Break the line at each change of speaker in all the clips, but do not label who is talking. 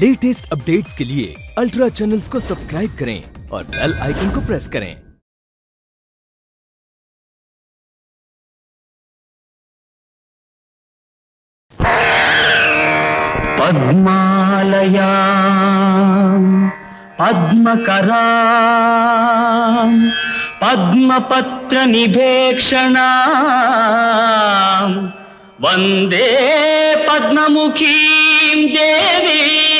Latest updates के लिए ultra channels को सब्सक्राइब करें और बेल आइकन को प्रेस करें।
पद्मालया पद्मकरा पद्मपत्रनिभेक्षणा वंदे पद्ममुखीं देवी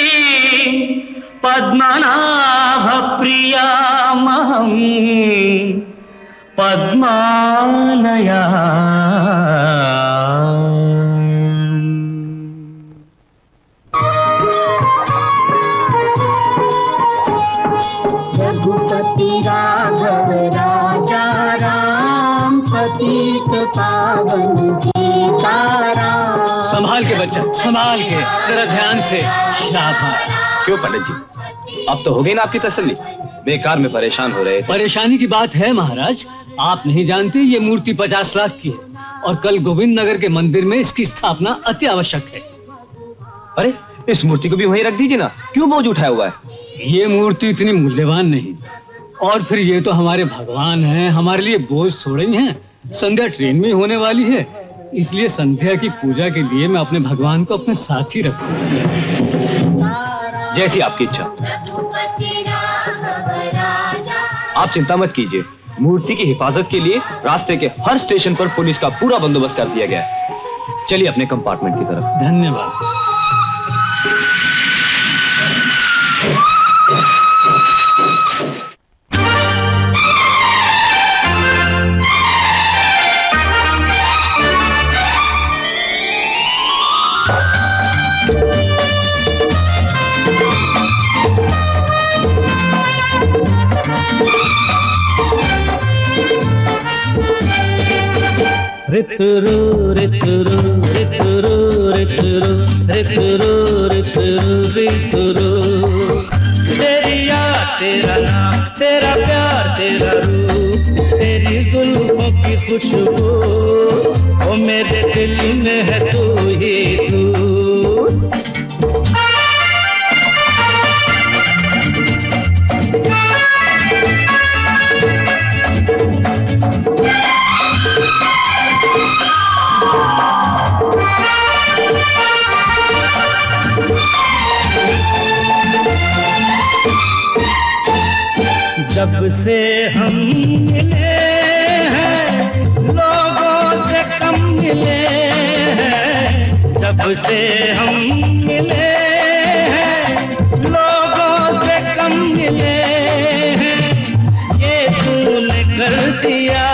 पद्मनाभप्रियामहं पद्मालया
रघुपति राघव राजा राम पतित पावन
संभाल के बच्चा संभाल के जरा ध्यान से। राधा
क्यों पंडित जी? अब तो हो गई ना आपकी तसल्ली। बेकार में परेशान हो रहे।
परेशानी की बात है महाराज। आप नहीं जानते ये मूर्ति पचास लाख की है और कल गोविंद नगर के मंदिर में इसकी स्थापना अति आवश्यक है।
अरे इस मूर्ति को भी वहीं रख दीजिए ना। क्यों बोझ उठाया हुआ है?
ये मूर्ति इतनी मूल्यवान नहीं। और फिर ये तो हमारे भगवान हैं हमारे लिए बोझ थोड़े ही हैं। संध्या ट्रेन में होने वाली है। इसलिए संध्या की पूजा के लिए मैं अपने भगवान को अपने साथ ही रखूँगा।
जैसी आपकी इच्छा। आप चिंता मत कीजिए। मूर्ति की हिफाजत के लिए रास्ते के हर स्टेशन पर पुलिस का पूरा बंदोबस्त कर दिया गया है। चलिए अपने कंपार्टमेंट की तरफ़।
धन्यवाद।
ऋतुरु ऋतुरु ऋतुरु ऋतुरु ऋतुरु ऋतुरु ऋतुरु तेरी याद, तेरा नाम, तेरा प्यार, तेरा रूप, तेरी जुल्फों की खुशबू, ओ मेरे दिल में है तू ही तू। जब से हम मिले हैं, लोगों से कम मिले हैं। जब से हम मिले हैं, लोगों से कम मिले हैं। ये तूने कर दिया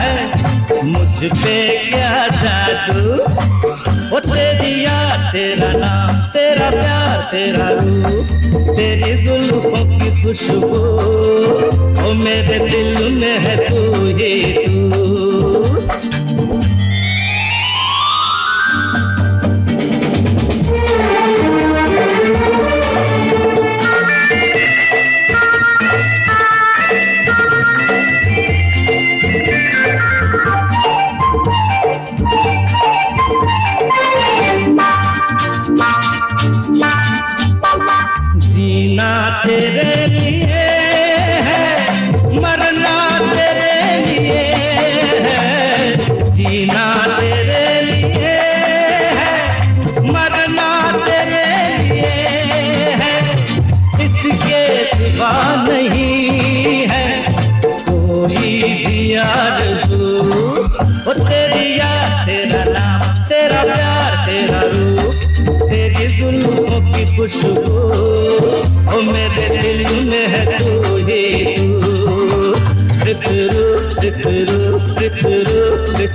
है, मुझ पे क्या जादू? वो तेरी याद तेरा नाम, तेरा प्यार। तेरा रूप तेरी जुल्फों की खुशबू ओ मेरे दिल में है तू ही तू।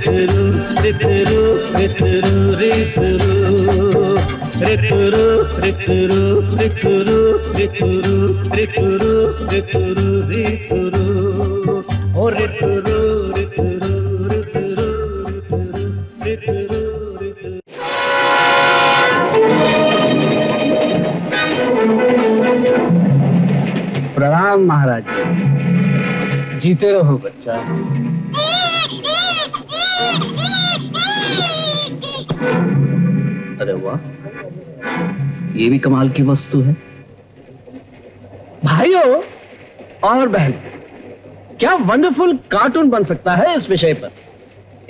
ऋतुरु ऋतुरु ऋतुरु ऋतुरु ऋतुरु ऋतुरु ऋतुरु ऋतुरु ऋतुरु ऋतुरु ऋतुरु ओ ऋतुरु ऋतुरु ऋतुरु ऋतुरु
प्रणाम महाराज जीते रहो बच्चा
अरे वाह।
ये भी कमाल की वस्तु है। भाइयों और बहन क्या वंडरफुल कार्टून बन सकता है इस विषय पर?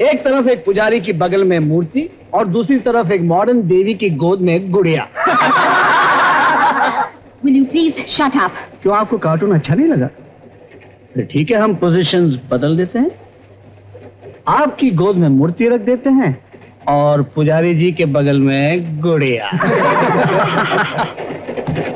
एक तरफ़ एक पुजारी की बगल में मूर्ति और दूसरी तरफ़ एक मॉडर्न देवी की गोद में गुड़िया।
Will you please shut up?
क्यों आपको कार्टून अच्छा नहीं लगा? ठीक है हम पोजीशंस बदल देते हैं। आपकी गोद में मूर्ति रख देते हैं और पुजारी जी के बगल में गुड़िया।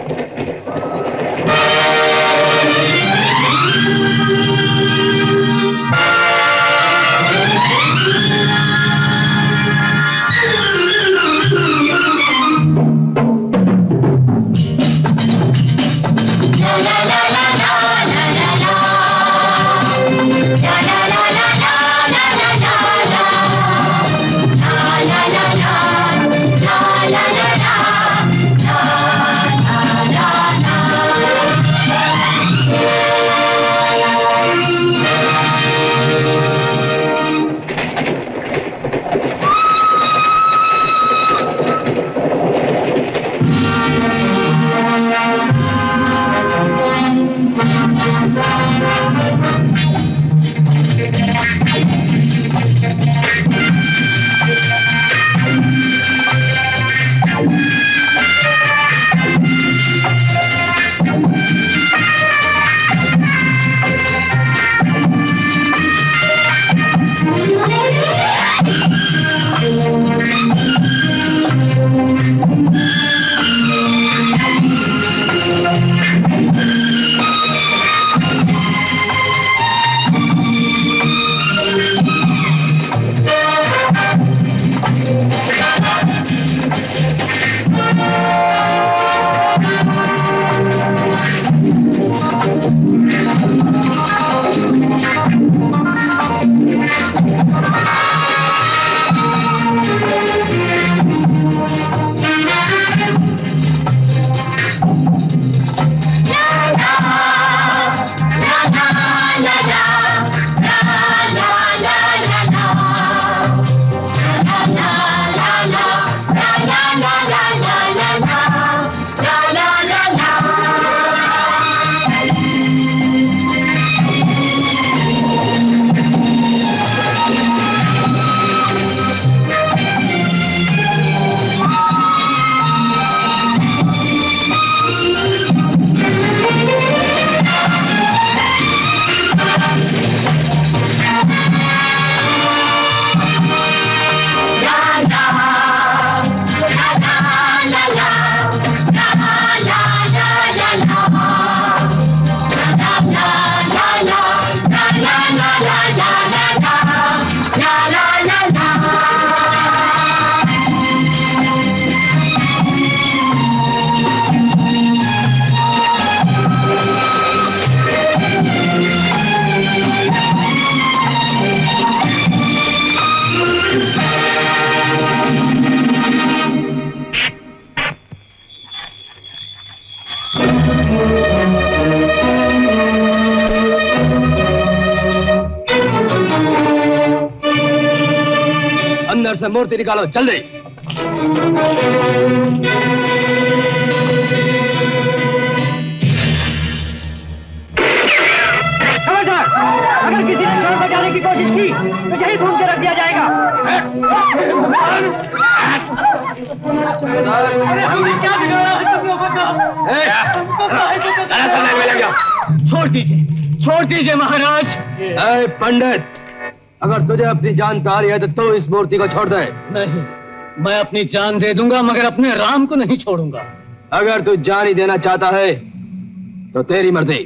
मूर्ति निकालो जल्दी।
खबरदार अगर किसी ने शोर बजाने की कोशिश की तो यही भून के रख दिया जाएगा।
छोड़ दीजिए छोड़ दीजिए महाराज। ए, पंडित अगर तुझे अपनी जान प्यारी है तो तू इस मूर्ति को छोड़ दे।
नहीं मैं अपनी जान दे दूँगा मगर अपने राम को नहीं छोड़ूँगा।
अगर तू जान ही देना चाहता है तो तेरी मर्ज़ी।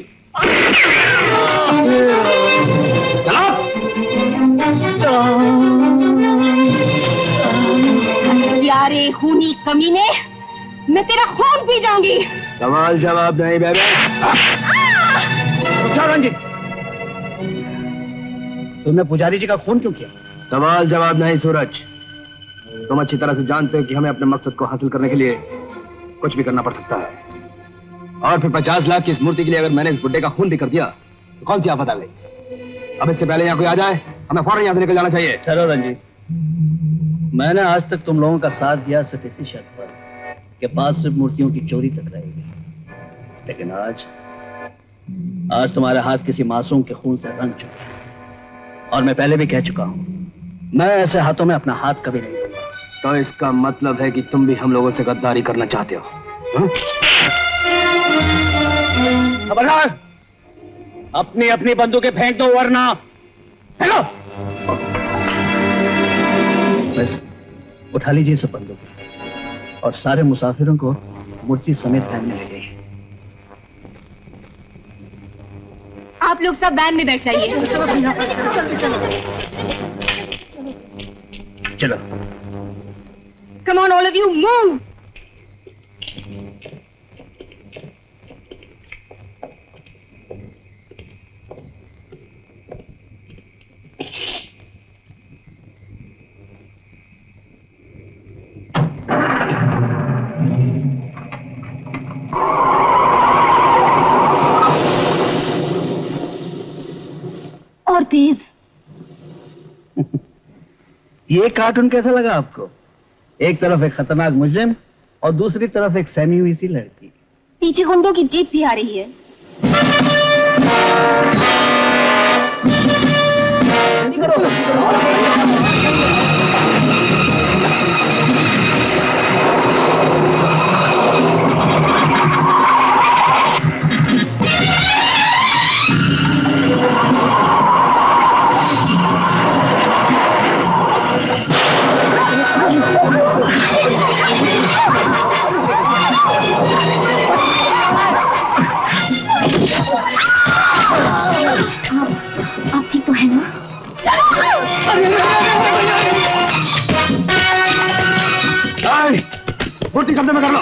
चलो।
प्यारे खूनी कमीने मैं तेरा खून पी जाऊँगी।
सवाल जवाब नहीं बेबे।
रंजीत तुमने पुजारी जी का खून क्यों किया?
सवाल जवाब नहीं सूरज। तुम अच्छी तरह से जानते हो कि हमें अपने मकसद को हासिल करने के लिए कुछ भी करना पड़ सकता है। और फिर पचास लाख की इस मूर्ति के लिए अगर मैंने इस बुड्ढे का खून भी कर दिया तो कौन सी आफत आ गई? अब इससे पहले यहाँ कोई आ जाए हमें फ़ौरन यहाँ से निकल जाना चाहिए।
चलो रंजीत मैंने आज तक तुम लोगों का साथ दिया सिर्फ़ इसी शर्त पर
के पास सिर्फ़ मूर्तियों की चोरी तक रहेगी। लेकिन आज आज तुम्हारे हाथ किसी मासूम के खून से रंग चुके हैं। और मैं पहले भी कह चुका हूँ मैं ऐसे हाथों में अपना हाथ कभी नहीं दूँगा।
तो इसका मतलब है कि तुम भी हम लोगों से गद्दारी करना चाहते हो हाँ?
खबरदार अपनी अपनी बंदूकें फेंक दो वरना हेलो बस उठा लीजिए सब बंदूक और सारे मुसाफिरों को मूर्ति समेत फैलने लगे।
आप लोग सब वैन में बैठ जाइए।
चलो
come on all of you move और तेज
ये कार्टून कैसा लगा आपको? एक तरफ़ एक खतरनाक मुजरिम और दूसरी तरफ़ एक सहमी हुई सी लड़की।
पीछे गुंडों की जीप भी आ रही है। आप
मूर्ति कब्जे में कर लो।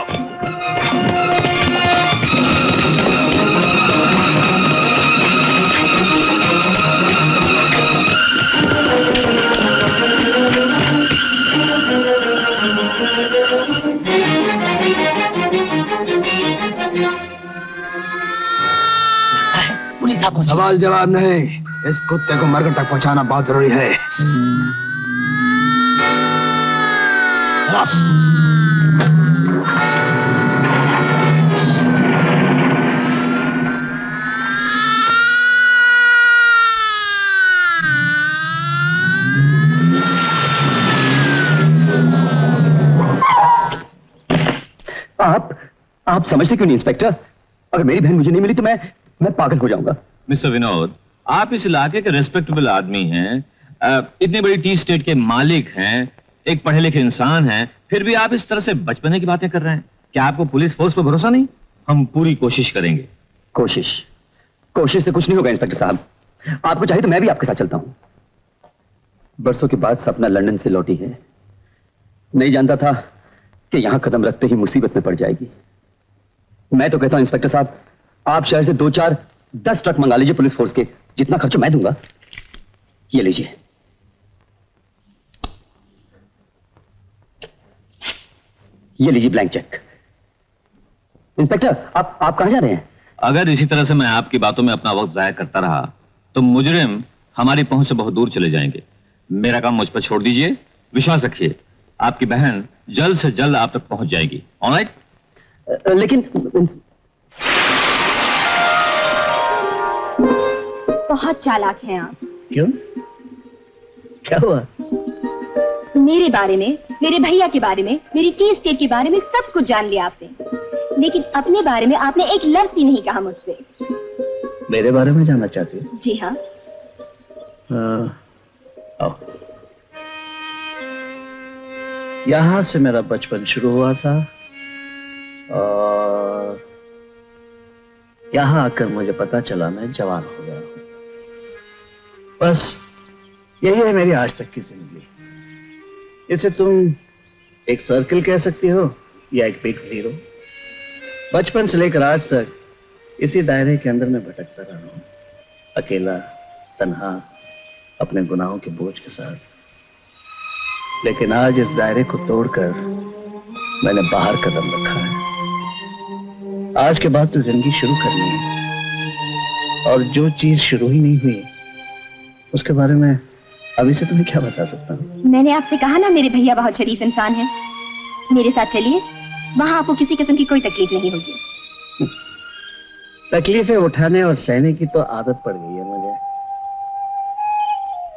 सवाल जवाब नहीं। इस कुत्ते को मरकर तक पहुंचाना बहुत ज़रूरी है।
आप आप समझते क्यों नहीं इंस्पेक्टर? अगर मेरी बहन मुझे नहीं मिली तो मैं मैं पागल हो जाऊँगा।
मिस्टर विनोद आप इस इलाके के रेस्पेक्टेबल आदमी हैं इतनी बड़ी टी स्टेट के मालिक हैं एक पढ़े लिखे इंसान हैं फिर भी आप इस तरह से बचपने की बातें कर रहे हैं। क्या आपको पुलिस फोर्स पर भरोसा नहीं? हम पूरी कोशिश करेंगे।
कोशिश। कोशिश से कुछ नहीं होगा इंस्पेक्टर साहब। आपको चाहिए तो मैं भी आपके साथ चलता हूँ। बरसों के बाद सपना लंदन से लौटी है। नहीं जानता था कि यहाँ कदम रखते ही मुसीबत में पड़ जाएगी। मैं तो कहता हूँ, इंस्पेक्टर साहब, आप शहर से दो चार, दस ट्रक मंगा लीजिए पुलिस फोर्स के। जितना खर्च मैं दूँगा। ये लीजिए। ये लीजिए ब्लैंक चेक। इंस्पेक्टर, आप आप कहाँ जा रहे हैं?
अगर इसी तरह से मैं आपकी बातों में अपना वक्त जाया करता रहा तो मुजरिम हमारी पहुँच से बहुत दूर चले जाएँगे। मेरा काम मुझ पर छोड़ दीजिए। विश्वास रखिए, आपकी बहन जल्द से जल्द आप तक पहुँच जाएगी। ऑलराइट
अ, लेकिन
बहुत चालाक हैं आप।
क्यों? क्या हुआ?
मेरे बारे में मेरे भैया के बारे में मेरी टी स्टेट के बारे में सब कुछ जान लिया आपने। लेकिन अपने बारे में आपने एक लफ्ज भी नहीं कहा मुझसे।
मेरे बारे में जानना चाहती हो?
जी हाँ।
हाँ, आओ। यहाँ से मेरा बचपन शुरू हुआ था और यहाँ आकर मुझे पता चला मैं जवान हो गया हूँ। बस यही है मेरी आज तक की ज़िंदगी। इसे तुम एक सर्कल कह सकती हो या एक बिग ज़ीरो बचपन से लेकर आज तक इसी दायरे के अंदर मैं भटकता रहा हूँ। अकेला, तन्हा, अपने गुनाहों के बोझ के साथ। लेकिन आज इस दायरे को तोड़कर मैंने बाहर कदम रखा है। आज के बाद तो ज़िंदगी शुरू करनी है। और जो चीज़ शुरू ही नहीं हुई उसके बारे में अभी से तुम्हें क्या बता सकता हूँ?
मैंने आपसे कहा ना मेरे भैया बहुत शरीफ इंसान हैं। मेरे साथ चलिए वहाँ आपको किसी किस्म की कोई तकलीफ़ नहीं होगी।
तकलीफें उठाने और सहने की तो आदत पड़ गई है मुझे।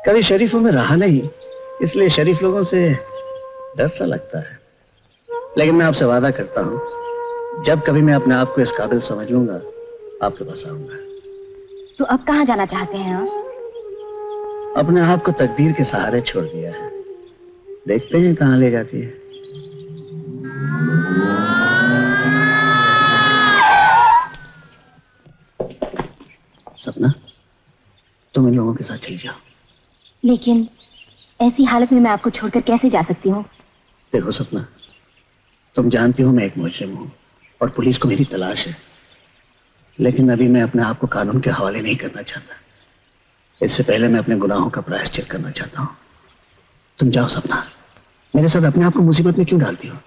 कभी शरीफों में रहा नहीं इसलिए शरीफ लोगों से डर सा लगता है। लेकिन मैं आपसे वादा करता हूँ जब कभी मैं अपने आप को इस काबिल समझ लूँगा आपके पास आऊँगा।
तो अब कहाँ जाना चाहते हैं आप?
अपने आप को तकदीर के सहारे छोड़ दिया है। देखते हैं कहाँ ले जाती है। सपना तुम इन लोगों के साथ चली जाओ।
लेकिन ऐसी हालत में मैं आपको छोड़कर कैसे जा सकती हूँ?
देखो सपना तुम जानती हो मैं एक मुजरिम हूँ और पुलिस को मेरी तलाश है। लेकिन अभी मैं अपने आप को कानून के हवाले नहीं करना चाहता। इससे पहले मैं अपने गुनाहों का प्रायश्चित करना चाहता हूँ। तुम जाओ सपना मेरे साथ अपने आप को मुसीबत में क्यों डालती हो?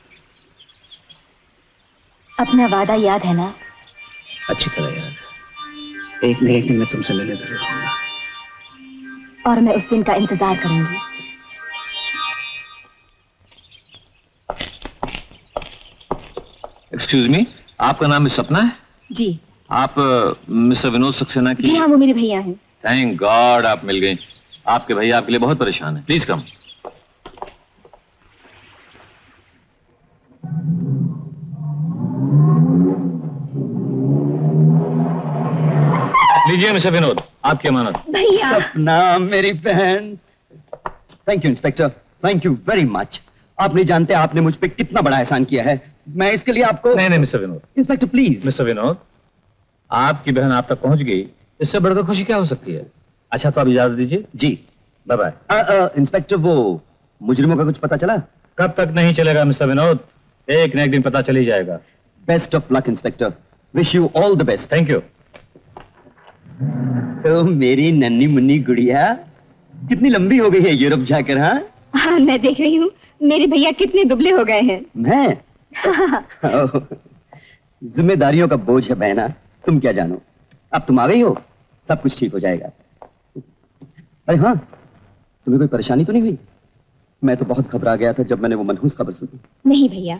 अपना वादा याद है ना?
अच्छी तरह याद है। एक न एक दिन मैं तुमसे मिलने ज़रूर आऊँगा।
और मैं उस दिन का इंतज़ार करूँगी।
एक्सक्यूज मी आपका नाम मिस सपना है?
जी।
आप मिस्टर विनोद सक्सेना की जी
हाँ वो मेरे भैया हैं।
थैंक गॉड आप मिल गए आपके भैया आपके लिए बहुत परेशान है। प्लीज़ कम लीजिए मिस्टर विनोद आपकी अमानत।
भैया।
सपना मेरी बहन। Thank you inspector thank you very much आप नहीं जानते आपने मुझ पे कितना बड़ा एहसान किया है। मैं इसके लिए आपको
नहीं नहीं mister Vinod.
Inspector please
mister Vinod आपकी बहन आप तक पहुँच गई। इससे बढ़कर खुशी क्या हो सकती है? अच्छा तो आप इजाज़त दीजिए।
जी।
बाय बाय
इंस्पेक्टर वो मुजरिमों का कुछ पता चला?
कब तक नहीं चलेगा मिस्टर विनोद? एक न एक दिन पता चल ही जाएगा।
Best of luck inspector wish you all the best
thank you
तो मेरी नन्नी मुन्नी गुड़िया कितनी लंबी हो गई है यूरोप जाकर हाँ?
हाँ मैं देख रही हूँ मेरे भैया कितने दुबले हो गए हैं।
मैं? जिम्मेदारियों का बोझ है बहना। तुम क्या जानो? अब तुम आ गई हो? सब कुछ ठीक हो जाएगा। अरे हाँ तुम्हें कोई परेशानी तो नहीं हुई? मैं तो बहुत घबरा गया था जब मैंने वो मनहूस खबर सुनी।
नहीं भैया,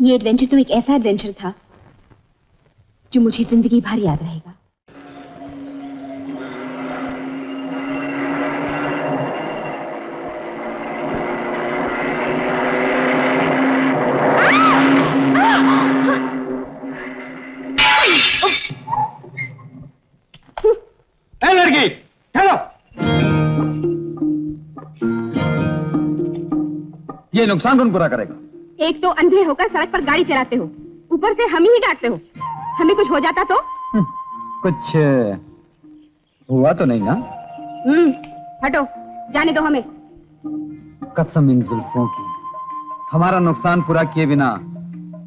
ये एडवेंचर तो एक ऐसा एडवेंचर था, जो मुझे ज़िंदगी भर याद रहेगा।
ये नुकसान कौन पूरा करेगा?
एक तो अंधे होकर सड़क पर गाड़ी चलाते हो। ऊपर से हम ही डांटते हो। हमें कुछ हो जाता तो?
कुछ हुआ तो नहीं ना?
हम्म हटो जाने दो हमें।
कसम इन जुल्फों की। हमारा नुकसान पूरा किए बिना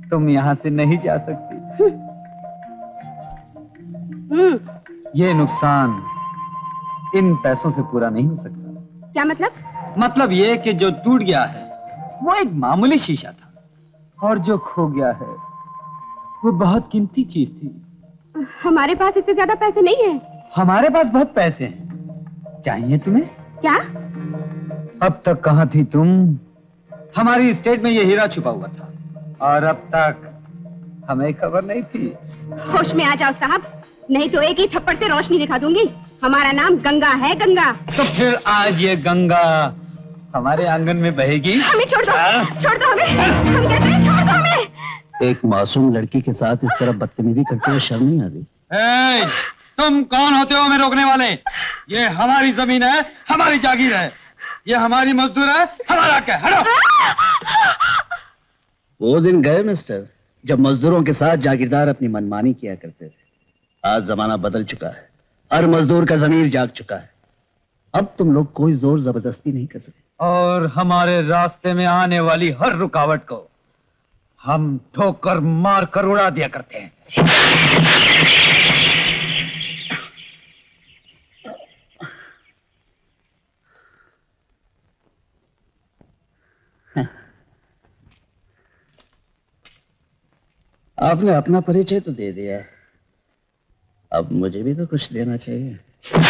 तुम यहाँ से नहीं जा सकती।
हम्म।
ये नुकसान इन पैसों से पूरा नहीं हो सकता।
क्या मतलब?
मतलब ये कि जो टूट गया है वो एक मामूली शीशा था। और जो खो गया है वो बहुत कीमती चीज़ थी।
हमारे पास इससे ज़्यादा पैसे नहीं है।
हमारे पास बहुत पैसे हैं। चाहिए तुम्हें?
क्या?
अब तक कहाँ थी तुम? हमारी स्टेट में ये हीरा छुपा हुआ था। और अब तक हमें खबर नहीं थी।
होश में आ जाओ साहब। नहीं तो एक ही थप्पड़ से रोशनी दिखा दूँगी। हमारा नाम गंगा है गंगा।
तो फिर आज ये गंगा हमारे आँगन में बहेगी।
हमें छोड़ दो छोड़ दो हमें। हम कहते हैं छोड़ दो हमें।
एक मासूम लड़की के साथ इस तरह बदतमीजी करते हुए शर्म नहीं आती।
ए, तुम कौन होते हो हमें रोकने वाले? ये हमारी ज़मीन है हमारी जागीर है। ये हमारी मजदूर है हमारा क्या हटो।
वो दिन गए मिस्टर जब मजदूरों के साथ जागीरदार अपनी मनमानी किया करते थे। आज जमाना बदल चुका है। हर मजदूर का जमीर जाग चुका है। अब तुम लोग कोई ज़ोर ज़बरदस्ती नहीं कर सकते
और हमारे रास्ते में आने वाली हर रुकावट को हम ठोकर मार कर उड़ा दिया करते हैं।
आपने अपना परिचय तो दे दिया। अब मुझे भी तो कुछ देना चाहिए।
Thank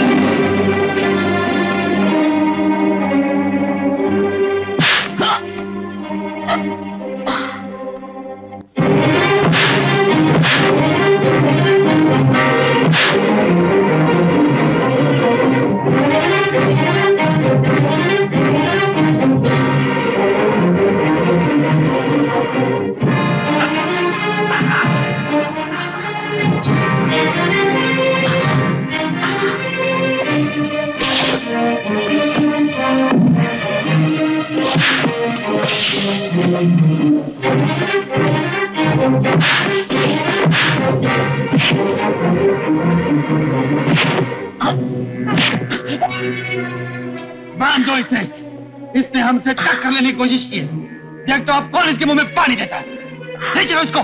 you. बांधो इसे। इसने हमसे टक्कर लेने की कोशिश की है। देख तो आप कौन इसके मुँह में पानी देता है। नीचे उसको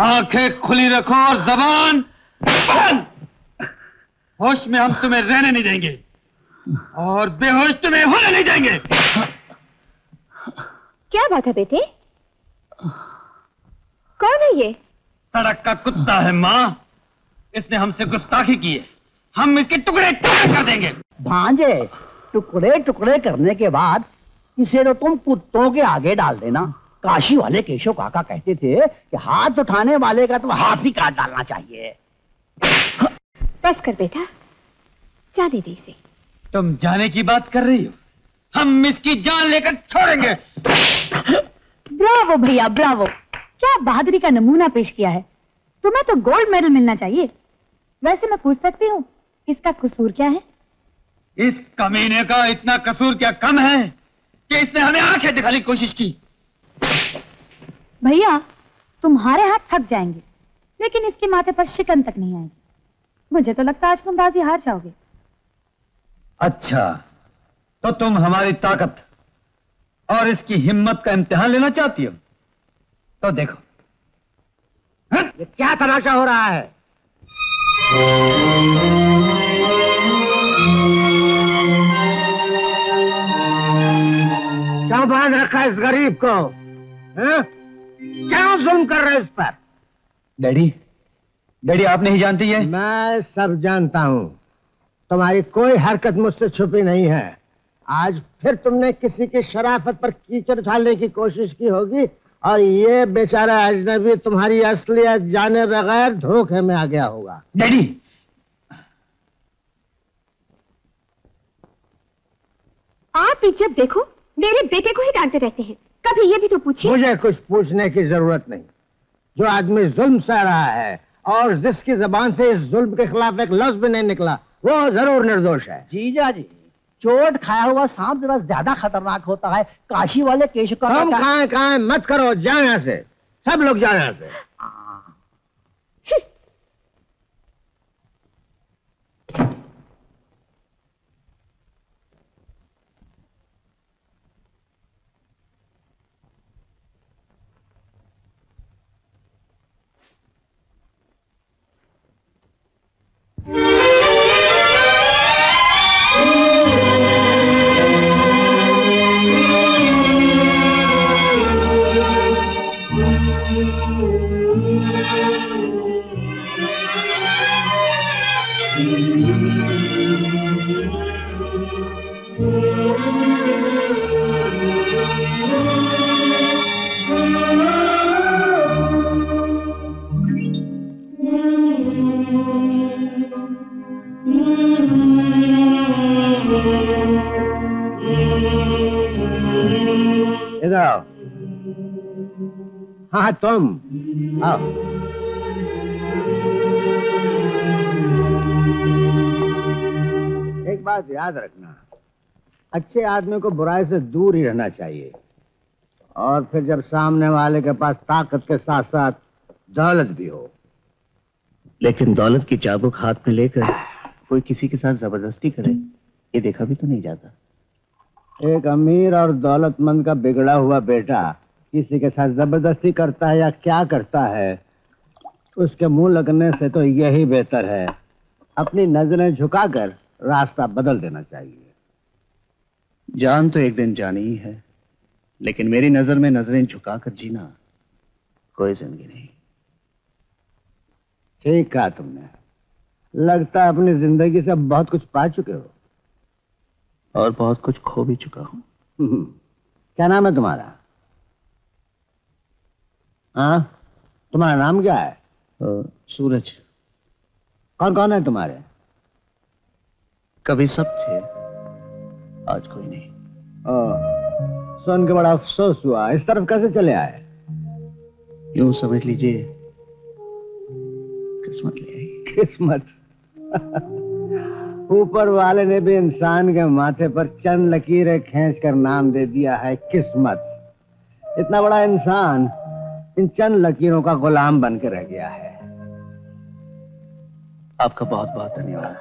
आँखें खुली रखो और जबान बंद। होश में हम तुम्हें रहने नहीं देंगे। और बेहोश तुम्हें होने नहीं देंगे।
क्या बात है बेटे? कौन है ये?
सड़क का कुत्ता है माँ। इसने हमसे गुस्ताखी की है। हम इसके टुकड़े टुकड़े कर देंगे।
भांजे टुकड़े टुकड़े करने के बाद इसे तो तुम कुत्तों के आगे डाल देना। काशी वाले केशव काका कहते थे कि हाथ उठाने वाले का तो हाथ ही काट डालना चाहिए।
बस कर बेटा। जाने दे इसे।
तुम जाने की बात कर रही हो? हम इसकी जान लेकर छोड़ेंगे।
ब्रावो भैया ब्रावो। क्या बहादुरी का नमूना पेश किया है? तुम्हें तो गोल्ड मेडल मिलना चाहिए। वैसे मैं पूछ सकती हूँ इसका कसूर क्या है?
इस कमीने का इतना कसूर क्या कम है कि इसने हमें आँखें दिखाने की कोशिश की?
भैया तुम्हारे हाथ थक जाएँगे लेकिन इसके माथे पर शिकन तक नहीं आएगी। मुझे तो लगता है आज तुम बाजी हार जाओगे।
अच्छा तो तुम हमारी ताकत और इसकी हिम्मत का इम्तिहान लेना चाहती हो? तो देखो।
ये क्या तमाशा हो रहा है? क्यों बाँध रखा इस गरीब को? हैं? क्यों जुल्म कर रहे इस पर?
डैडी डैडी आप नहीं जानती है?
मैं सब जानता हूँ। तुम्हारी कोई हरकत मुझसे छुपी नहीं है। आज फिर तुमने किसी की शराफत पर कीचड़ उछालने की कोशिश की होगी और ये बेचारा अजनबी तुम्हारी असलियत जाने बगैर धोखे में आ गया होगा।
डैडी!
आप भी जब देखो मेरे बेटे को ही डांटते रहते हैं। कभी ये भी तो पूछिए।
मुझे कुछ पूछने की ज़रूरत नहीं। जो आदमी जुल्म सह रहा है और जिसकी जबान से इस जुल्म के खिलाफ एक लफ्ज भी नहीं निकला वो ज़रूर निर्दोष है। जीजा जी चोट खाया हुआ सांप जरा ज़्यादा खतरनाक होता है। काशी वाले केशव का हम कहा कहा मत करो जाए यहाँ से। सब लोग जाए यहाँ से। Mm-hmm. इधर हाँ तुम आओ। एक बात याद रखना, अच्छे आदमी को बुराई से दूर ही रहना चाहिए। और फिर जब सामने वाले के पास ताकत के साथ साथ दौलत भी हो।
लेकिन दौलत की चाबुक हाथ में लेकर कोई किसी के साथ ज़बरदस्ती करे ये देखा भी तो नहीं जाता।
एक अमीर और दौलतमंद का बिगड़ा हुआ बेटा किसी के साथ ज़बरदस्ती करता है या क्या करता है उसके मुँह लगने से तो यही बेहतर है। अपनी नज़रें झुकाकर रास्ता बदल देना चाहिए।
जान तो एक दिन जानी ही है लेकिन मेरी नज़र में नज़रें झुकाकर जीना कोई ज़िंदगी नहीं।
ठीक कहा तुमने। लगता है अपनी ज़िंदगी से बहुत कुछ पा चुके हो।
और बहुत कुछ खो भी चुका हूँ।
हम्म। क्या नाम है तुम्हारा? हाँ? तुम्हारा नाम क्या है?
अ, सूरज।
कौन कौन है तुम्हारे?
कभी सब थे आज कोई नहीं।
सुन के बड़ा अफसोस हुआ। इस तरफ़ कैसे चले आए?
यूँ समझ लीजिए किस्मत ले आई।
किस्मत? ऊपर वाले ने भी इंसान के माथे पर चंद लकीरें खींच कर नाम दे दिया है किस्मत। इतना बड़ा इंसान इन चंद लकीरों का गुलाम बन के रह गया है।
आपका बहुत बहुत धन्यवाद।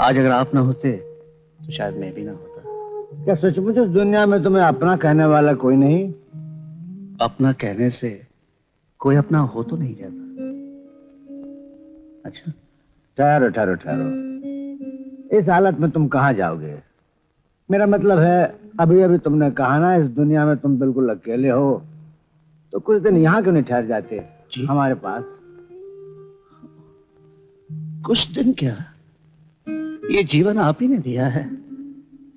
आज अगर आप ना होते तो शायद मैं भी ना होता।
क्या सचमुच इस दुनिया में तुम्हें अपना कहने वाला कोई नहीं?
अपना कहने से कोई अपना हो तो नहीं जाता। अच्छा।
ठहरो ठहरो ठहरो। इस हालत में तुम कहाँ जाओगे? मेरा मतलब है अभी अभी तुमने कहा ना इस दुनिया में तुम बिल्कुल अकेले हो तो कुछ दिन यहाँ क्यों नहीं ठहर जाते हमारे पास?
कुछ दिन क्या? ये जीवन आप ही ने दिया है।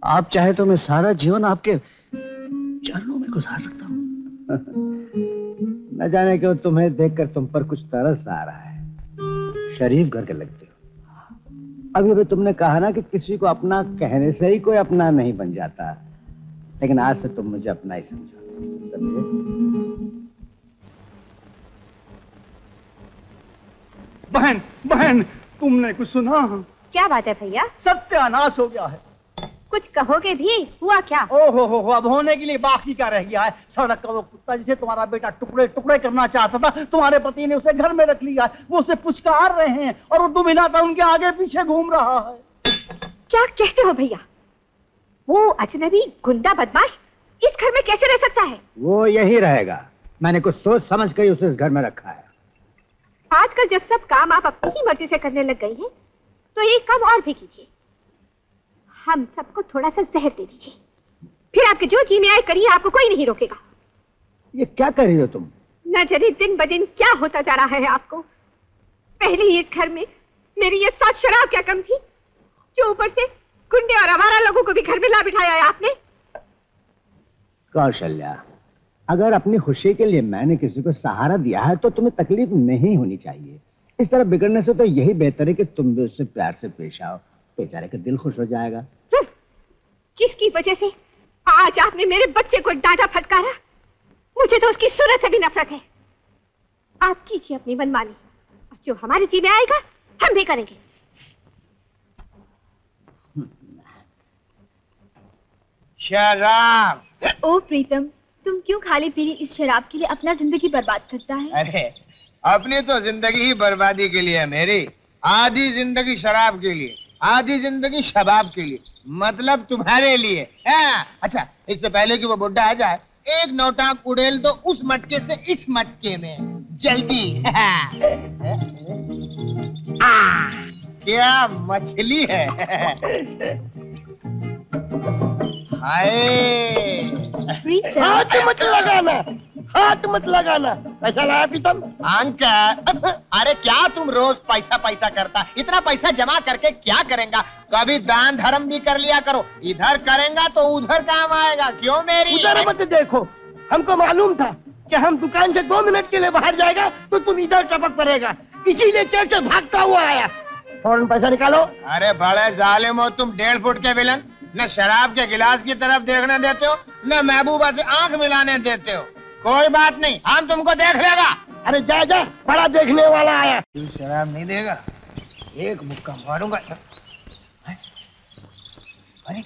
आप चाहे तो मैं सारा जीवन आपके चरणों में गुजार सकता हूँ।
न जाने क्यों तुम्हें देखकर तुम पर कुछ तरस आ रहा है। शरीफ घर के लगते अभी अभी तुमने कहा ना कि किसी को अपना कहने से ही कोई अपना नहीं बन जाता। लेकिन आज से तुम मुझे अपना ही समझो। समझे?
बहन बहन तुमने कुछ सुना?
क्या बात है भैया?
सत्यानाश हो गया है।
कुछ कहोगे भी? हुआ क्या?
ओ हो हो हो अब होने के लिए बाकी क्या रह गया है? सड़क का वो कुत्ता जिसे तुम्हारा बेटा टुकड़े टुकड़े करना चाहता था तुम्हारे पति ने उसे घर में रख लिया है। वो उसे पुचकार रहे हैं और वो दुबिना उनके आगे पीछे घूम रहा है।
क्या कहते हो भैया? वो अजनबी गुंडा बदमाश इस घर में कैसे रह सकता है?
वो यही रहेगा। मैंने कुछ सोच समझ कर ही उसे इस घर में रखा है।
आजकल जब सब काम आप अपनी ही मर्ज़ी से करने लग गई हैं, तो एक काम और भी कीजिए। हम सबको थोड़ा सा जहर दे दीजिए। फिर आपके जो जी में आए करिए आपको कोई नहीं रोकेगा।
ये क्या कर रही हो तुम?
न जाने दिन ब दिन क्या होता जा रहा है आपको। पहले ही इस घर में मेरी ये सात शराब क्या कम थी जो ऊपर से गुंडे और आवारा लोगों को भी घर में ला बिठाया है आपने।
कौशल्या अगर अपनी खुशी के लिए मैंने किसी को सहारा दिया है तो तुम्हें तकलीफ़ नहीं होनी चाहिए। इस तरह बिगड़ने से तो यही बेहतर है कि तुम भी उससे प्यार से पेश आओ। बेचारे का दिल खुश हो जाएगा।
जिसकी वजह से आज आपने मेरे बच्चे को डांटा फटकारा? मुझे तो उसकी सूरत से भी नफरत है। आप कीजिए अपनी मनमानी। जो हमारे जी में आएगा हम भी करेंगे।
शराब!
ओ प्रीतम तुम क्यों खाली पीली इस शराब के लिए अपना ज़िंदगी बर्बाद करता है?
अरे अपनी तो ज़िंदगी ही बर्बादी के लिए है मेरी। आधी ज़िंदगी शराब के लिए। आधी ज़िंदगी शबाब के लिए मतलब तुम्हारे लिए। हाँ, अच्छा इससे पहले कि वो बुढ़ा आ जाए एक नौटाक उड़ेल दो उस मटके से इस मटके में। जल्दी। आ, क्या मछली है? हाय। हाथ मत लगाना हाथ मत लगाना। पैसा लाया प्रीतम अंकल अरे क्या तुम रोज पैसा पैसा करता? इतना पैसा जमा करके क्या करेंगा? कभी दान धर्म भी कर लिया करो। इधर करेंगा तो उधर काम आएगा। क्यों मेरी?
उधर मत देखो। हमको मालूम था कि हम दुकान से दो मिनट के लिए बाहर जाएगा तो तुम इधर टपक पड़ेगा। इसीलिए चेक से भागता हुआ आया। फ़ौरन पैसा निकालो।
अरे बड़े जालिम हो तुम डेढ़ फुट के विलन। न शराब के गिलास की तरफ़ देखने देते हो न महबूबा से आँख मिलाने देते हो। कोई बात नहीं हम तुमको देख लेगा।
अरे जा जा बड़ा देखने वाला आया।
तू शराब नहीं देगा एक मुक्का मारूँगा अरे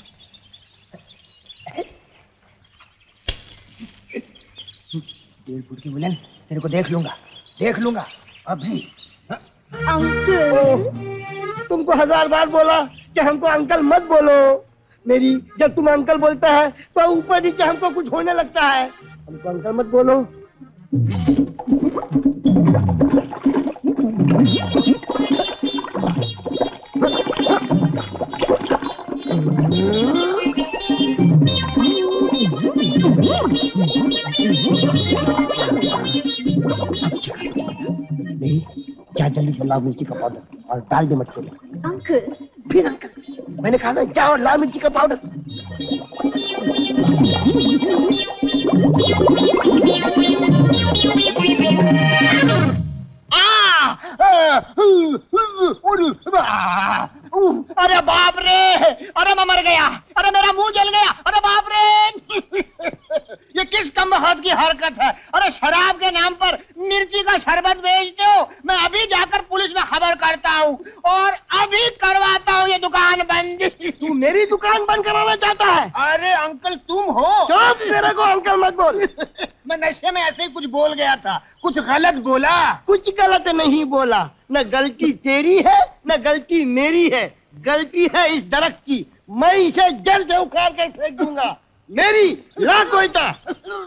डेढ़ फुट की बुलन तेरे को देख लूँगा देख लूँगा अभी।
अंकल।
तुमको हज़ार बार बोला कि हमको अंकल मत बोलो। मेरी जब तुम अंकल बोलता है तो ऊपर नीचे हमको कुछ होने लगता है। हमको अंकल मत बोलो। नहीं जा जल्दी से लाल मिर्ची का पाउडर और डाल दे मटके। में
अंकल
फिर कर मैंने कहा था जाओ लाल मिर्ची का पाउडर
अरे बाप रे! अरे मैं मर गया। अरे मेरा मुँह जल गया। अरे बाप रे! ये किस कम हाथ की हरकत है? अरे शराब के नाम पर मिर्ची का शरबत बेचते हो? मैं अभी जाकर पुलिस में खबर करता हूँ और अभी करवाता हूँ ये दुकान बंद।
तू मेरी दुकान बंद कराना चाहता है?
अरे अंकल तुम हो।
चुप मेरे को अंकल मत बोल।
मैं नशे में ऐसे ही कुछ बोल गया था। कुछ गलत बोला?
कुछ गलत नहीं बोला। न गलती तेरी है, न गलती मेरी है। गलती है इस दरख्त की। मैं इसे जड़ से उखाड़ कर फेंक दूँगा। मेरी ला कोयता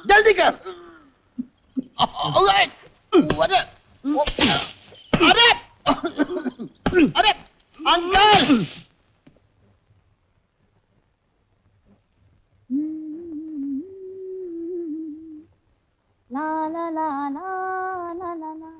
जल्दी कर।
अरे अरे अरे,
अंकल।
ला ला ला ला ला ला ला।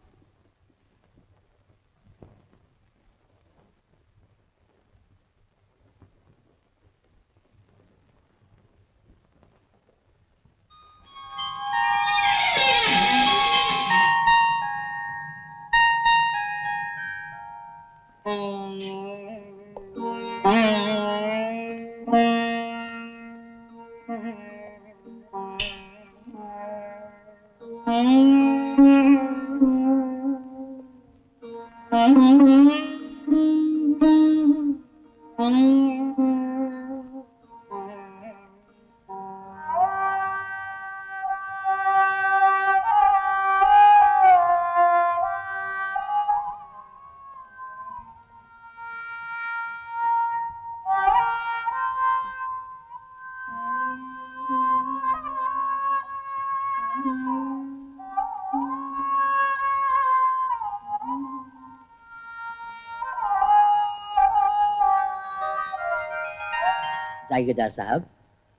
ला
साहब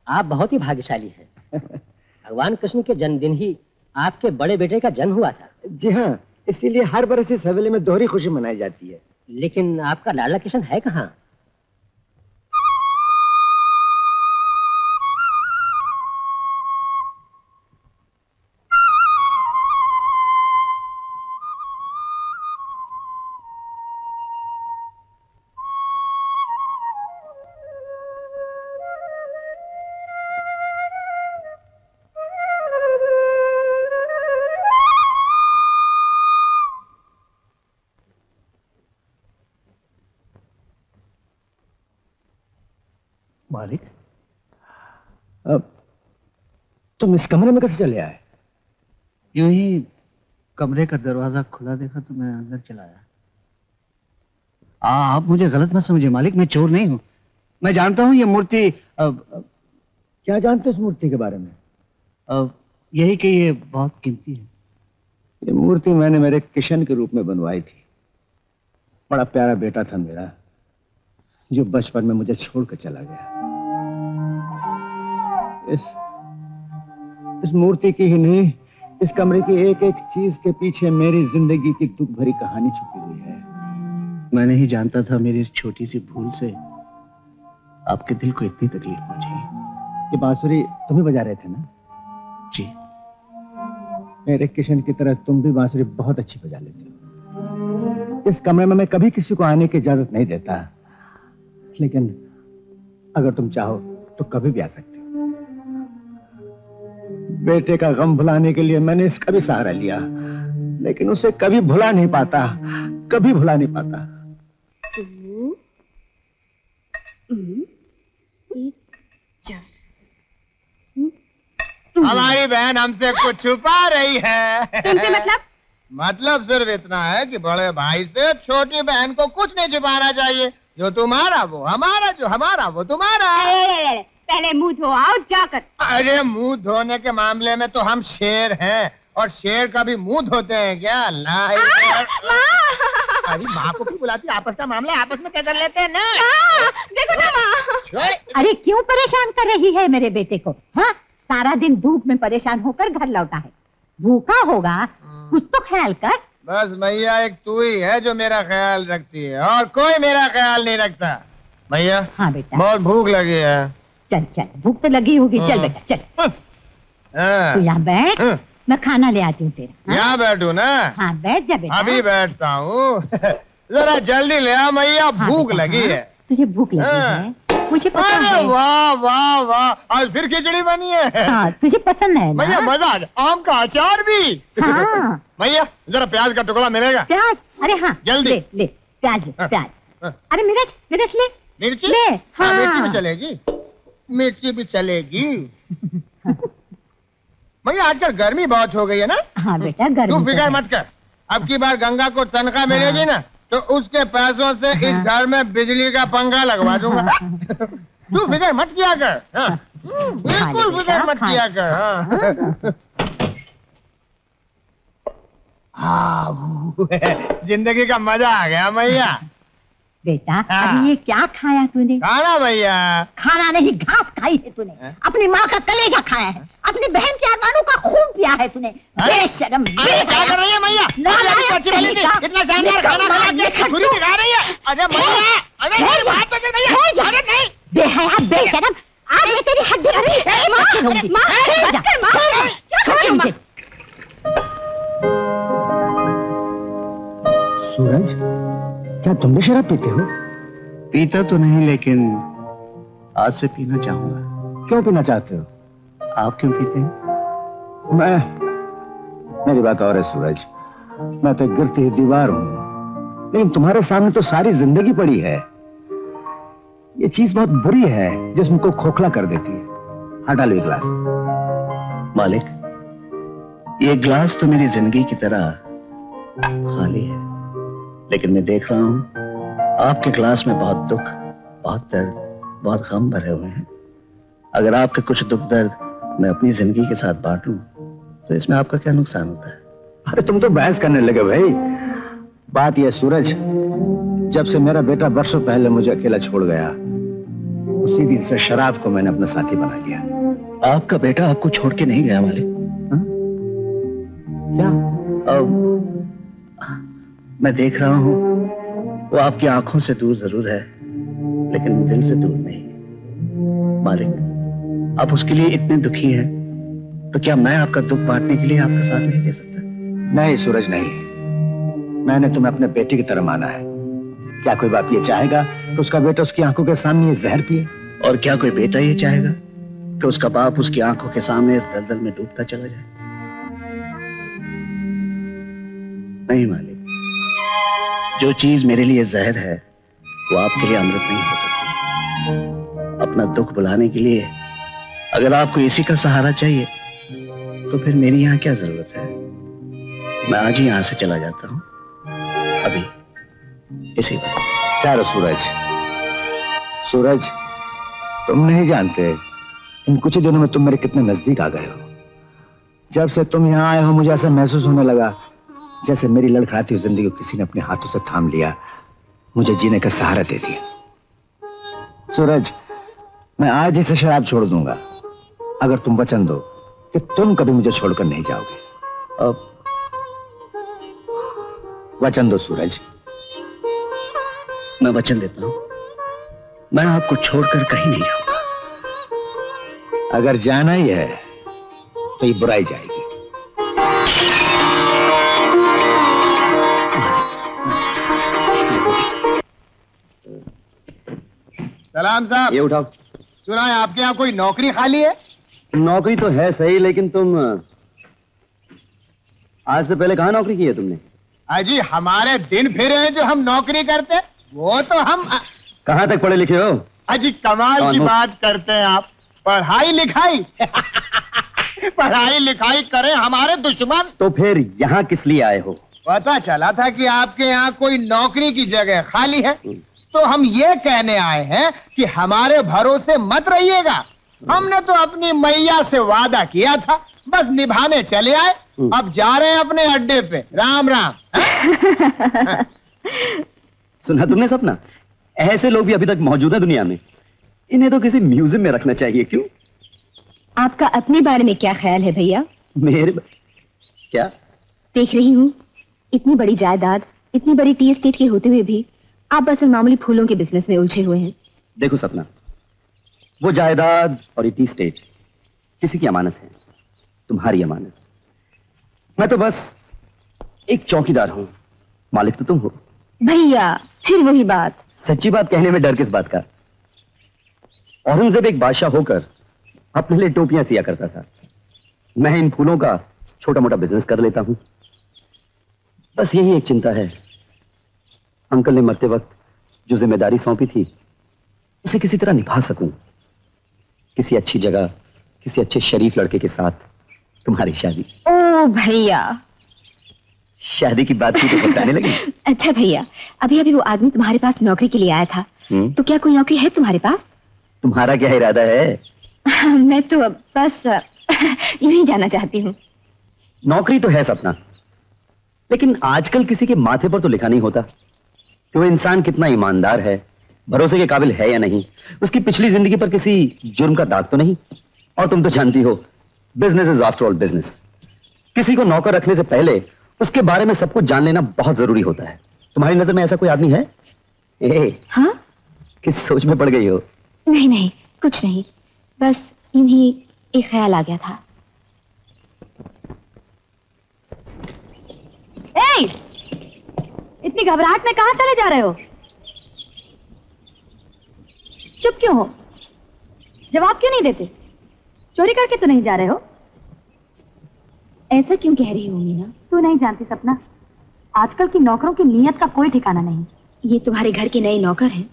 आप बहुत ही भाग्यशाली हैं। भगवान कृष्ण के जन्मदिन ही आपके बड़े बेटे का जन्म हुआ था।
जी हाँ इसीलिए हर बरस इस हवेली में दोहरी खुशी मनाई जाती है।
लेकिन आपका लाला किशन है कहाँ?
इस कमरे में कैसे चले आए?
यूँ ही कमरे का दरवाज़ा खुला देखा तो मैं अंदर चला आया। आप मुझे गलत मत समझिए मालिक मैं चोर नहीं हूँ। मैं जानता हूँ ये मूर्ति
क्या जानते हो इस मूर्ति के बारे में?
अब, यही कि ये बहुत कीमती है।
ये मूर्ति मैंने मेरे किशन के रूप में बनवाई थी। बड़ा प्यारा बेटा था मेरा जो बचपन में मुझे छोड़कर चला गया। इस इस मूर्ति की ही नहीं इस कमरे की एक एक चीज़ के पीछे मेरी ज़िंदगी की दुख भरी कहानी छुपी हुई है।
मैं नहीं जानता था मेरी इस छोटी सी भूल से आपके दिल को इतनी तकलीफ़ पहुँची।
ये बांसुरी तुम ही बजा रहे थे ना?
जी।
मेरे किशन की तरह तुम भी बांसुरी बहुत अच्छी बजा लेते हो। इस कमरे में मैं कभी किसी को आने की इजाज़त नहीं देता। लेकिन अगर तुम चाहो तो कभी भी आ सकते बेटे का गम भुलाने के लिए मैंने इसका भी सहारा लिया। लेकिन उसे कभी भुला नहीं पाता कभी भुला नहीं पाता।
हमारी बहन हमसे कुछ छुपा रही है।
तुमसे मतलब?
मतलब सिर्फ़ इतना है कि बड़े भाई से छोटी बहन को कुछ नहीं छुपाना चाहिए। जो तुम्हारा वो हमारा जो हमारा वो तुम्हारा।
पहले मुँह धो आओ जाकर।
अरे मुँह धोने के मामले में तो हम शेर हैं और शेर का भी मुँह धोते हैं क्या? लाई अरे माँ को क्यों बुलाती आपस का मामला आपस में क्या कर लेते हैं ना?
देखो ना माँ।
अरे क्यों परेशान कर रही है मेरे बेटे को हाँ? सारा दिन धूप में परेशान होकर घर लौटा है। भूखा होगा कुछ तो ख्याल कर।
बस मैया एक तू ही है जो मेरा ख्याल रखती है और कोई मेरा ख्याल नहीं रखता। भैया
हाँ बेटा।
बहुत भूख लगी है।
चल चल भूख तो लगी होगी। चल
हाँ।
बेटा चल।
हाँ।
तू यहाँ बैठ
मैं खाना ले आती हूँ तेरा।
यहाँ बैठू ना?
हाँ बैठ जा बेटा।
अभी बैठता हूँ। जरा जल्दी ले आ मैया
हाँ,
भूख लगी
हाँ।
है।
तुझे भूख लगी
हाँ।
है। मुझे
अरे
है।
वाह वाह वाह। आज फिर खिचड़ी बनी है।
हाँ तुझे पसंद है
मैया मज़ा। आम का अचार भी।
हाँ।
मैया जरा प्याज का टुकड़ा मिलेगा?
प्याज? अरे हाँ
जल्दी।
ले ले प्याज ले
हाँ,
प्याज।
हाँ।
अरे मिर्च मिर्च ले।
मिर्ची?
ले
हाँ, मिर्ची
हाँ।
चलेगी। मिर्ची भी चलेगी। भैया आजकल गर्मी बहुत हो गई है ना?
हाँ बेटा गर्मी तो
फ़िक्र मत कर। अब की बार गंगा को तनख्वाह मिलेगी ना तो उसके पैसों से इस
हाँ।
घर में बिजली का पंखा लगवा दूँगा। तू फ़िक्र मत किया कर। हाँ। बिल्कुल
बेटा,
फ़िक्र मत किया कर। हाँ। हाँ, ज़िंदगी का मज़ा आ गया भैया।
बेटा
हाँ।
अभी ये क्या खाया तूने?
खाना भैया।
खाना नहीं घास खाई है तूने।
हैं?
अपनी माँ का कलेजा खाया है। अपनी बहन के अरमानों का खून पिया है तूने। बेशरम
अरे क्या कर रही है मैया इतना शानदार खाना खा के छुरी दिखा रही है? अरे मैया अरे। अरे नहीं।
बेहया बेशरम आज मैं तेरी हड्डी माँ
माँ, माँ,
छोड़ मुझे
सूरज? क्या तुम भी शराब पीते हो?
पीता तो नहीं लेकिन आज से पीना चाहूँगा।
क्यों पीना चाहते हो?
आप क्यों पीते हैं?
मैं मेरी बात और है सूरज। मैं तो गिरती दीवार हूँ। लेकिन तुम्हारे सामने तो सारी ज़िंदगी पड़ी है। ये चीज़ बहुत बुरी है जिसम को खोखला कर देती है। हटा लो गिलास।
मालिक ये ग्लास तो मेरी ज़िंदगी की तरह खाली है। लेकिन मैं देख रहा हूँ आपके ग्लास में बहुत दुख बहुत दर्द बहुत गम भरे हुए हैं। अगर आपके कुछ दुख दर्द मैं अपनी ज़िंदगी के साथ बांट लूँ तो इसमें आपका क्या नुकसान होता है?
अरे तुम तो बहस करने लगे भाई। बात यह सूरज जब से मेरा बेटा वर्षों पहले मुझे अकेला छोड़ गया उसी दिन से शराब को मैंने अपना साथी बना लिया।
आपका बेटा आपको छोड़ के नहीं गया मालिक।
क्या?
अब मैं देख रहा हूँ वो आपकी आँखों से दूर ज़रूर है लेकिन दिल से दूर नहीं। मालिक आप उसके लिए इतने दुखी हैं तो क्या मैं आपका दुख बांटने के लिए आपका साथ नहीं दे सकता?
नहीं सूरज नहीं मैंने तुम्हें अपने बेटे की तरह माना है। क्या कोई बाप ये चाहेगा कि उसका बेटा उसकी आँखों के सामने ये जहर पिए?
और क्या कोई बेटा ये चाहेगा कि उसका बाप उसकी आँखों के सामने इस दलदल में डूबता चला जाए? नहीं मालिक। जो चीज़ मेरे लिए जहर है, वो आपके लिए अमृत नहीं हो सकती। अपना दुख बुलाने के लिए अगर आपको इसी का सहारा चाहिए तो फिर मेरी यहाँ क्या ज़रूरत है? मैं आज ही यहाँ से चला जाता हूँ। अभी इसी वक्त।
क्या सूरज? सूरज, तुम नहीं जानते, इन कुछ ही दिनों में तुम मेरे कितने नज़दीक आ गए हो। जब से तुम यहाँ आए हो, मुझे ऐसा महसूस होने लगा जैसे मेरी लड़खड़ाती हुई ज़िंदगी को किसी ने अपने हाथों से थाम लिया मुझे जीने का सहारा दे दिया। सूरज मैं आज ही से शराब छोड़ दूँगा। अगर तुम वचन दो कि तुम कभी मुझे छोड़कर नहीं जाओगे।
अब
वचन दो सूरज।
मैं वचन देता हूँ मैं आपको छोड़कर कहीं नहीं जाऊँगा।
अगर जाना ही है तो ये बुराई जाएगी।
सलाम साहब।
ये उठाओ।
सुना है आपके यहाँ कोई नौकरी खाली है?
नौकरी तो है सही लेकिन तुम आज से पहले कहाँ नौकरी की है तुमने?
अजी हमारे दिन फिरे हैं जो हम नौकरी करते वो तो हम
कहाँ तक पढ़े लिखे हो?
अजी कमाल की बात करते हैं आप। पढ़ाई लिखाई। पढ़ाई लिखाई करें हमारे दुश्मन।
तो फिर यहाँ किस लिए आए हो?
पता चला था कि आपके यहाँ कोई नौकरी की जगह खाली है। तो हम ये कहने आए हैं कि हमारे भरोसे मत रहिएगा। हमने तो अपनी मैया से वादा किया था बस निभाने चले आए। अब जा रहे हैं अपने अड्डे पे। राम राम।
सुना तुमने सपना? ऐसे लोग भी अभी तक मौजूद हैं दुनिया में। इन्हें तो किसी म्यूज़ियम में रखना चाहिए क्यों?
आपका अपने बारे में क्या ख्याल है भैया?
मेरे क्या?
देख रही हूँ इतनी बड़ी जायदाद इतनी बड़ी टी एस्टेट के होते हुए भी। आप बस मामूली फूलों के बिज़नेस में उलझे हुए हैं।
देखो सपना। वो जायदाद और टी स्टेट किसी की अमानत है तुम्हारी अमानत। मैं तो बस एक चौकीदार हूँ। मालिक तो तुम हो।
भैया फिर वही बात।
सच्ची बात कहने में डर किस बात का? औरंगज़ेब एक बादशाह होकर अपने लिए टोपियाँ सिया करता था। मैं इन फूलों का छोटा मोटा बिज़नेस कर लेता हूँ। बस यही एक चिंता है अंकल ने मरते वक्त जो ज़िम्मेदारी सौंपी थी उसे किसी तरह निभा सकूँ? किसी अच्छी जगह किसी अच्छे शरीफ लड़के के साथ तुम्हारी शादी।
ओ भैया।
शादी की बात की तो बताने लगी?
अच्छा भैया अभी अभी वो आदमी तुम्हारे पास नौकरी के लिए आया था।
हम्म,
तो क्या कोई नौकरी है तुम्हारे पास?
तुम्हारा क्या इरादा है?
मैं तो अब बस यूँ ही जाना चाहती हूँ।
नौकरी तो है सपना लेकिन आजकल किसी के माथे पर तो लिखा नहीं होता। कि वो इंसान कितना ईमानदार है भरोसे के काबिल है या नहीं? उसकी पिछली ज़िंदगी पर किसी जुर्म का दाग तो नहीं? और तुम तो जानती हो business is after all business किसी को नौकर रखने से पहले उसके बारे में सब कुछ जान लेना बहुत ज़रूरी होता है। तुम्हारी नज़र में ऐसा कोई आदमी है? ए,
हाँ?
किस सोच में पड़ गई हो?
नहीं नहीं कुछ नहीं। बस यूँ ही एक ख्याल आ गया था।
ए! इतनी घबराहट में कहा चले जा रहे हो? चुप क्यों हो? जवाब क्यों नहीं देते? चोरी करके तो नहीं जा रहे हो?
ऐसा क्यों कह रही हो मीना?
तू नहीं जानती सपना? आजकल की नौकरों की नीयत का कोई ठिकाना नहीं।
ये तुम्हारे घर के नए नौकर हैं।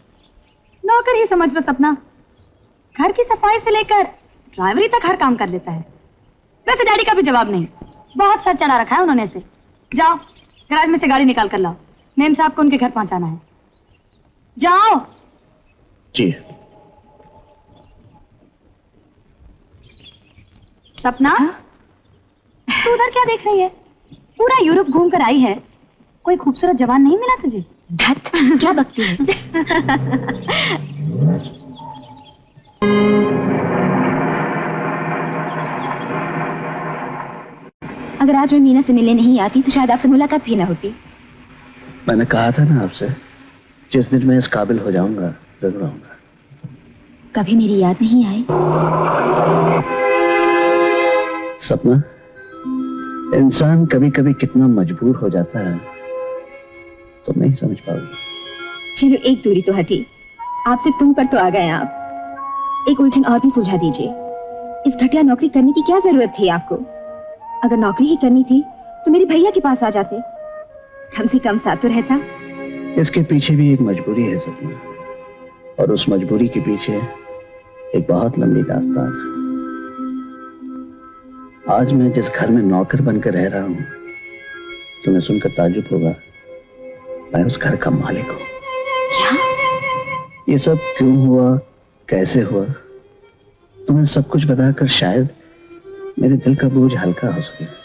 नौकर ही समझ लो सपना। घर की सफ़ाई से लेकर ड्राइवरी तक हर काम कर लेता है। वैसे डैडी का भी जवाब नहीं। बहुत सर चढ़ा रखा है उन्होंने इसे। जाओ गैराज में से गाड़ी निकाल कर लाओ। मेम साहब को उनके घर पहुंचाना है। जाओ।
जी।
सपना तू उधर क्या देख रही है? पूरा यूरोप घूम कर आई है। कोई खूबसूरत जवान नहीं मिला तुझे?
धत क्या बकती है? अगर आज मैं मीना से मिलने नहीं आती तो शायद आपसे मुलाकात भी ना होती।
मैंने कहा था ना आपसे जिस दिन मैं इस काबिल हो जाऊँगा ज़रूर आऊँगा।
कभी मेरी याद नहीं आई?
सपना? इंसान कभी कभी कितना मजबूर हो जाता है तुम नहीं समझ पाओगे।
चलो एक दूरी तो हटी। आपसे तुम पर तो आ गए आप। एक उलझन और भी सुलझा दीजिए। इस घटिया नौकरी करने की क्या ज़रूरत थी आपको? अगर नौकरी ही करनी थी तो मेरे भैया के पास आ जाते। कम से कम साथ तो रहता
इसके पीछे भी एक मजबूरी है सपना। और उस मजबूरी के पीछे एक बहुत लंबी दास्तान आज मैं जिस घर में नौकर बनकर रह रहा हूँ तुम्हें सुनकर ताजुब होगा मैं उस घर का मालिक हूँ।
क्या?
ये सब क्यों हुआ? कैसे हुआ? तुम्हें सब कुछ बताकर शायद मेरे दिल का बोझ हल्का हो सके।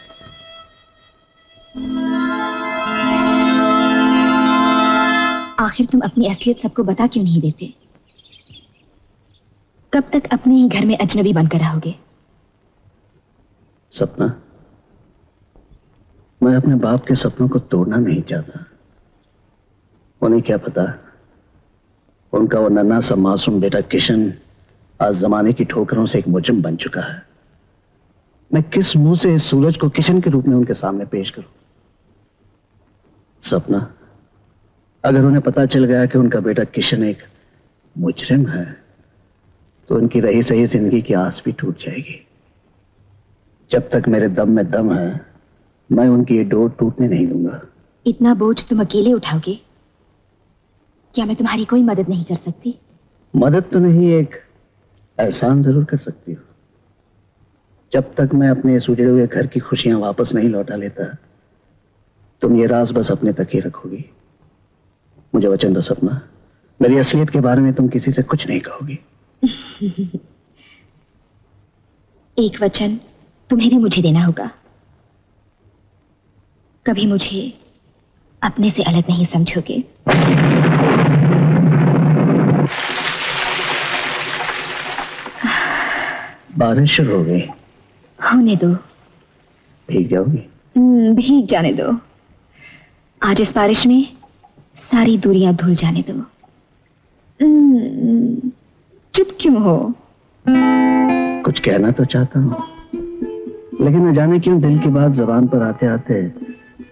आखिर तुम अपनी असलियत सबको बता क्यों नहीं देते? कब तक अपने ही घर में अजनबी बनकर रहोगे?
सपना? मैं अपने बाप के सपनों को तोड़ना नहीं चाहता। उन्हें क्या पता? उनका वो नन्हा सा मासूम बेटा किशन आज जमाने की ठोकरों से एक मुजम बन चुका है। मैं किस मुँह से इस सूरज को किशन के रूप में उनके सामने पेश करूँ? सपना? अगर उन्हें पता चल गया कि उनका बेटा किशन एक मुजरिम है तो उनकी रही सही ज़िंदगी की आस भी टूट जाएगी। जब तक मेरे दम में दम है मैं उनकी ये डोर टूटने नहीं दूँगा।
इतना बोझ तुम अकेले उठाओगे? क्या मैं तुम्हारी कोई मदद नहीं कर सकती?
मदद तो नहीं एक एहसान ज़रूर कर सकती हूँ। जब तक मैं अपने इस उजड़े हुए घर की खुशियाँ वापस नहीं लौटा लेता तुम ये राज बस अपने तक ही रखोगी। मुझे वचन दो सपना। मेरी असलियत के बारे में तुम किसी से कुछ नहीं कहोगी।
एक वचन तुम्हें भी मुझे देना होगा। कभी मुझे अपने से अलग नहीं समझोगे।
बारिश शुरू हो गई।
होने दो।
भीग जाओगी।
हम्म, भीग जाने दो। आज इस बारिश में सारी दूरियाँ धुल जाने दो। चुप क्यों हो?
कुछ कहना तो चाहता हूँ।
लेकिन न जाने क्यों दिल की बात जबान पर आते आते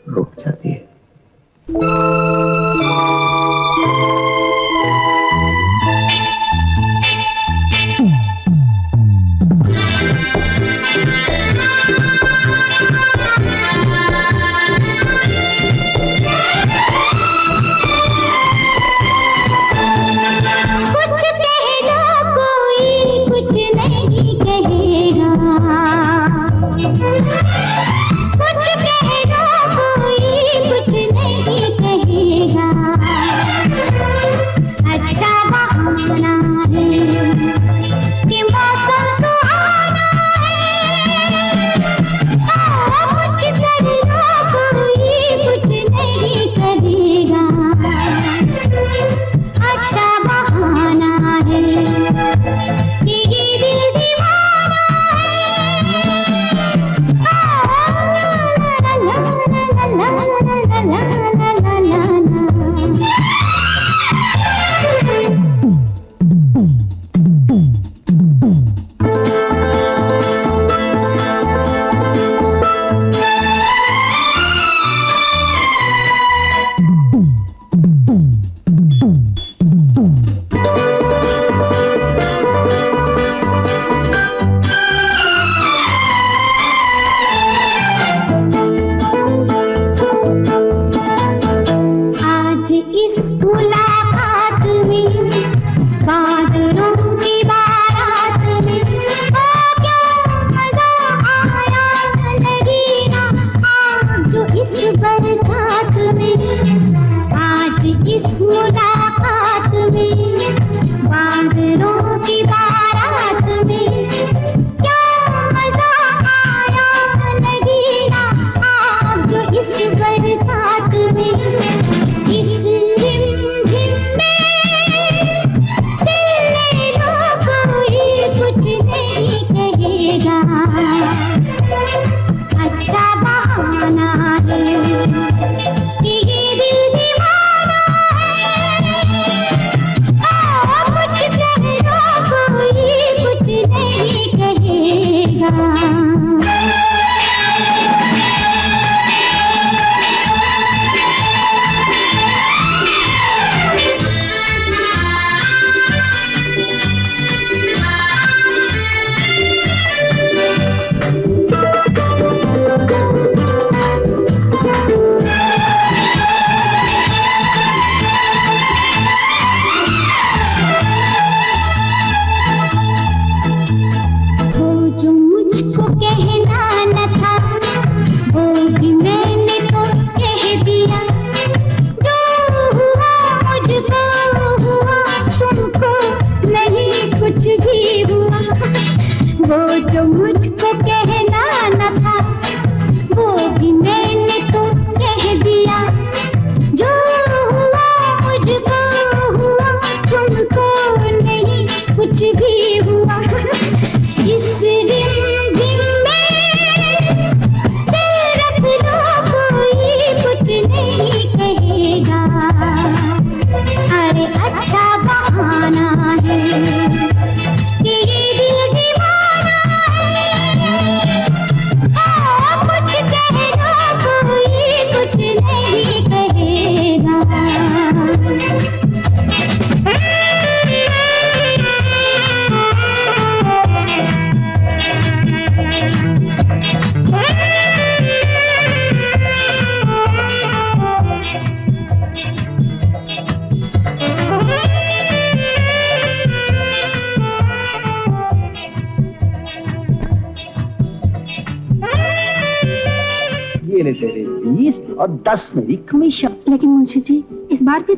रुक जाती है।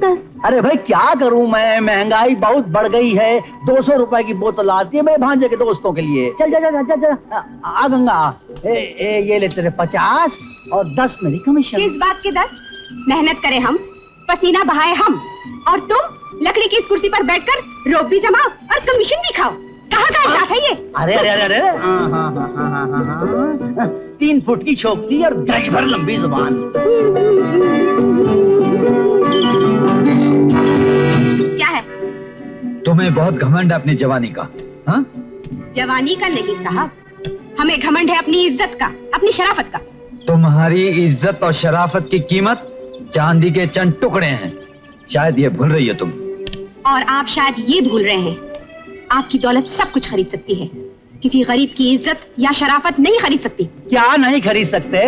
दस।
अरे भाई क्या करूँ मैं? महँगाई बहुत बढ़ गई है। दो सौ रुपए की बोतल आती है मेरे भांजे के दोस्तों के लिए। चल जा जा जा जा, जा आ गंगा ए, ए, ये ले तेरे पचास और दस मेरी कमीशन
किस बात के दस? मेहनत करे हम पसीना बहाए हम और तुम लकड़ी की इस कुर्सी पर बैठकर रोप भी जमाओ और कमीशन भी खाओ। कहा है ये?
अरे अरे अरे हाँ, हाँ, हाँ, तीन फुट की छोकती और दस भर लंबी ज़ुबान।
तुम्हें बहुत घमंड है अपनी जवानी का हा?
जवानी का नहीं साहब हमें घमंड है अपनी इज़्ज़त का अपनी शराफत का।
तुम्हारी इज़्ज़त और शराफत की कीमत चांदी के चंद टुकड़े हैं। शायद ये भूल रही हो तुम।
और आप शायद ये भूल रहे हैं आपकी दौलत सब कुछ खरीद सकती है। किसी गरीब की इज़्ज़त या शराफत नहीं खरीद सकती।
क्या नहीं खरीद सकते?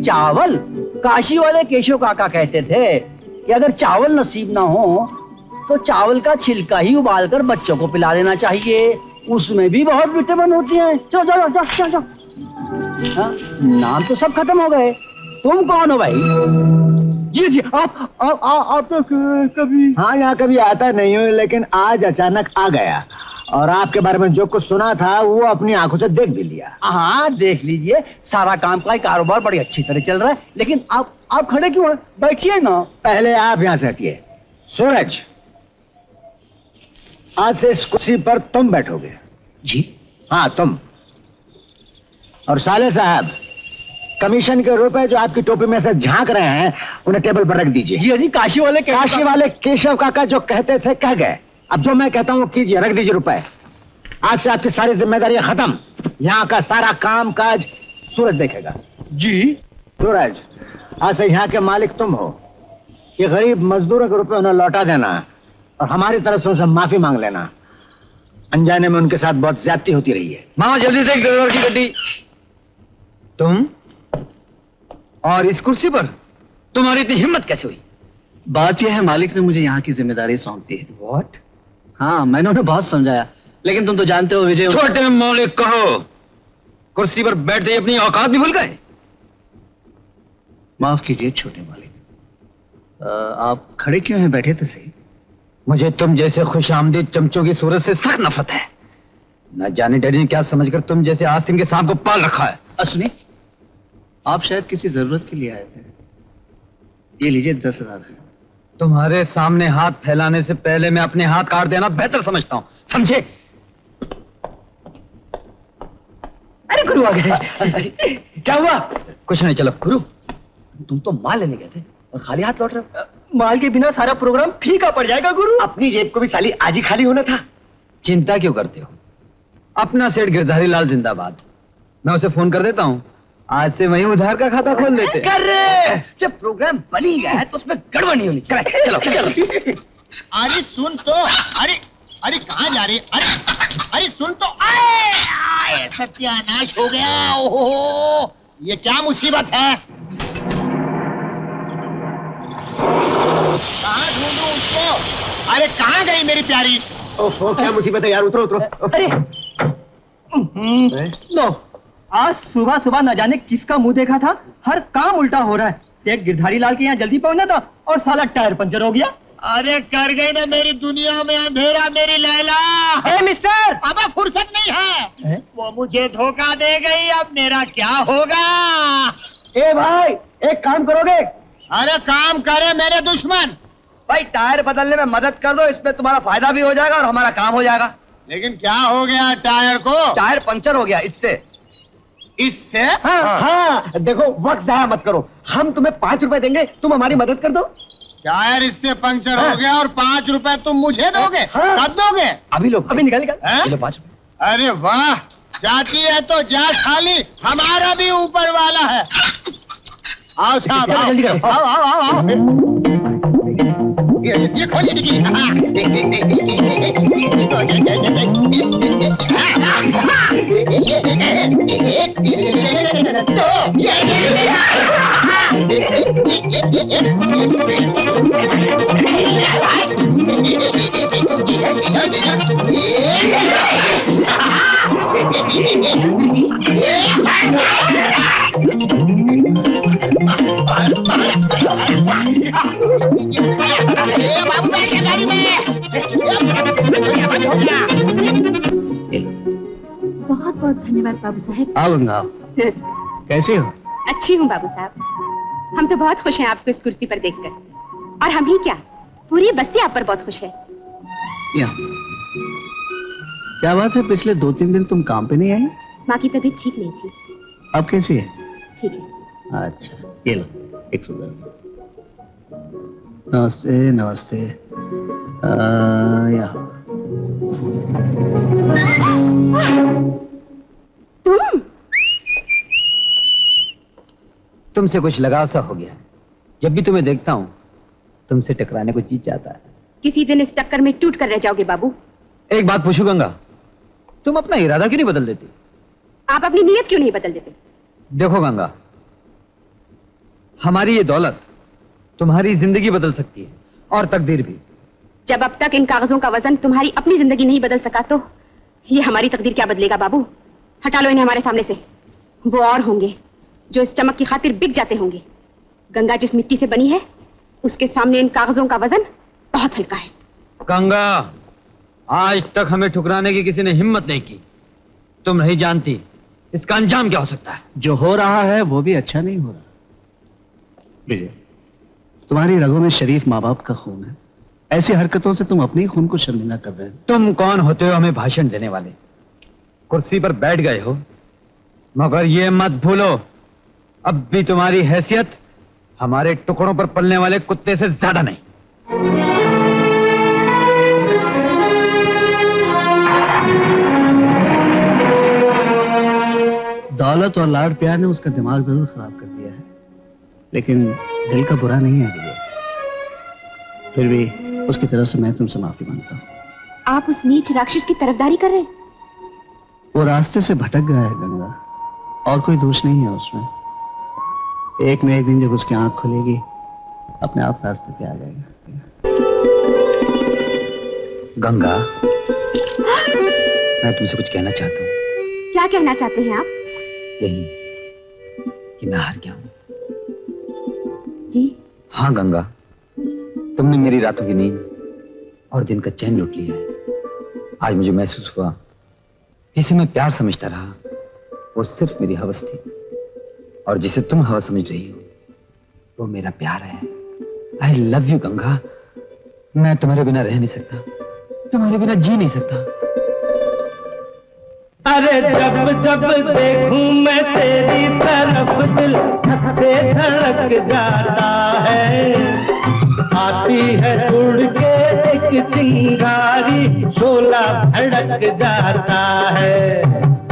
चावल? काशी वाले केशव काका कहते थे कि अगर चावल नसीब ना हो तो चावल का छिलका ही उबाल कर बच्चों को पिला देना चाहिए। उसमें भी बहुत विटामिन होती हैं। चलो चलो चलो चलो चलो। हाँ, नाम तो सब खत्म हो गए। तुम कौन हो भाई?
जी जी आप आप आप, आप तो कभी हाँ यहाँ कभी आता नहीं हूँ लेकिन आज अचानक आ गया। और आपके बारे में जो कुछ सुना था वो अपनी आँखों से देख भी लिया।
हाँ देख लीजिए। सारा काम का कारोबार बड़ी अच्छी तरह चल रहा है। लेकिन आप आप खड़े क्यों हैं? बैठिए ना।
पहले आप यहाँ से हटिए। सूरज आज से इस कुर्सी पर तुम बैठोगे।
जी।
हाँ तुम। और साले साहब कमीशन के रुपए जो आपकी टोपी में से झाँक रहे हैं उन्हें टेबल पर रख दीजिए।
जी जी काशी वाले
काशी वाले केशव काका जो कहते थे कह गए। अब जो मैं कहता हूँ कीजिए रख दीजिए रुपए। आज से आपकी सारी ज़िम्मेदारी खत्म। यहाँ का सारा काम काज सूरज देखेगा।
जी।
सूरज आज से यहाँ के मालिक तुम हो। ये गरीब मजदूरों के रुपए उन्हें लौटा देना। और हमारी तरफ़ से उनसे माफ़ी मांग लेना। अनजाने में उनके साथ बहुत ज्यादती होती रही है।
मामा जल्दी से एक ड्राइवर की गड्डी। तुम? और इस कुर्सी पर? तुम्हारी इतनी हिम्मत कैसे हुई?
बात यह है मालिक ने मुझे यहाँ की ज़िम्मेदारी सौंप दी है।
व्हाट
हाँ मैंने उन्हें बहुत समझाया। लेकिन तुम तो जानते हो विजय
छोटे मौलिक कहो कुर्सी पर बैठते ही अपनी औकात भी भूल गए?
माफ़ कीजिए छोटे मालिक। आप खड़े क्यों हैं? बैठे थे सही।
मुझे तुम जैसे खुश आमदीद चमचों की सूरत से सख्त नफरत है। न जाने डैडी ने क्या समझकर तुम जैसे आस्तीन के सांप को पाल रखा है।
असनी आप शायद किसी ज़रूरत के लिए आए थे। ये लीजिए दस हज़ार है।
तुम्हारे सामने हाथ फैलाने से पहले मैं अपने हाथ काट देना बेहतर समझता हूँ। समझे?
अरे, गुरु आ गए। क्या हुआ?
कुछ नहीं, चलो, गुरु।
तुम तो माल लेने गए थे और खाली हाथ लौट रहे हो। माल के बिना सारा प्रोग्राम फीका पड़ जाएगा गुरु। अपनी जेब को भी साली आज ही खाली होना था।
चिंता क्यों करते हो? अपना सेठ गिरधारी लाल जिंदाबाद। मैं उसे फ़ोन कर देता हूँ। आज से वही उधार का खाता खोल देते।
कर जब प्रोग्राम बनी गया है तो उसमें गड़बड़ नहीं होनी चाहिए। चलो चलो।
अरे सुन तो अरे अरे कहाँ जा रही? अरे अरे सुन तो। आए आए सत्यानाश हो गया। ओहो ये क्या मुसीबत है? कहाँ ढूंढूं उसको? अरे कहाँ गई मेरी प्यारी?
ओहो क्या मुसीबत है यार? उतरो उतरो। अरे लो आज सुबह सुबह न जाने किसका मुँह देखा था? हर काम उल्टा हो रहा है। सेठ गिरधारी लाल के यहाँ जल्दी पहुँचना था और साला टायर पंचर हो गया।
अरे कर गई ना मेरी दुनिया में अंधेरा मेरी लैला।
ए मिस्टर!
अब फुर्सत नहीं है? वो मुझे धोखा दे गई अब मेरा क्या होगा?
ए भाई एक काम करोगे?
अरे काम करे मेरे दुश्मन।
भाई टायर बदलने में मदद कर दो इसमें तुम्हारा फ़ायदा भी हो जाएगा और हमारा काम हो जाएगा।
लेकिन क्या हो गया टायर को?
टायर पंचर हो गया इससे।
इससे?
हाँ, हाँ। हाँ, देखो वक्त जाया मत करो। हम तुम्हें पाँच रुपए देंगे तुम हमारी मदद कर दो।
टायर इससे पंचर हाँ, हो। गया और पाँच रुपए तुम मुझे दोगे
हाँ।
कब दोगे?
अभी लो अभी निकल निकल।
हैं?
पाँच रुपए।
अरे वाह जाती है तो जा खाली हमारा भी ऊपर वाला है। आओ साहब आओ
जल्दी करो।
आओ आओ आओ आओ। ये ये खोलिए डिग्गी
बहुत बहुत धन्यवाद बाबू साहब।
आओ गंगा। कैसे हो?
अच्छी हूँ बाबू साहब। हम तो बहुत खुश हैं आपको इस कुर्सी पर देखकर। और हम ही क्या? पूरी बस्ती आप पर बहुत खुश है।
यहाँ क्या बात है? पिछले दो तीन दिन तुम काम पे नहीं आई?
माँ की तबीयत ठीक नहीं थी।
अब कैसी है?
ठीक है।
अच्छा ये लो एक सौ दस। नमस्ते नमस्ते। आ,
तुम?
तुमसे कुछ लगाव सा हो गया। जब भी तुम्हें देखता हूँ तुमसे टकराने को जी चाहता है।
किसी दिन इस टक्कर में टूट कर रह जाओगे बाबू।
एक बात पूछू गंगा? तुम अपना इरादा क्यों नहीं बदल देती?
आप अपनी नीयत क्यों नहीं बदल देते?
देखो गंगा हमारी ये दौलत तुम्हारी ज़िंदगी बदल सकती है और तकदीर भी।
जब अब तक इन कागजों का वज़न तुम्हारी अपनी ज़िंदगी नहीं बदल सका तो ये हमारी तकदीर क्या बदलेगा बाबू? हटा लो इन्हें हमारे सामने से। वो और होंगे जो इस चमक की खातिर बिक जाते होंगे। गंगा जिस मिट्टी से बनी है उसके सामने इन कागजों का वज़न बहुत हल्का है।
गंगा आज तक हमें ठुकराने की किसी ने हिम्मत नहीं की। तुम नहीं जानती इसका अंजाम क्या हो सकता है।
जो हो रहा है वो भी अच्छा नहीं हो रहा। विजय तुम्हारी रगों में शरीफ माँ बाप का खून है। ऐसी हरकतों से तुम अपने खून को शर्मिंदा कर रहे हो।
तुम कौन होते हो हमें भाषण देने वाले? कुर्सी पर बैठ गए हो। मगर ये मत भूलो अब भी तुम्हारी हैसियत हमारे टुकड़ों पर पलने वाले कुत्ते से ज़्यादा नहीं।
दौलत और लाड प्यार ने उसका दिमाग ज़रूर खराब कर दिया है। लेकिन दिल का बुरा नहीं है विजय फिर भी उसकी तरफ़ से मैं तुमसे माफ़ी माँगता हूँ।
आप उस नीच राक्षस की तरफदारी कर रहे
वो रास्ते से भटक गया है गंगा। और कोई दोष नहीं है उसमें। एक न एक दिन जब उसकी आँख खुलेगी अपने आप रास्ते पे आ जाएगा।
गंगा मैं तुमसे कुछ कहना चाहता हूँ।
क्या कहना चाहते हैं आप?
यही कि मैं हार गया हूँ।
जी?
हाँ गंगा। तुमने मेरी रातों की नींद और दिन का चैन लूट लिया है। आज मुझे महसूस हुआ जिसे मैं प्यार समझता रहा वो सिर्फ़ मेरी हवस थी। और जिसे तुम हवस समझ रही हो वो मेरा प्यार है। I love you Ganga. मैं तुम्हारे बिना रह नहीं सकता तुम्हारे बिना जी नहीं सकता।
अरे जब जब देखूँ मैं तेरी तरफ़ दिल से धड़क जाता है। आती है उड़ के एक चिंगारी, शोला
धड़क जाता है।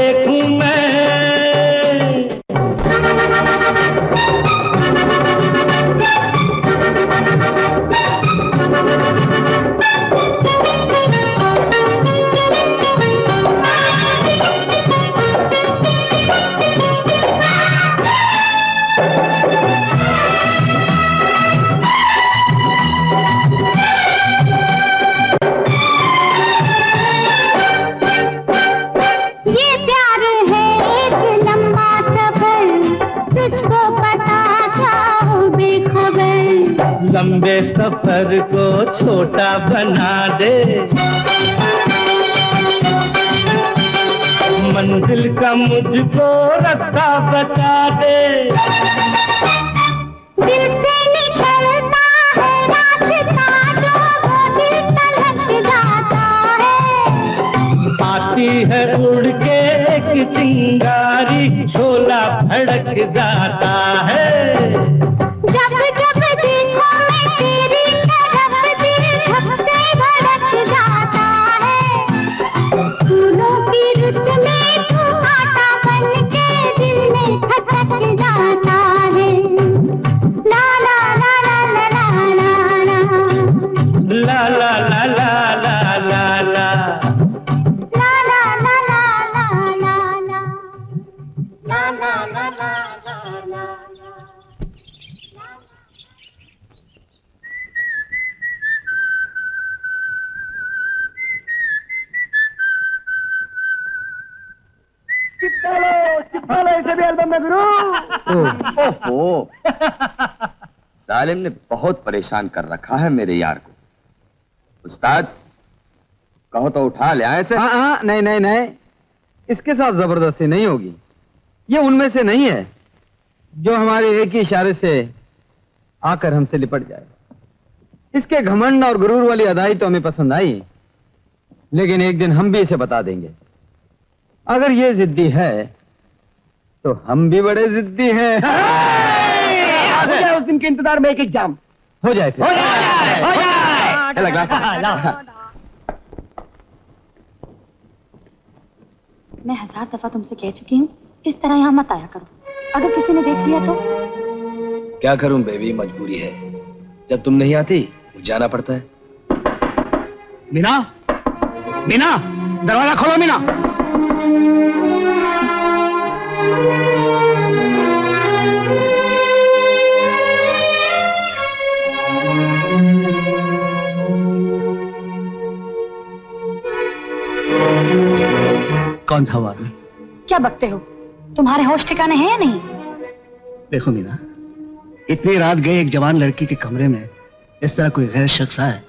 देखूँ
परेशान कर रखा है मेरे यार को। उस्ताद कहो तो उठा ले आए से
हाँ हाँ नहीं नहीं नहीं। इसके साथ ज़बरदस्ती नहीं होगी। ये उनमें से नहीं है जो हमारे एक ही इशारे से आकर हमसे लिपट जाए। इसके घमंड और गुरूर वाली अदाई तो हमें पसंद आई लेकिन एक दिन हम भी इसे बता देंगे। अगर ये जिद्दी है तो हम भी बड़े जिद्दी हैं।
हो उस दिन के इंतज़ार में एक एग्ज़ाम?
हो जाए फिर।
हो जाए। हो जाए।
ग्लास
मैं हज़ार दफ़ा तुमसे कह चुकी हूँ इस तरह यहाँ मत आया करो। अगर किसी ने देख लिया तो?
क्या करूँ बेबी? मजबूरी है। जब तुम नहीं आती जाना पड़ता है।
मीना? मीना? दरवाज़ा खोलो मीना।
कौन था वो आदमी
क्या बकते हो? तुम्हारे होश ठिकाने हैं या नहीं?
देखो मीना इतनी रात गए एक जवान लड़की के कमरे में इस तरह कोई गैर शख्स आए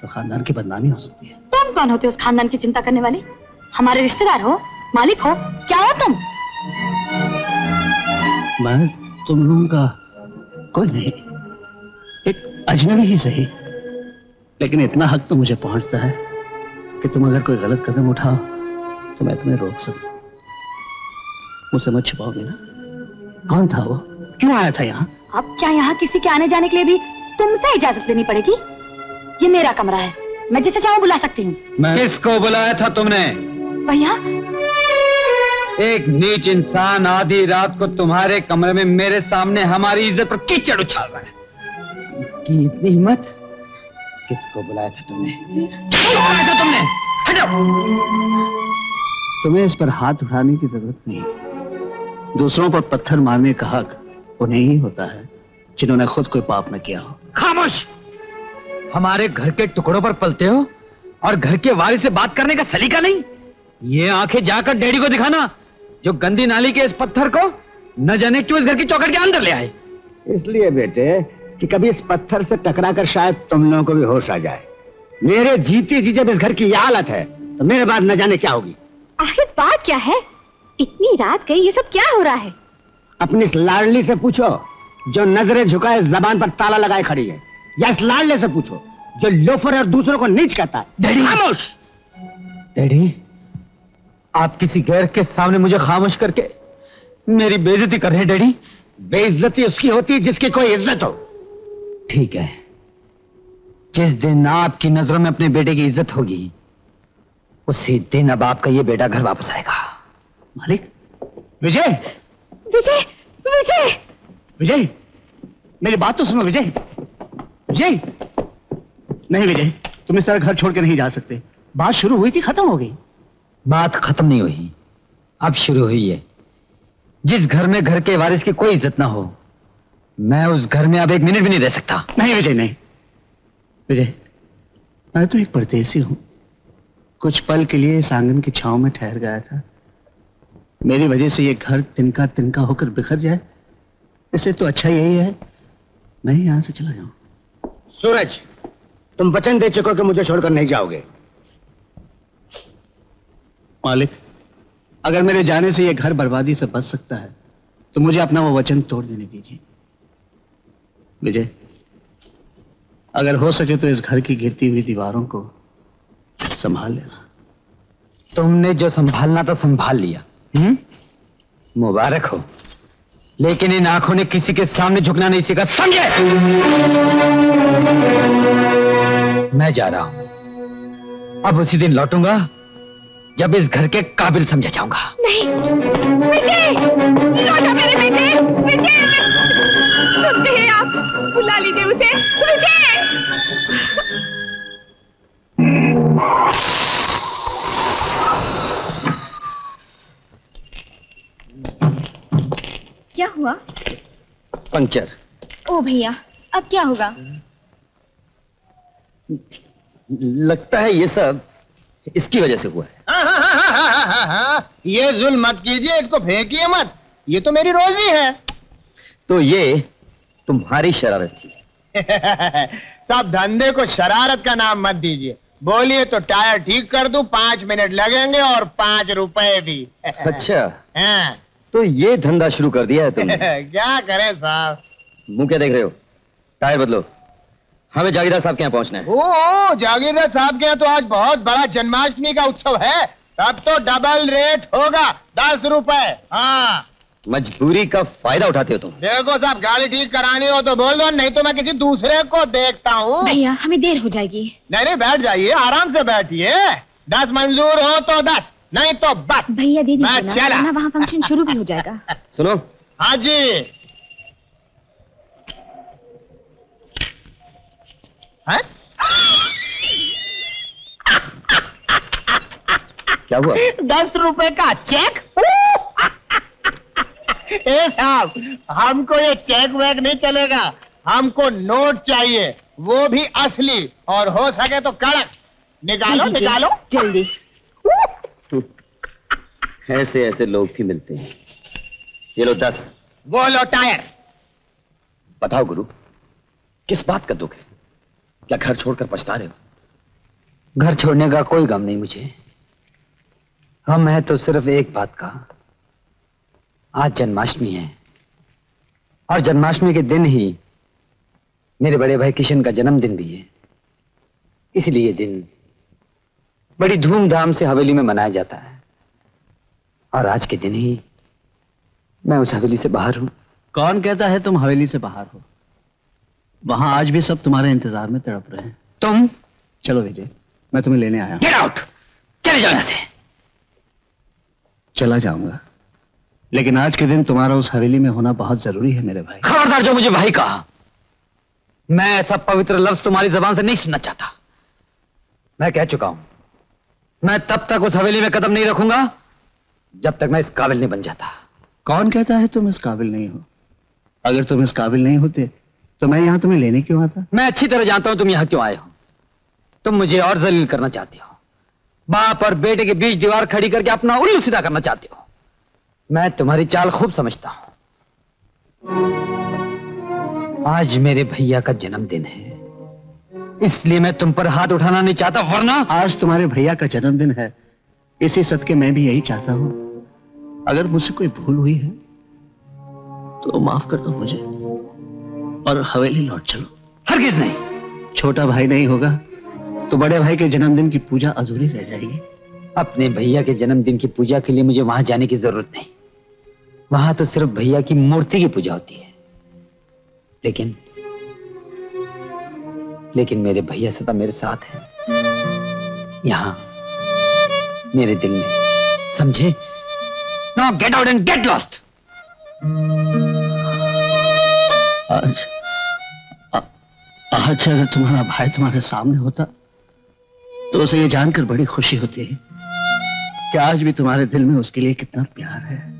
तो खानदान की बदनामी हो सकती है।
तुम कौन होते हो उस खानदान की चिंता करने वाले? हमारे रिश्तेदार हो मालिक हो क्या हो तुम?
मैं तुम लोगों का कोई नहीं एक अजनबी ही सही। लेकिन इतना हक तो मुझे पहुँचता है कि तुम अगर कोई गलत कदम उठाओ तो मैं तुम्हें रोक सकूँ। मुझसे मत छुपाओगे ना? कौन था वो? क्यों आया था यहाँ?
अब क्या यहाँ किसी के आने जाने के लिए भी तुमसे इजाज़त लेनी पड़ेगी? ये मेरा कमरा है। मैं जिसे चाहूँ बुला सकती हूँ।
किसको बुलाया था तुमने?
भैया।
एक नीच इंसान आधी रात को तुम्हारे कमरे में मेरे सामने हमारी इज़्ज़त पर कीचड़ उछाल रहा है। इसकी इतनी हिम्मत? किसको बुलाया था तुमने? किसको बुलाया था तुमने? हटो!
तुम्हें इस पर हाथ उठाने की ज़रूरत नहीं। दूसरों पर पत्थर मारने का हक उन्हें ही होता है जिन्होंने खुद कोई पाप न किया हो।
खामोश! हमारे घर के टुकड़ों पर पलते हो और घर के वारिस से बात करने का सलीका नहीं? ये आँखें जाकर डैडी को दिखाना जो गंदी नाली के इस पत्थर को न जाने क्यों इस घर की चौखट के अंदर ले आए।
इसलिए बेटे कि कभी इस पत्थर से टकरा कर शायद तुम लोगों को भी होश आ जाए। मेरे जीते जी जब इस घर की यह हालत है तो मेरे बाद न जाने क्या होगी।
आखिर बात क्या है? इतनी रात गई ये सब क्या हो रहा है?
अपनी इस लाडली से पूछो जो नज़रें झुकाए जबान पर ताला लगाए खड़ी है। या इस लाडले से पूछो जो लोफर और दूसरों को नीच कहता है।
डैडी।
खामोश!
डैडी आप किसी गैर के सामने मुझे खामोश करके मेरी बेइज्जती कर रहे हैं डैडी?
बेइज्जती उसकी होती है जिसकी कोई इज़्ज़त हो।
ठीक है। जिस दिन आपकी नज़रों में अपने बेटे की इज़्ज़त होगी उसी दिन अब आपका ये बेटा घर वापस आएगा।
मालिक
विजय!
विजय! विजय!
विजय! मेरी बात तो सुनो विजय! विजय! नहीं विजय तुम इस तरह घर छोड़ के नहीं जा सकते। बात शुरू हुई थी खत्म हो गई।
बात खत्म नहीं हुई। अब शुरू हुई है। जिस घर में घर के वारिस की कोई इज़्ज़त ना हो मैं उस घर में अब एक मिनट भी नहीं रह सकता।
नहीं विजय नहीं। विजय मैं तो एक परदेसी हूँ। कुछ पल के लिए इस आँगन की छाव में ठहर गया था। मेरी वजह से ये घर तिनका तिनका होकर बिखर जाए। इससे तो अच्छा यही है मैं यहाँ से चला जाऊँ।
सूरज तुम वचन दे चुके हो कि मुझे छोड़कर नहीं जाओगे?
मालिक अगर मेरे जाने से यह घर बर्बादी से बच सकता है तो मुझे अपना वो वचन तोड़ देने दीजिए। विजय अगर हो सके तो इस घर की गिरती हुई दीवारों को संभाल लेना।
तुमने जो संभालना था संभाल लिया। हम्म? मुबारक हो। लेकिन इन आँखों ने किसी के सामने झुकना नहीं सीखा। समझे? मैं जा रहा हूँ। अब उसी दिन लौटूँगा जब इस घर के काबिल समझा जाऊँगा।
नहीं। विजय! लौटा मेरे बेटे। विजय! सुनते हैं आप बुला लीजिए उसे।
क्या हुआ?
पंक्चर
ओ भैया अब क्या होगा?
लगता है ये सब इसकी वजह से हुआ है।
ये जुल्म मत कीजिए इसको फेंकिए मत। ये तो मेरी रोजी है।
तो ये तुम्हारी शरारत थी।
सब धंधे को शरारत का नाम मत दीजिए। बोलिए तो टायर ठीक कर दूँ पाँच मिनट लगेंगे और पाँच रुपए भी।
अच्छा।
हाँ।
तो ये धंधा शुरू कर दिया है तुमने।
क्या करें साहब?
मुँह क्या देख रहे हो? टायर बदलो। हमें जागीरदार साहब के यहाँ पहुँचना है।
ओ जागीरदार साहब के यहाँ तो आज बहुत बड़ा जन्माष्टमी का उत्सव है। तब तो डबल रेट होगा दस रुपए। हाँ।
मजबूरी का फ़ायदा उठाते हो तुम।
देखो साहब गाड़ी ठीक करानी हो तो बोल दो नहीं तो मैं किसी दूसरे को देखता हूँ।
भैया हमें देर हो जाएगी।
नहीं नहीं बैठ जाइए आराम से बैठिए। दस मंजूर हो तो दस नहीं तो बस।
भैया दे
मैं
दीजिए ना
चला।
वहाँ फ़ंक्शन शुरू भी हो जाएगा।
सुनो।
हाँ जी। हैं?
क्या हुआ?
दस रुपए का चेक। ए साहब हमको ये चेक वेक नहीं चलेगा। हमको नोट चाहिए वो भी असली और हो सके तो कड़क। निकालो निकालो।
जल्दी
ऐसे ऐसे लोग भी मिलते हैं। ये लो दस।
वो लो टायर।
बताओ गुरु किस बात का दुख है? क्या घर छोड़कर पछता रहे हो?
घर छोड़ने का कोई गम नहीं मुझे। गम है तो सिर्फ़ एक बात का। आज जन्माष्टमी है। और जन्माष्टमी के दिन ही मेरे बड़े भाई किशन का जन्मदिन भी है। इसलिए दिन बड़ी धूमधाम से हवेली में मनाया जाता है। और आज के दिन ही मैं उस हवेली से बाहर हूँ।
कौन कहता है तुम हवेली से बाहर हो? वहाँ आज भी सब तुम्हारे इंतज़ार में तड़प रहे हैं।
तुम?
चलो विजय मैं तुम्हें लेने आया
गेट आउट चले जाओ यहाँ से।
चला जाऊँगा। लेकिन आज के दिन तुम्हारा उस हवेली में होना बहुत ज़रूरी है मेरे भाई।
खबरदार जो मुझे भाई कहा मैं ऐसा पवित्र लफ्ज तुम्हारी जबान से नहीं सुनना चाहता। मैं कह चुका हूँ मैं तब तक उस हवेली में कदम नहीं रखूँगा जब तक मैं इस काबिल नहीं बन जाता।
कौन कहता है तुम इस काबिल नहीं हो? अगर तुम इस काबिल नहीं होते तो मैं यहाँ तुम्हें लेने क्यों आता?
मैं अच्छी तरह जानता हूँ तुम यहाँ क्यों आए हो। तुम मुझे और जलील करना चाहते हो। बाप और बेटे के बीच दीवार खड़ी करके अपना उल्लू सीधा करना चाहते हो। मैं तुम्हारी चाल खूब समझता हूँ। आज मेरे भैया का जन्मदिन है। इसलिए मैं तुम पर हाथ उठाना नहीं चाहता वरना
आज तुम्हारे भैया का जन्मदिन है। इसी सदके मैं भी यही चाहता हूँ। अगर मुझसे कोई भूल हुई है तो माफ़ कर दो मुझे। और हवेली लौट चलो।
हरगिज नहीं।
छोटा भाई नहीं होगा तो बड़े भाई के जन्मदिन की पूजा अधूरी रह जाएगी।
अपने भैया के जन्मदिन की पूजा के लिए मुझे वहाँ जाने की ज़रूरत नहीं। वहाँ तो सिर्फ़ भैया की मूर्ति की पूजा होती है। लेकिन लेकिन मेरे भैया सदा मेरे साथ है। यहाँ, मेरे दिल में, समझे? No get out and get lost
आज आज अगर तुम्हारा भाई तुम्हारे सामने होता तो उसे ये जानकर बड़ी खुशी होती है कि आज भी तुम्हारे दिल में उसके लिए कितना प्यार है।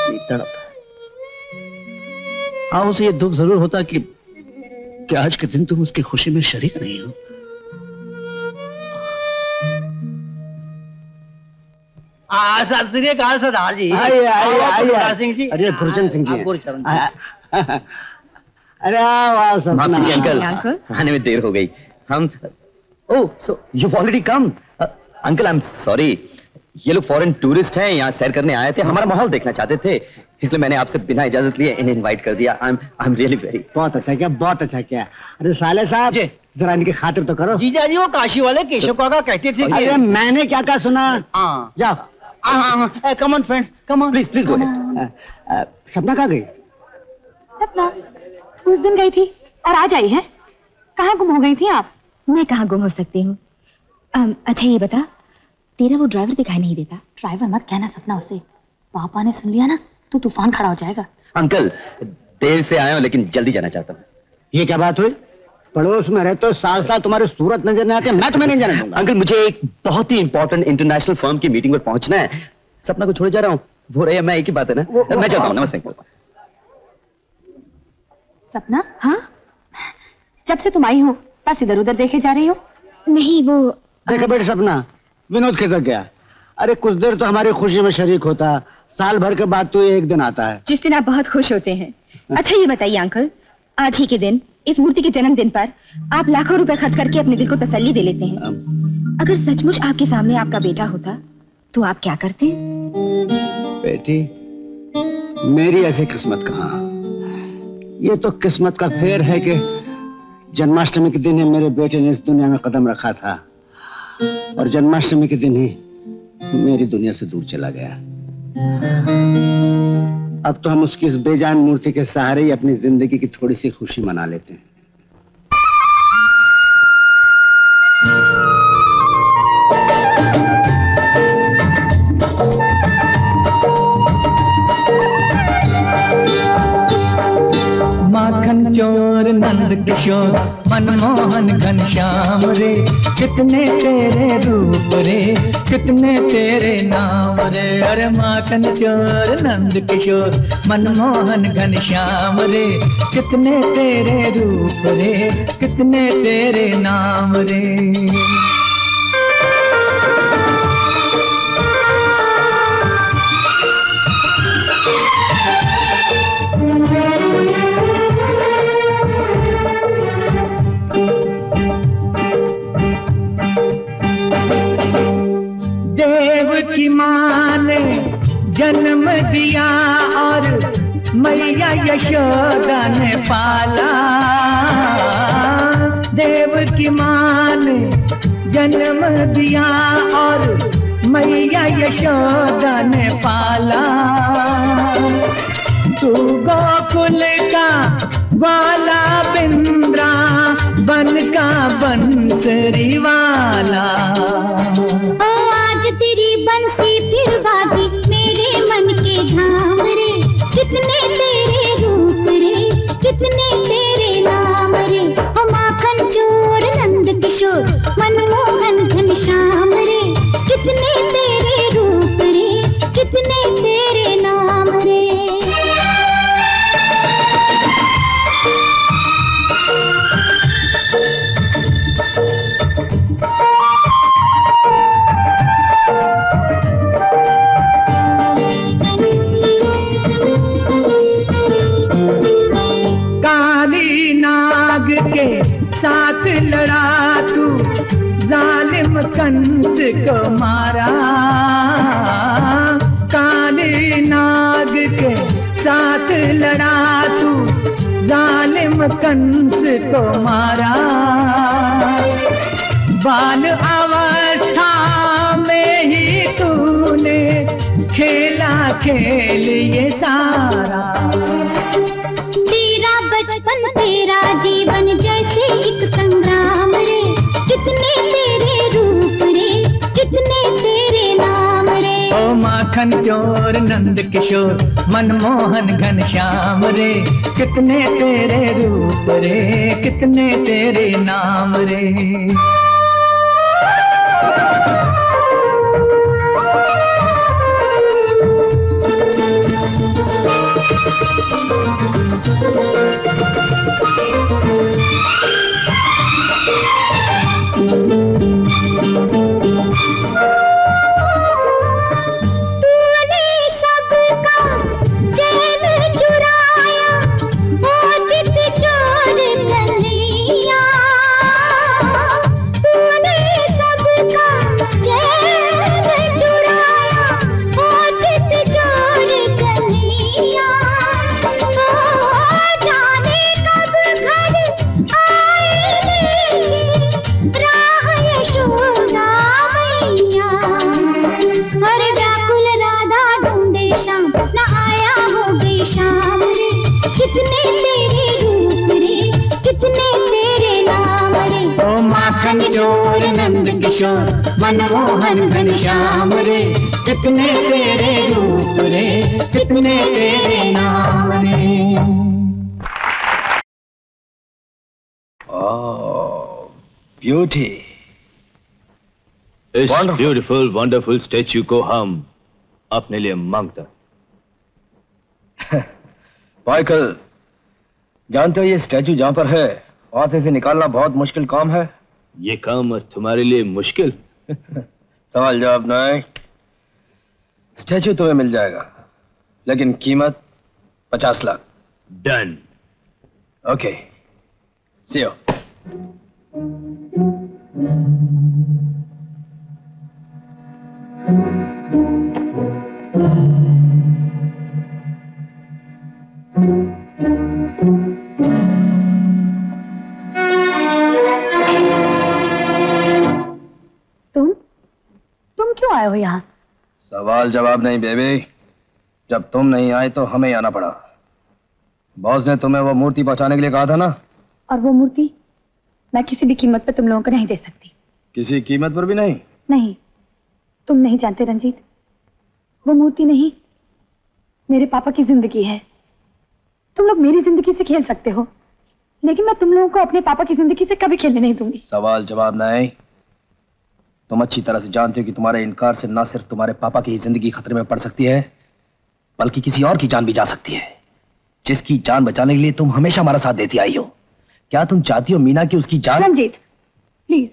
कितनी तड़प। है हाँ उसे ये दुख ज़रूर होता कि कि आज के दिन तुम उसकी खुशी में शरीक नहीं हो।
आ, सत श्री सरदार जी।
आइए, आइए, आइए।
सिंह जी।
अरे, गुरचरण सिंह जी।
हाँ, गुरचरण
अरे वाह सपना
अंकल। आने में देर हो गई। हम ओह so you already come uncle I am sorry ये लोग फॉरेन टूरिस्ट हैं यहाँ सैर करने आए थे हमारा माहौल देखना चाहते थे। इसलिए मैंने आपसे बिना इजाज़त लिए इन्हें इनवाइट कर दिया। I I am really very
बहुत अच्छा किया बहुत अच्छा किया। अरे साले साहब जरा इनकी खातिर तो करो।
जीजा जी वो काशी वाले केशव काका कहते थे
अरे मैंने क्या कहा सुना?
हाँ।
जाओ।
Come on friends come on
please please go Sapna कहाँ गई?
सपना? उस दिन गई थी और आज आई है। कहाँ गुम हो गई थी आप?
मैं कहाँ गुम हो सकती हूँ? अच्छा ये बता तेरा वो ड्राइवर दिखाई नहीं देता।
ड्राइवर मत कहना सपना उसे। पापा ने सुन लिया ना तो तूफ़ान खड़ा हो जाएगा।
अंकल देर से आया हूँ लेकिन जल्दी जाना चाहता हूँ।
ये क्या बात हुई? पड़ोस में रहते हो साल साल तुम्हारे सूरत नज़र नहीं आते मैं तुम्हें नहीं जाने दूँगा।
अंकल मुझे एक बहुत ही इंपॉर्टेंट इंटरनेशनल फर्म की मीटिंग पर पहुँचना है। सपना को छोड़े जा रहा हूँ। वो रहे मैं एक ही बात है ना? मैं चलता हूँ नमस्ते अंकल
सपना? हाँ? जब से तुम आई हो बस इधर उधर देखे जा रही हो।
नहीं वो
देखो बेटे सपना विनोद खिसक गया। अरे कुछ देर तो हमारी खुशी में शरीक होता। साल भर के बाद तो ये एक दिन आता है।
जिस दिन आप बहुत खुश होते हैं। अच्छा ये बताइए अंकल आज ही के दिन इस मूर्ति के जन्मदिन पर आप लाखों रुपए खर्च करके अपने दिल को तसल्ली दे लेते हैं। अगर सचमुच आपके सामने आपका बेटा होता तो आप क्या करते
बेटी मेरी ऐसी किस्मत कहाँ? ये तो किस्मत का फेर है कि जन्माष्टमी के दिन ही मेरे बेटे ने इस दुनिया में कदम रखा था। और जन्माष्टमी के दिन ही मेरी दुनिया से दूर चला गया। अब तो हम उसकी इस बेजान मूर्ति के सहारे ही अपनी ज़िंदगी की थोड़ी सी खुशी मना लेते हैं।
चोर नंद किशोर, मनमोहन घनश्याम रे। कितने तेरे रूप रे, कितने तेरे नाम रे। अरे माखन चोर नंद किशोर, मनमोहन घनश्याम रे। कितने तेरे रूप रे, कितने तेरे नाम रे। यशोदा ने पाला। देव की माँ ने जन्म दिया और मैया यशोदा ने पाला। तू गोकुल का वाला बिंद्रा बन का बंसरी वाला
ओ, आज तेरी बंसी फिर बागी मेरे मन के धाम रे। कितने किशोर मनमोहन
को मारा। बाल अवस्था में ही तूने खेला खेल ये सारा।
तेरा बचपन तेरा जीवन जैसे एक संग्राम रे। कितने तेरे रूप रे जितने तेरे नाम रे।
ओ माखन चोर नंद किशोर मनमोहन घनश्याम रे। कितने तेरे रूप रे कितने तेरे नाम रे।
किशोर मनमोहन घनश्याम रे। कितने तेरे रूप रे कितने तेरे नाम रे।
ब्यूटी
इस ब्यूटीफुल वंडरफुल स्टेच्यू को हम अपने लिए मांगते हैं।
माइकल जानते हो ये स्टैचू जहाँ पर है वहाँ से इसे निकालना बहुत मुश्किल काम है?
ये काम तुम्हारे लिए मुश्किल।
सवाल जवाब नहीं स्टैचू तुम्हें मिल जाएगा लेकिन कीमत पचास lakh.
Done
okay see you
तुम तुम क्यों आए हो यहाँ?
सवाल जवाब नहीं बेबी। जब तुम नहीं आए तो हमें आना पड़ा। बॉस ने तुम्हें वो मूर्ति पहुँचाने के लिए कहा था ना?
और वो मूर्ति? मैं किसी भी कीमत पर तुम लोगों को नहीं दे सकती।
किसी कीमत पर भी नहीं?
नहीं। तुम नहीं जानते रंजीत। वो मूर्ति नहीं। मेरे पापा की ज़िंदगी है। तुम लोग मेरी ज़िंदगी से खेल सकते हो। लेकिन मैं तुम लोगों को अपने पापा की ज़िंदगी से कभी खेलने नहीं दूँगी।
सवाल जवाब नहीं। तुम अच्छी तरह से जानते हो कि तुम्हारे इनकार से ना सिर्फ़ तुम्हारे पापा की ही ज़िंदगी खतरे में पड़ सकती है बल्कि किसी और की जान भी जा सकती है। जिसकी जान बचाने के लिए तुम हमेशा हमारा साथ देती आई हो। क्या तुम चाहती हो मीना की उसकी जान
रंजीत प्लीज़।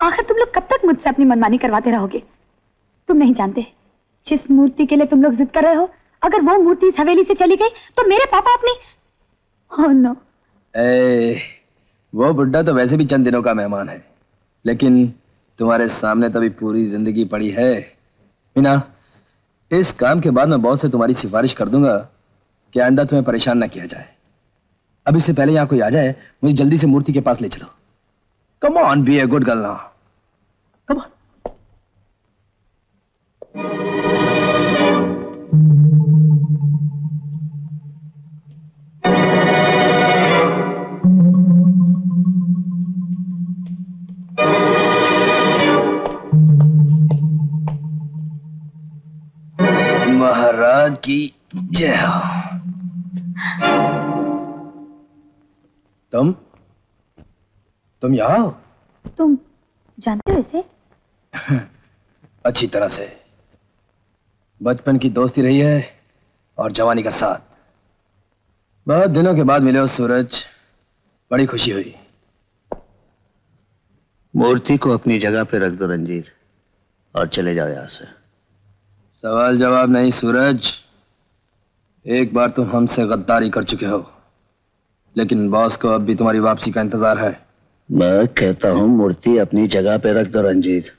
आखिर तुम लोग कब तक मुझसे अपनी मनमानी करवाते रहोगे? तुम नहीं जानते जिस मूर्ति के लिए तुम लोग जिद कर रहे हो। अगर वो मूर्ति इस हवेली से चली गई तो मेरे पापा अपनी oh, no.
ए, वो बुड्ढा तो वैसे भी चंद दिनों का मेहमान है लेकिन तुम्हारे सामने तभी पूरी ज़िंदगी पड़ी है। मीना, इस काम के बाद मैं बहुत से तुम्हारी सिफारिश कर दूँगा कि आंदा तुम्हें परेशान ना किया जाए। अब इससे पहले यहाँ कोई आ जाए, मुझे जल्दी से मूर्ति के पास ले चलो। Come on be a good girl ना महाराज की जय हो। तुम? तुम यहाँ हो?
तुम जानते हो इसे?
अच्छी तरह से। बचपन की दोस्ती रही है और जवानी का साथ। बहुत दिनों के बाद मिले हो सूरज। बड़ी खुशी हुई।
मूर्ति को अपनी जगह पे रख दो रंजीत और चले जाओ यहाँ से।
सवाल जवाब नहीं सूरज। एक बार तुम हमसे गद्दारी कर चुके हो लेकिन बॉस को अब भी तुम्हारी वापसी का इंतज़ार है।
मैं कहता हूँ मूर्ति अपनी जगह पे रख दो रंजीत।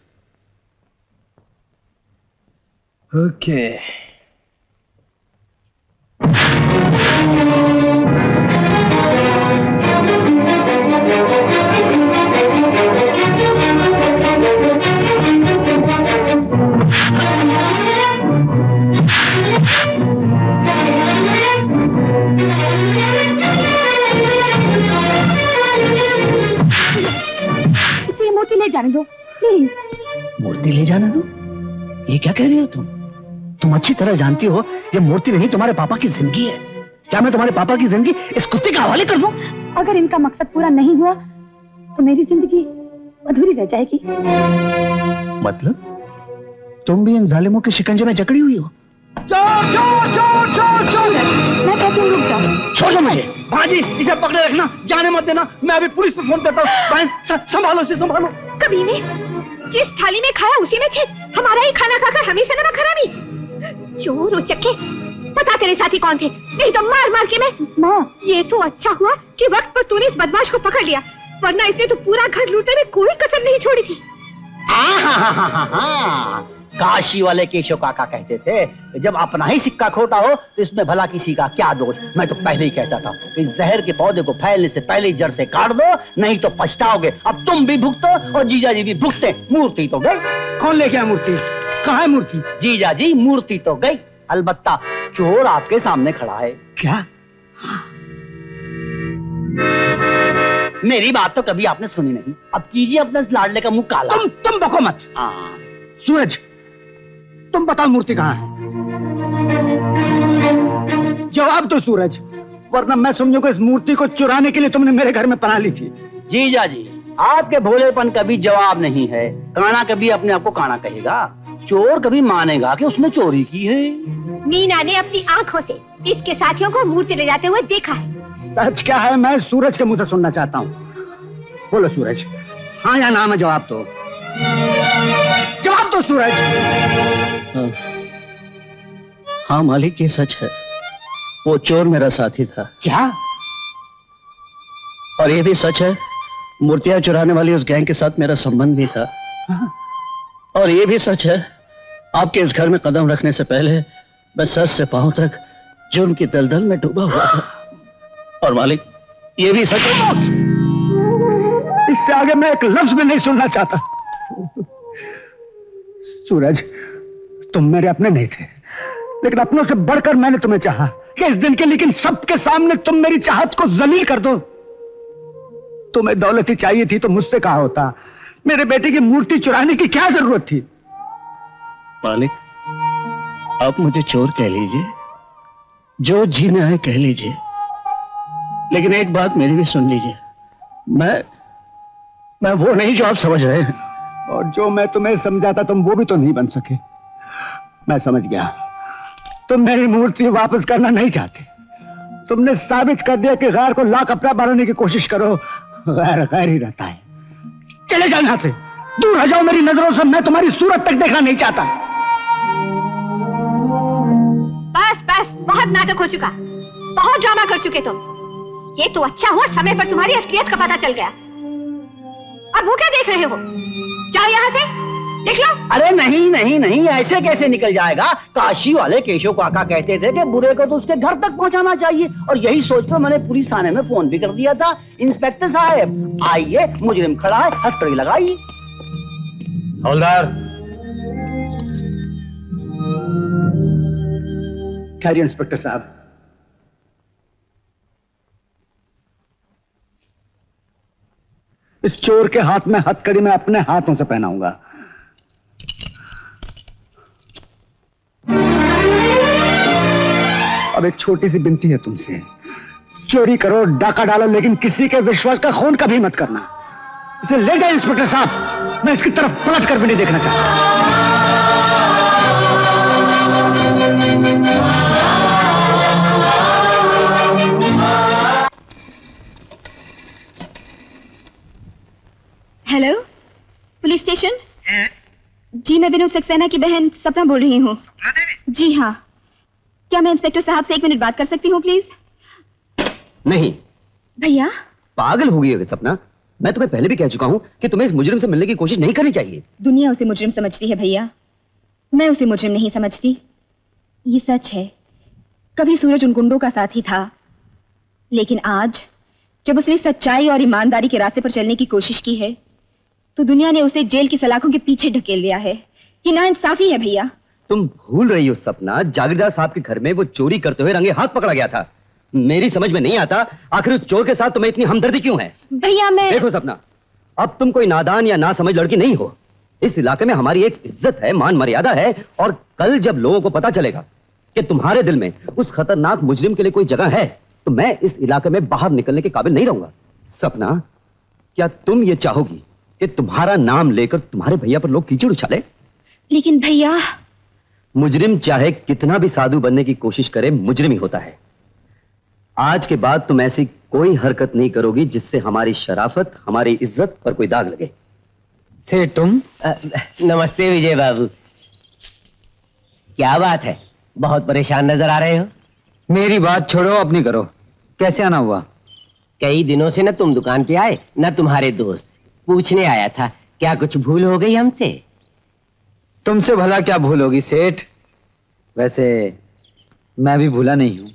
ओके।
इसे जाने दो। प्लीज़
मूर्ति ले जाना दो। ये क्या कह रही हो तुम? तुम अच्छी तरह जानती हो ये मूर्ति नहीं तुम्हारे पापा की ज़िंदगी है। क्या मैं तुम्हारे पापा की ज़िंदगी इस कुत्ते के हवाले कर दूँ?
अगर इनका मकसद पूरा नहीं हुआ तो मेरी ज़िंदगी अधूरी रह जाएगी।
मतलब? तुम भी इन जालिमों के शिकंजे में जकड़ी हुई हो।
चोर चोर चोर चोर चोर
मैं कहती हूँ रुक जाओ।
छोड़ो मुझे।
भाजी इसे पकड़े रखना जाने मत देना। मैं अभी पुलिस पे फ़ोन करता हूँ। संभालो इसे संभालो।
कमीने जिस थाली में खाया उसी में छेद। हमारा ही खाना खाकर हमें से नमक हरामी। चोर उचक्के पता तेरे साथी कौन थे? नहीं तो मार मार के मैं।
माँ
ये तो अच्छा हुआ कि वक्त पर तूने इस बदमाश को पकड़ लिया वरना इसने तो पूरा घर लूटने में कोई कसर नहीं छोड़ी थी।
हाँ, काशी वाले केशव काका कहते थे जब अपना ही सिक्का खोटा हो तो इसमें भला किसी का क्या दोष? मैं तो पहले ही कहता था कि जहर के पौधे को फैलने से पहले ही जड़ से काट दो नहीं तो पछताओगे। अब तुम भी भुगतो और जीजा जी भी भुगते। मूर्ति तो गई। कौन ले गया मूर्ति? कहाँ है मूर्ति? जीजा जी मूर्ति तो गई। अलबत्ता चोर आपके सामने खड़ा है। क्या? मेरी बात तो कभी आपने सुनी नहीं। अब कीजिए अपने लाडले का मुँह काला।
तुम तुम बको मत। सूरज तुम बताओ मूर्ति कहाँ है? जवाब दो सूरज वरना मैं समझूँगा इस मूर्ति को चुराने के लिए तुमने मेरे घर में पना ली थी।
जीजा जी आपके भोलेपन कभी जवाब नहीं है। काना कभी अपने आप को काना कहेगा। चोर कभी मानेगा कि उसने चोरी की है।
मीना ने अपनी आँखों से इसके साथियों को मूर्ति ले जाते हुए देखा है।
सच क्या है? मैं सूरज के मुँह से सुनना चाहता हूँ। बोलो सूरज। हाँ या नाम है जवाब दो। जवाब दो सूरज।
हाँ, हाँ मालिक ये सच है। वो चोर मेरा साथी था।
क्या?
और ये भी सच है मूर्तियाँ चुराने वाली उस गैंग के साथ मेरा संबंध भी था। हाँ। और ये भी सच है आपके इस घर में कदम रखने से पहले मैं सर से पाँव तक जुर्म की दलदल में डूबा हुआ था। और मालिक ये भी सच है।
इससे आगे मैं एक लफ्ज भी नहीं सुनना चाहता। सूरज तुम मेरे अपने नहीं थे। लेकिन अपनों से बढ़कर मैंने तुम्हें चाहा। कि इस दिन के लेकिन सबके सामने तुम मेरी चाहत को जलील कर दो। तुम्हें दौलत ही चाहिए थी तो मुझसे कहा होता। मेरे बेटे की मूर्ति चुराने की क्या ज़रूरत थी?
मालिक आप मुझे चोर कह लीजिए जो जीना है कह लीजिए। लेकिन एक बात मेरी भी सुन लीजिए। मैं मैं वो नहीं जो आप समझ रहे हैं।
और जो मैं तुम्हें समझाता तुम वो भी तो नहीं बन सके। मैं समझ गया। तुम मेरी मूर्ति वापस करना नहीं चाहते। तुमने साबित कर दिया कि गैर को ला कपड़ा बनाने की कोशिश करो। गैर गैर ही रहता है। चले जाओ यहाँ से। दूर हो जाओ मेरी नज़रों से। मैं तुम्हारी सूरत तक देखना नहीं चाहता।
बस बस, बहुत नाटक हो चुका। बहुत ड्रामा कर चुके तुम। ये तो अच्छा हुआ, समय पर तुम्हारी असलियत का पता चल गया। अब वो क्या देख रहे हो? जाओ यहाँ से। देख लो।
अरे नहीं नहीं नहीं ऐसे कैसे निकल जाएगा? काशी वाले केशव काका कहते थे कि बुरे को तो उसके घर तक पहुंचाना चाहिए। और यही सोचकर मैंने पुलिस थाने में फ़ोन भी कर दिया था। इंस्पेक्टर साहब आइए मुजरिम खड़ा है हथकड़ी लगाई।
हवलदार।
खैरिए इंस्पेक्टर साहब। इस चोर के हाथ में हथकड़ी मैं अपने हाथों से पहनाऊँगा। अब एक छोटी सी बिनती है तुमसे। चोरी करो डाका डालो लेकिन किसी के विश्वास का खून कभी मत करना। इसे ले जाए इंस्पेक्टर साहब। मैं इसकी तरफ़ पलट कर भी नहीं देखना चाहता।
हेलो पुलिस स्टेशन जी मैं विनोद सक्सेना की बहन सपना बोल रही हूँ। जी हाँ। क्या मैं इंस्पेक्टर साहब से एक मिनट बात कर सकती हूँ प्लीज़
नहीं।
भैया?
पागल हो गई सपना। मैं तुम्हें पहले भी कह चुका हूँ कि तुम्हें इस मुजरिम से मिलने की कोशिश नहीं करनी चाहिए।
दुनिया उसे मुजरिम समझती है भैया। मैं उसे मुजरिम नहीं समझती। ये सच है। कभी सूरज उन गुंडों का साथी था। लेकिन आज जब उसने सच्चाई और ईमानदारी के रास्ते पर चलने की कोशिश की है तो दुनिया ने उसे जेल की सलाखों के पीछे ढकेल दिया है। ये नाइंसाफी है भैया।
तुम भूल रही हो सपना जागीरदार साहब के घर में वो चोरी करते हुए रंगे हाथ पकड़ा गया था। मेरी समझ में नहीं आता आखिर उस चोर के साथ तुम्हें इतनी हमदर्दी क्यों है?
भैया मैं
देखो सपना अब तुम कोई नादान या ना समझ लड़की नहीं हो। इस इलाके में हमारी एक इज़्ज़त है मान मर्यादा है और कल जब लोगों को पता चलेगा कि तुम्हारे दिल में उस खतरनाक मुजरिम के लिए कोई जगह है तो मैं इस इलाके में बाहर निकलने के काबिल नहीं रहूँगा। सपना क्या तुम ये चाहोगी कि तुम्हारा नाम लेकर तुम्हारे भैया पर लोग कीचड़ उछाले?
लेकिन भैया
मुजरिम चाहे कितना भी साधु बनने की कोशिश करे मुजरिम ही होता है। आज के बाद तुम ऐसी कोई हरकत नहीं करोगी जिससे हमारी शराफत हमारी इज़्ज़त पर कोई दाग लगे।
से तुम। नमस्ते विजय बाबू। क्या बात है? बहुत परेशान नज़र आ रहे हो।
मेरी बात छोड़ो अपनी करो। कैसे आना हुआ?
कई दिनों से ना तुम दुकान पे आए ना तुम्हारे दोस्त। पूछने आया था क्या कुछ भूल हो गई हमसे?
तुमसे भला क्या भूल होगी सेठ? वैसे मैं भी भूला नहीं हूँ।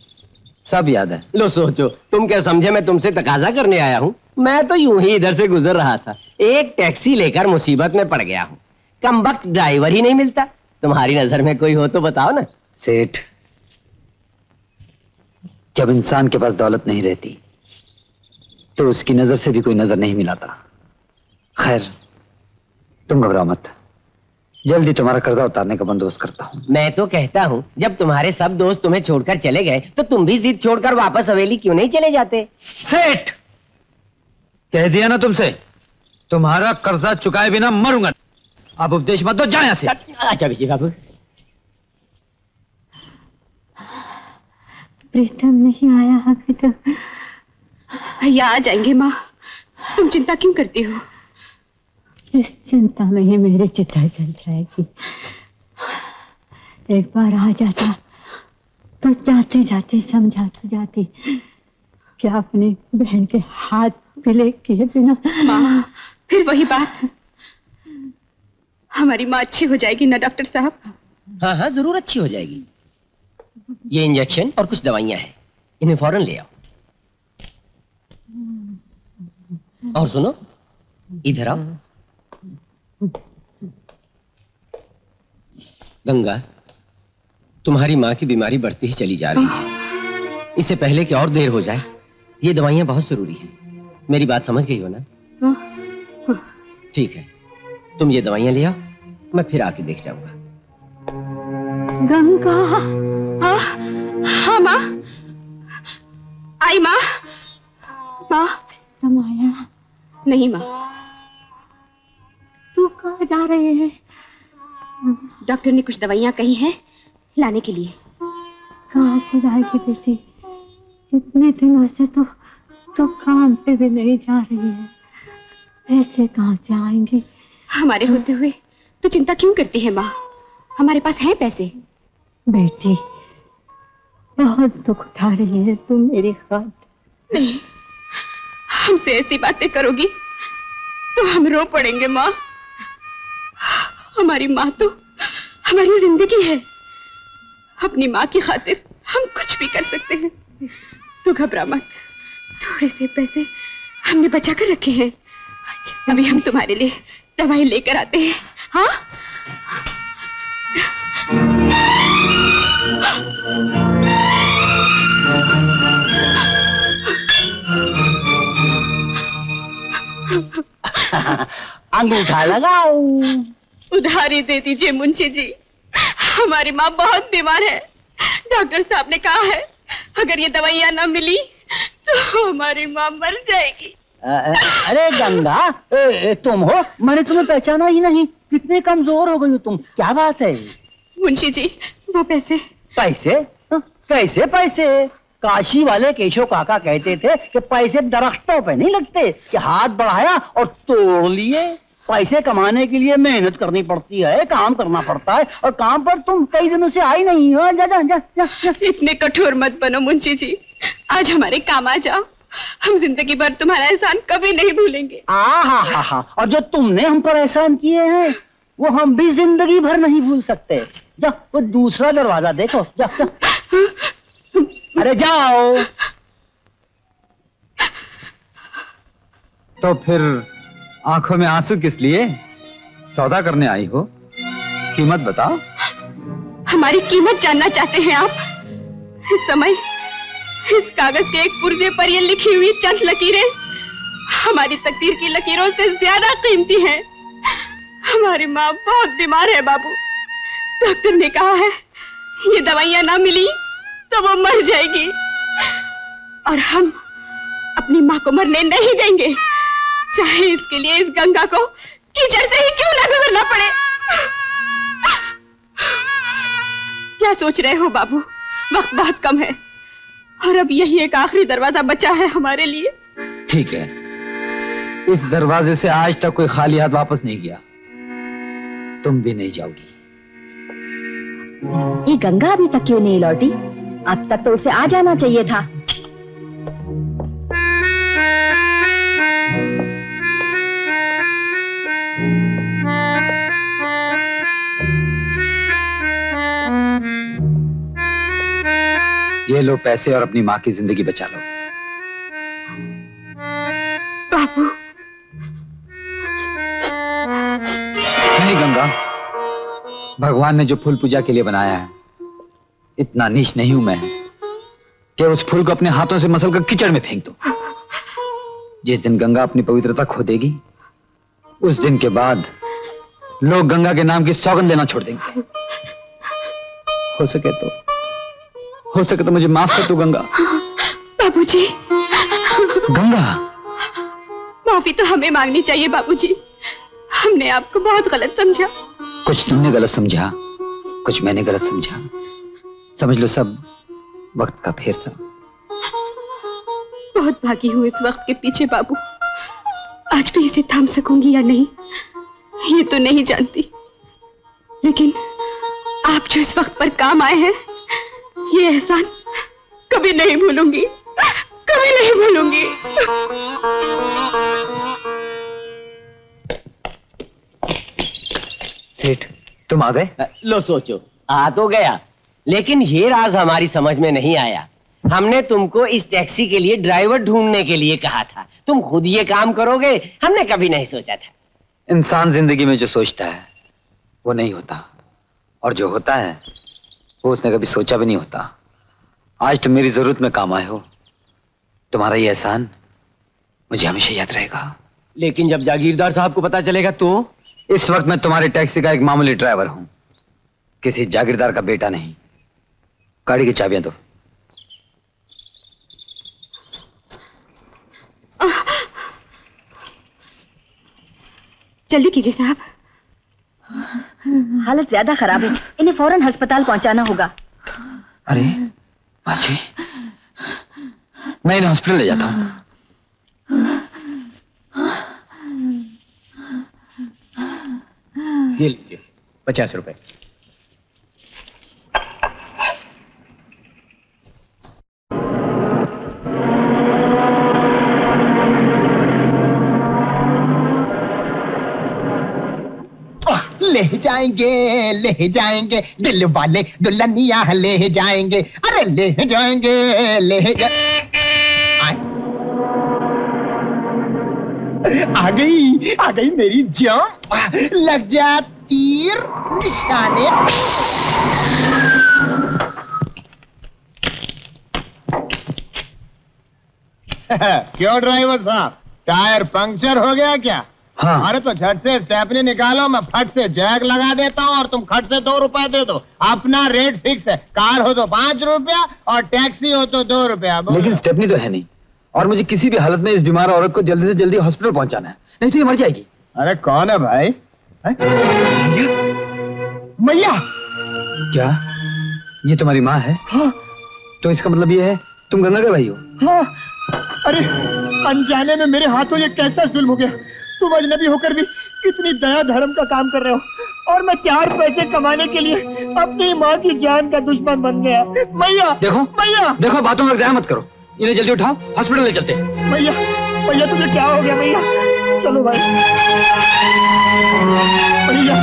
सब याद है।
लो सोचो तुम क्या समझे मैं तुमसे तकाजा करने आया हूँ? मैं तो यूँ ही इधर से गुजर रहा था। एक टैक्सी लेकर मुसीबत में पड़ गया हूँ। कम वक्त ड्राइवर ही नहीं मिलता। तुम्हारी नज़र में कोई हो तो बताओ ना।
सेठ जब इंसान के पास दौलत नहीं रहती तो उसकी नज़र से भी कोई नज़र नहीं मिलाता। खैर तुम घबराओ मत। जल्दी तुम्हारा कर्जा उतारने का बंदोबस्त करता हूँ।
मैं तो कहता हूँ जब तुम्हारे सब दोस्त तुम्हें छोड़कर चले गए तो तुम भी जिद छोड़कर वापस हवेली क्यों नहीं चले जाते?
सेठ! कह दिया ना तुमसे तुम्हारा कर्जा चुकाए बिना मरूँगा। अब उपदेश मत दो जाए से।
अच्छा विजय बाबू।
प्रीतम नहीं आया अभी तक।
भैया आ जाएँगे माँ। तुम चिंता क्यों करती हो?
इस चिंता में ही मेरी चिता जल जाएगी। एक बार आ जाता तो जाते जाते समझा तो जाती क्या अपनी बहन के हाथ पिले किए बिना।
माँ फिर वही बात। हमारी माँ अच्छी हो जाएगी ना डॉक्टर साहब?
हाँ हाँ ज़रूर अच्छी हो जाएगी। ये इंजेक्शन और कुछ दवाइयाँ हैं। इन्हें फ़ौरन ले आओ। और सुनो इधर आओ। गंगा तुम्हारी माँ की बीमारी बढ़ती ही चली जा रही है। इससे पहले कि और देर हो जाए ये दवाइयाँ बहुत ज़रूरी हैं। मेरी बात समझ गई हो ना? ठीक है तुम ये दवाइयाँ ले आओ मैं फिर आके देख जाऊँगा।
गंगा
हाँ हाँ माँ आई माँ। माँ
तुम आया
नहीं माँ।
तू कहाँ जा रहे हैं?
डॉक्टर ने कुछ दवाइयाँ कही हैं लाने के लिए।
कहाँ से लाएगी बेटी। इतने दिनों से तो तो काम पे भी नहीं जा रही है। पैसे कहाँ से आएँगे?
हमारे होते हुए तो चिंता क्यों करती है माँ? हमारे पास है पैसे।
बेटी बहुत दुख उठा रही है तुम मेरी खातिर।
नहीं हमसे ऐसी बातें करोगी तो हम रो पड़ेंगे माँ। हमारी माँ तो हमारी ज़िंदगी है। अपनी माँ की खातिर हम कुछ भी कर सकते हैं। तू घबरा मत। थोड़े से पैसे हमने बचा कर रखे हैं। अभी हम तुम्हारे लिए दवाई लेकर आते हैं। हाँ?
अंगूठा लगाओ
उधारी दे दीजिए मुंशी जी। हमारी माँ बहुत बीमार है। डॉक्टर साहब ने कहा है अगर ये दवाइयाँ न मिली तो हमारी माँ मर जाएगी।
अ- अरे गंगा ए, ए, तुम हो मैंने तुम्हें पहचाना ही नहीं। कितने कमज़ोर हो गई हो तुम क्या बात है?
मुंशी जी वो पैसे।
पैसे? हाँ, कैसे पैसे? काशी वाले केशव काका कहते थे कि पैसे दरख्तों पे नहीं लगते कि हाथ बढ़ाया और तोड़ लिए। पैसे कमाने के लिए मेहनत करनी पड़ती है काम करना पड़ता है और काम पर तुम कई दिनों से आई नहीं हो। जा जा जा, जा, जा।
इतने कठोर मत बनो मुंशी जी। आज हमारे काम आ जाओ। हम ज़िंदगी भर तुम्हारा एहसान कभी नहीं भूलेंगे।
आ हा हा हा। और जो तुमने हम पर एहसान किए हैं वो हम भी ज़िंदगी भर नहीं भूल सकते। जा वो दूसरा दरवाज़ा देखो। जा, जा। अरे जाओ।
तो फिर आँखों में आँसू किस लिए सौदा करने आई हो? कीमत बताओ।
हमारी कीमत जानना चाहते हैं आप। इस समय इस कागज़ के एक पुर्जे पर ये लिखी हुई चंद लकीरें हमारी तकदीर की लकीरों से ज़्यादा कीमती हैं। हमारी माँ बहुत बीमार है, बाबू। डॉक्टर ने कहा है, ये दवाइयाँ ना मिली तो वो मर जाएगी। और हम अपनी माँ को मरने नहीं देंगे। चाहे इसके लिए इस गंगा को कीचड़ से ही क्यों ना गुजरना पड़े। क्या सोच रहे हो बाबू? वक्त बहुत कम है। और अब यही एक आखिरी दरवाज़ा बचा है हमारे लिए।
ठीक है। इस दरवाजे से आज तक कोई खाली हाथ वापस नहीं गया। तुम भी नहीं जाओगी।
ये गंगा अभी तक क्यों नहीं लौटी? अब तक तो उसे आ जाना चाहिए था।
ये लो पैसे और अपनी माँ की ज़िंदगी बचा लो।
बाबू
नहीं गंगा भगवान ने जो फूल पूजा के लिए बनाया है इतना नीच नहीं हूँ मैं। कि उस फूल को अपने हाथों से मसल कर कीचड़ में फेंक दो। जिस दिन गंगा अपनी पवित्रता खो देगी उस दिन के बाद लोग गंगा के नाम की सौगंध लेना छोड़ देंगे। हो सके तो हो सके तो मुझे माफ़ कर तू गंगा।
बाबूजी।
गंगा?
माफ़ी तो हमें मांगनी चाहिए बाबूजी। हमने आपको बहुत गलत समझा।
कुछ तुमने गलत समझा कुछ मैंने गलत समझा। समझ लो सब वक्त का फेर था।
बहुत भागी हूँ इस वक्त के पीछे बाबू। आज भी इसे थाम सकूँगी या नहीं ये तो नहीं जानती। लेकिन आप जो इस वक्त पर काम आए हैं ये एहसान कभी नहीं भूलूँगी कभी नहीं भूलूँगी।
सेठ तुम आ गए?
लो सोचो। आ तो गया लेकिन ये राज हमारी समझ में नहीं आया। हमने तुमको इस टैक्सी के लिए ड्राइवर ढूँढने के लिए कहा था। तुम खुद ये काम करोगे हमने कभी नहीं सोचा था।
इंसान ज़िंदगी में जो सोचता है वो नहीं होता। और जो होता है वो उसने कभी सोचा भी नहीं होता। आज तुम मेरी ज़रूरत में काम आए हो। तुम्हारा ये एहसान मुझे हमेशा याद रहेगा।
लेकिन जब जागीरदार साहब को पता चलेगा तो?
इस वक्त मैं तुम्हारी टैक्सी का एक मामूली ड्राइवर हूँ। किसी जागीरदार का बेटा नहीं। गाड़ी की चाबियाँ दो।
जल्दी कीजिए साहब।
हालत ज़्यादा खराब है। इन्हें फ़ौरन अस्पताल पहुंचाना होगा।
अरे, माची, मैं इन्हें हॉस्पिटल ले जाता हूँ।
ये लीजिए, पचास रुपए।
ले जाएँगे ले जाएँगे। दिल वाले दुल्हनिया ले जाएँगे। अरे ले जाएँगे, ले जा... आ गई आ गई मेरी जान लग जा तीर निशाने। क्यों ड्राइवर साहब? टायर पंक्चर हो गया क्या?
हाँ।
अरे तो झट से स्टेपनी निकालो मैं फट से जैक लगा देता हूँ और तुम खट से दो रुपए दे दो। अपना रेट फिक्स है। कार हो तो पाँच रुपया और टैक्सी हो तो दो रुपया।
लेकिन स्टेपनी तो है नहीं। और मुझे किसी भी हालत में इस बीमार औरत को जल्दी से जल्दी हॉस्पिटल पहुंचाना है। नहीं तो ये मर जाएगी।
अरे कौन है भाई? मैया!
क्या? ये तुम्हारी माँ है?
हाँ।
तो इसका मतलब ये है तुम गंगा के भाई हो?
हाँ। अरे अनजाने में मेरे हाथों ये कैसा जुल्म हो गया? तुम अजनबी होकर भी कितनी दया धर्म का काम कर रहे हो। और मैं चार पैसे कमाने के लिए अपनी माँ की जान का दुश्मन बन गया। मैया
देखो
मैया।
देखो बातों में ज़ाया मत करो। इन्हें जल्दी उठाओ हॉस्पिटल ले चलते।
मैया मैया तुझे क्या हो गया मैया? चलो भाई। मैया।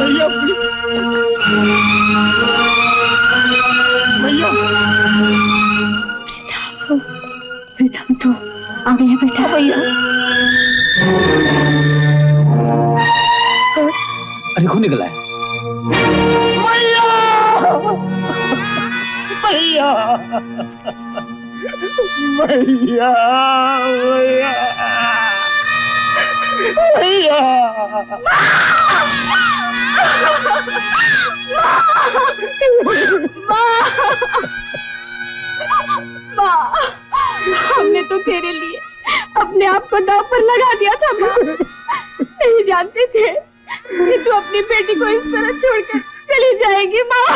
मैया
प्रीतम तो आ गया बेटा
भैया
अरे खून निकला है।
मैया मैया मैया मैया
हमने तो तेरे लिए अपने आप को दाव पर लगा दिया था, माँ। नहीं जानते थे कि तू अपनी बेटी को इस तरह छोड़कर चली जाएगी, माँ।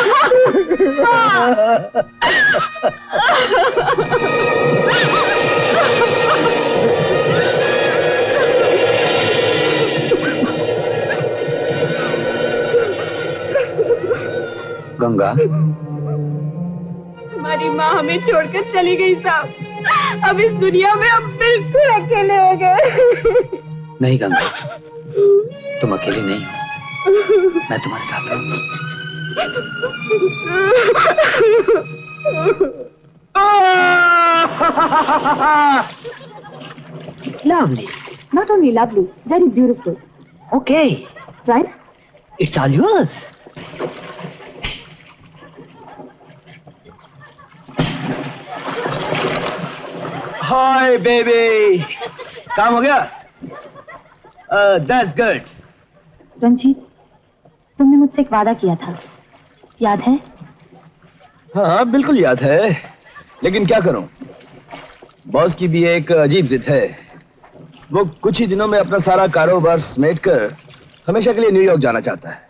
गंगा
हमारी माँ हमें छोड़कर चली गई साहब अब इस दुनिया में हम बिल्कुल अकेले हो गए
नहीं गंगा तुम अकेली नहीं हो मैं तुम्हारे साथ हूँ
Lovely. Not only lovely, very beautiful.
Okay,
Right?
it's all yours.
Hi baby काम हो गया? दैट्स गुड
रंजीत तुमने मुझसे एक वादा किया था। याद है?
हाँ बिल्कुल याद है। लेकिन क्या करूँ? बॉस की भी एक अजीब जिद है। वो कुछ ही दिनों में अपना सारा कारोबार समेट कर हमेशा के लिए न्यूयॉर्क जाना चाहता है।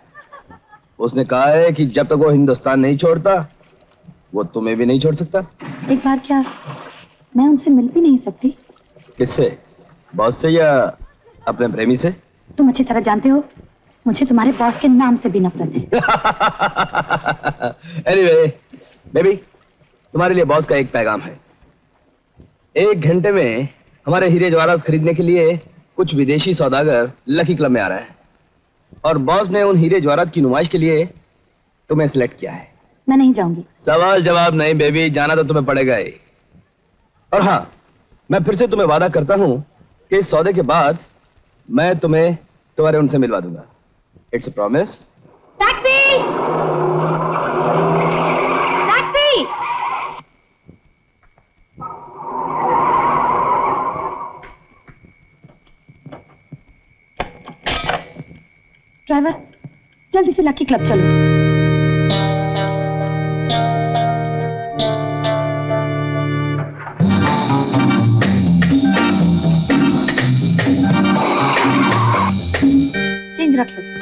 उसने कहा है कि जब तक वो हिंदुस्तान नहीं छोड़ता वो तुम्हें भी नहीं छोड़ सकता।
एक बार क्या मैं उनसे मिल भी नहीं सकती।
किससे? बॉस से या अपने प्रेमी से?
तुम अच्छी तरह जानते हो मुझे तुम्हारे बॉस के नाम से भी नफरत है।
एनीवे बेबी तुम्हारे लिए बॉस का एक पैगाम है। एक घंटे में हमारे हीरे जवाहरात खरीदने के लिए कुछ विदेशी सौदागर लकी क्लब में आ रहा है। और बॉस ने उन हीरे जवाहरात की नुमाइश के लिए तुम्हें सिलेक्ट किया है।
मैं नहीं जाऊँगी।
सवाल जवाब नहीं बेबी जाना तो तुम्हें पड़ेगा ही। और हाँ मैं फिर से तुम्हें वादा करता हूँ कि इस सौदे के बाद मैं तुम्हें तुम्हारे उनसे मिलवा दूँगा। इट्स प्रॉमिस
ड्राइवर जल्दी से लकी क्लब चलो। रख लो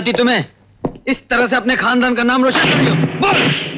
आती तुम्हें। इस तरह से अपने खानदान का नाम रोशन कर रही हो बोल।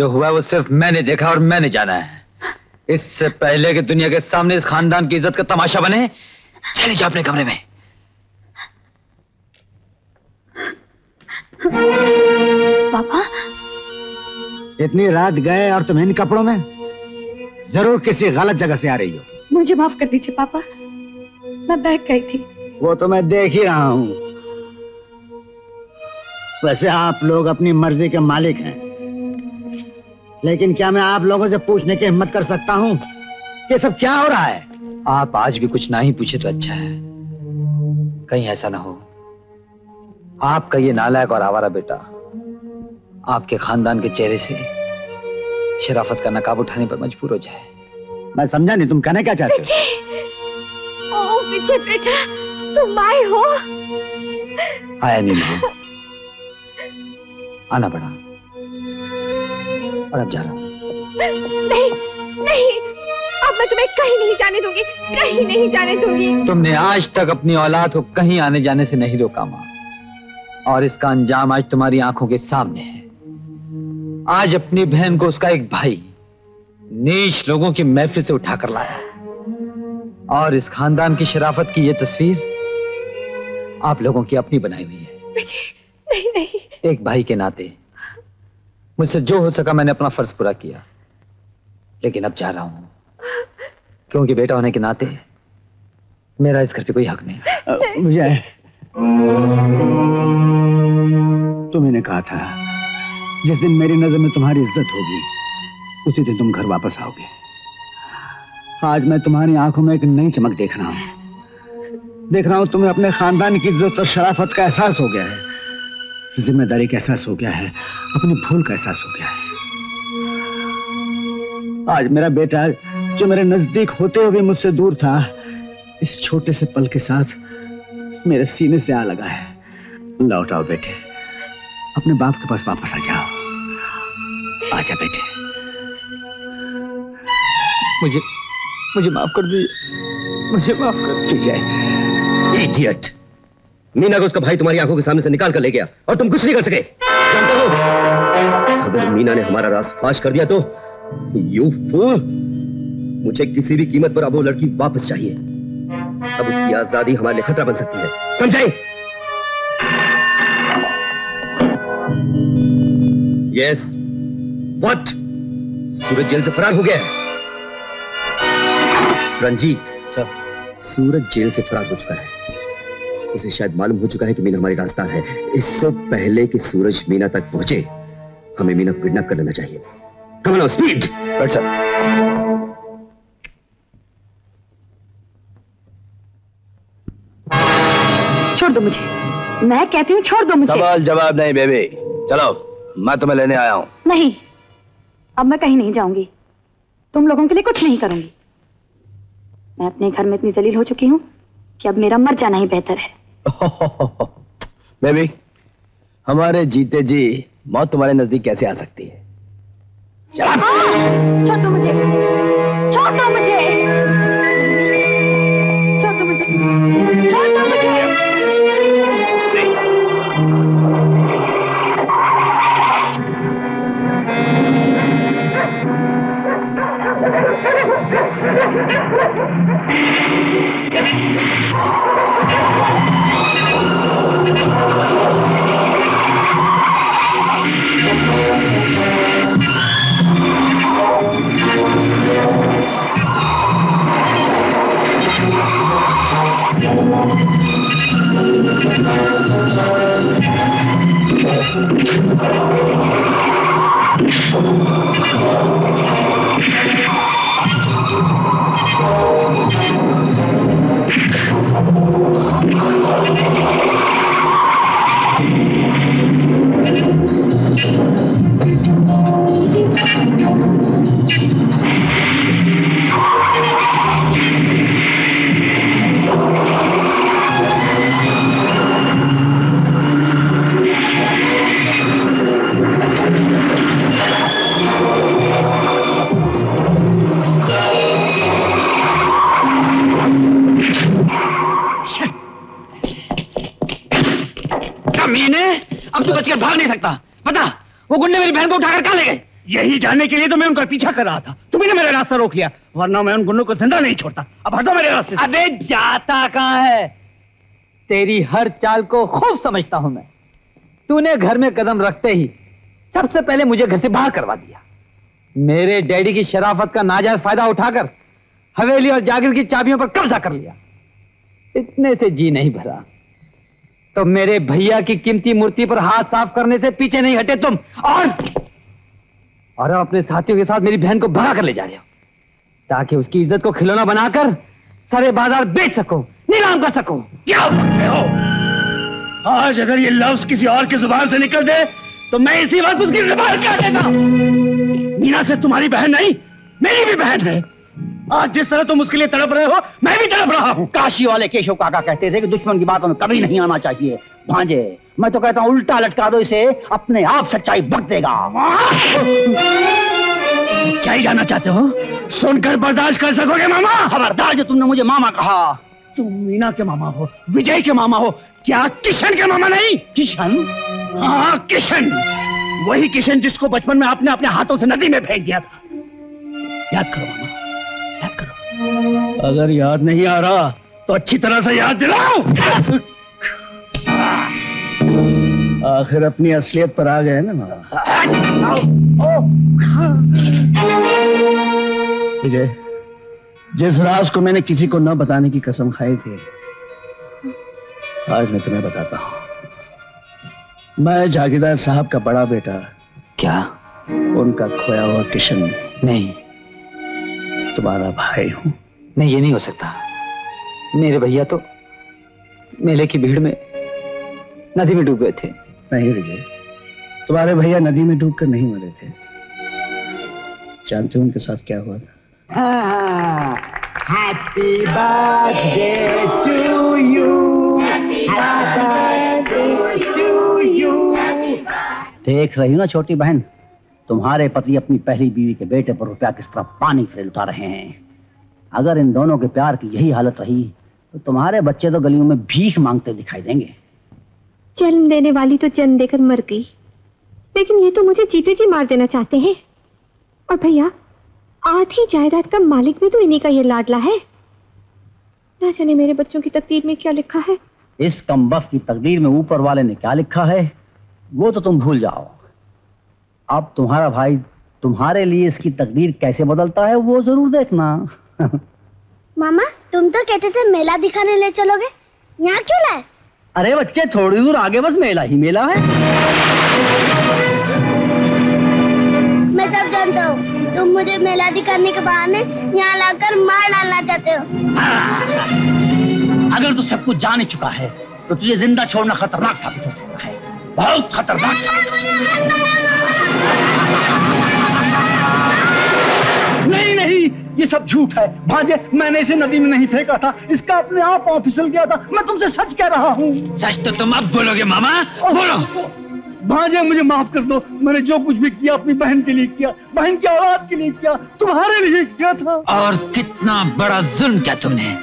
जो हुआ वो सिर्फ़ मैंने देखा और मैंने जाना है। इससे पहले कि दुनिया के सामने इस खानदान की इज़्ज़त का तमाशा बने चले जाओ अपने कमरे में।
पापा?
इतनी रात गए और तुम इन कपड़ों में? ज़रूर किसी गलत जगह से आ रही हो।
मुझे माफ़ कर दीजिए पापा। मैं बहक गई थी।
वो तो मैं देख ही रहा हूँ। वैसे आप लोग अपनी मर्ज़ी के मालिक हैं। लेकिन क्या मैं आप लोगों से पूछने की हिम्मत कर सकता हूँ? ये सब क्या हो रहा है?
आप आज भी कुछ ना ही पूछे तो अच्छा है। कहीं ऐसा ना हो। आपका ये नालायक और आवारा बेटा आपके खानदान के चेहरे से शराफत का नकाब उठाने पर मजबूर हो जाए।
मैं समझा नहीं तुम कहना क्या चाहते हो?
ओ विजय बेटा तुम आए हो।
आया नहीं आना पड़ा। और अब जा रहा हूँ।
नहीं नहीं। अब मैं तुम्हें कहीं नहीं जाने दूँगी कहीं नहीं जाने दूँगी।
तुमने आज तक अपनी औलाद को कहीं आने जाने से नहीं रोका माँ। और इसका अंजाम आज तुम्हारी आँखों के सामने है। आज अपनी बहन को उसका एक भाई नीच लोगों की महफिल से उठाकर लाया और इस खानदान की शराफत की यह तस्वीर आप लोगों की अपनी बनाई हुई है।
नहीं नहीं।
एक भाई के नाते मुझसे जो हो सका मैंने अपना फ़र्ज़ पूरा किया। लेकिन अब जा रहा हूँ। क्योंकि बेटा होने के नाते मेरा इस घर पे कोई हक नहीं।
मुझे तुम्हें कहा था, जिस दिन मेरी नज़र में तुम्हारी इज़्ज़त होगी, उसी दिन तुम घर वापस आओगे। आज मैं तुम्हारी आँखों में एक नई चमक देख रहा हूँ। देख रहा हूँ तुम्हें अपने खानदान की इज़्ज़त और शराफत का एहसास हो गया है। ज़िम्मेदारी का एहसास हो गया है। अपनी भूल का एहसास हो गया है। आज मेरा बेटा जो मेरे नज़दीक होते हुए मुझसे दूर था इस छोटे से पल के साथ मेरे सीने से आ लगा है। लौट आओ बेटे। अपने बाप के पास वापस आ जाओ। आजा बेटे।
मुझे मुझे माफ़ कर दीजिए। मुझे माफ़ कर
दीजिए। इडियट मीना को उसका भाई तुम्हारी आँखों के सामने से निकाल कर ले गया और तुम कुछ नहीं कर सके। अगर मीना ने हमारा राज फाश कर दिया तो यू फूल मुझे किसी भी कीमत पर अब वो लड़की वापस चाहिए। अब उसकी आज़ादी हमारे लिए खतरा बन सकती है। समझाई? यस व्हाट सूरज जेल से फरार हो गया है। रंजीत।
सर।
सूरज जेल से फरार हो चुका है। उसे शायद मालूम हो चुका है कि मीना हमारी रास्ता है। इससे पहले कि सूरज मीना तक पहुँचे हमें मीना को किडनैप कर लेना चाहिए। कम ऑन स्पीड सर
छोड़ दो मुझे। मैं कहती हूँ छोड़ दो मुझे।
सवाल जवाब नहीं बेबी चलो मैं तुम्हें लेने आया हूँ।
नहीं। अब मैं कहीं नहीं जाऊँगी। तुम लोगों के लिए कुछ नहीं करूँगी। मैं अपने घर में इतनी जलील हो चुकी हूँ कि अब मेरा मर जाना ही बेहतर है।
बेबी हमारे जीते जी, मौत तुम्हारे नज़दीक कैसे आ सकती है?
छोड़ दो मुझे। छोड़ दो मुझे। छोड़ दो मुझे। दो मुझे।
कमीने Thank you. वो गुंडे मेरी बहन को उठाकर कहा ले गए। यही जानने के लिए तो मैं उनका पीछा कर रहा था। तुम्ही मेरा रास्ता रोक लिया, वरना मैं उन गुंडों को ज़िंदा नहीं छोड़ता। अब हटो मेरे रास्ते।
अबे, जाता कहाँ है? तेरी हर चाल को खूब समझता हूँ मैं। तूने घर में कदम रखते ही सबसे पहले मुझे घर से बाहर करवा दिया। मेरे डैडी की शराफत का नाजायज फ़ायदा उठाकर हवेली और जागीर की चाबियों पर कब्जा कर लिया। इतने से जी नहीं भरा। तो मेरे भैया की कीमती मूर्ति पर हाथ साफ़ करने से पीछे नहीं हटे तुम। और और अपने साथियों के साथ मेरी बहन को भगा कर ले जा रहे हो। ताकि उसकी इज़्ज़त को खिलौना बनाकर सारे बाज़ार बेच सको, नीलाम कर सको।
क्या बकते हो आज अगर ये लफ्ज किसी और की ज़ुबान से निकल दे तो मैं इसी वक्त उसकी ज़ुबान काट देता मीना से तुम्हारी बहन नहीं, मेरी भी बहन है। आज जिस तरह तुम उसके लिए तड़प रहे हो मैं भी तड़प रहा हूँ।
काशी वाले केशव काका कहते थे कि दुश्मन की बातों में कभी नहीं आना चाहिए। भांजे मैं तो कहता हूँ उल्टा लटका दो इसे अपने आप सच्चाई बक देगा।
सच्चाई जाना चाहते हो? सुनकर बर्दाश्त कर सकोगे मामा?
खबरदार जो तुमने मुझे मामा कहा।
तुम मीना के मामा हो विजय के मामा हो क्या किशन के मामा नहीं?
किशन?
हाँ किशन। वही किशन जिसको बचपन में आपने अपने हाथों से नदी में फेंक दिया था। याद करो मामा। याद करो। अगर याद नहीं आ रहा तो अच्छी तरह से याद दिलाओ। आखिर अपनी असलियत पर आ गए ना विजय जिस राज को मैंने किसी को न बताने की कसम खाई थी आज मैं तुम्हें बताता हूँ। मैं जागीरदार साहब का बड़ा बेटा।
क्या?
उनका खोया हुआ किशन।
नहीं।
तुम्हारा भाई हूँ।
नहीं ये नहीं हो सकता। मेरे भैया तो मेले की भीड़ में नदी में डूब गए थे।
नहीं विजय तुम्हारे भैया नदी में डूबकर नहीं मरे थे। जानते हो उनके साथ क्या हुआ था.
Happy birthday to you.
देख रही हो ना छोटी बहन तुम्हारे पति अपनी पहली बीवी के बेटे पर रुपया किस तरह पानी फिर लुटा रहे हैं? अगर इन दोनों के प्यार की यही हालत रही तो तुम्हारे बच्चे तो गलियों में भीख मांगते दिखाई देंगे।
जन्म देने वाली तो जन्म देकर मर गई। लेकिन ये तो मुझे जीते जी मार देना चाहते हैं। और भैया आधी जायदाद का मालिक भी तो इन्हीं का ये लाडला है। ना जाने मेरे बच्चों की तकदीर में क्या लिखा है।
इस कमबख्त की तकदीर में ऊपर वाले ने क्या लिखा है वो तो तुम भूल जाओ। अब तुम्हारा भाई तुम्हारे लिए इसकी तकदीर कैसे बदलता है वो ज़रूर देखना।
मामा तुम तो कहते थे मेला दिखाने ले चलोगे। यहाँ क्यों लाए?
अरे बच्चे थोड़ी दूर आगे बस मेला ही मेला है।
मैं सब जानता हूँ। तुम मुझे मेला दिखाने के बहाने यहाँ लाकर मार डालना चाहते हो।
अगर तू सब कुछ जान ही चुका है तो तुझे ज़िंदा छोड़ना खतरनाक साबित हो सकता है। बहुत खतरनाक।
नहीं नहीं ये सब झूठ है। भांजे मैंने इसे नदी में नहीं फेंका था। इसका अपने आप पाँव फिसल गया था। मैं तुमसे सच कह रहा हूँ।
सच तो तुम अब बोलोगे मामा। बोलो।
भांजे मुझे माफ़ कर दो। मैंने जो कुछ भी किया अपनी बहन के लिए किया बहन की औलाद के लिए किया तुम्हारे लिए किया था।
और कितना बड़ा जुल्म किया तुमने।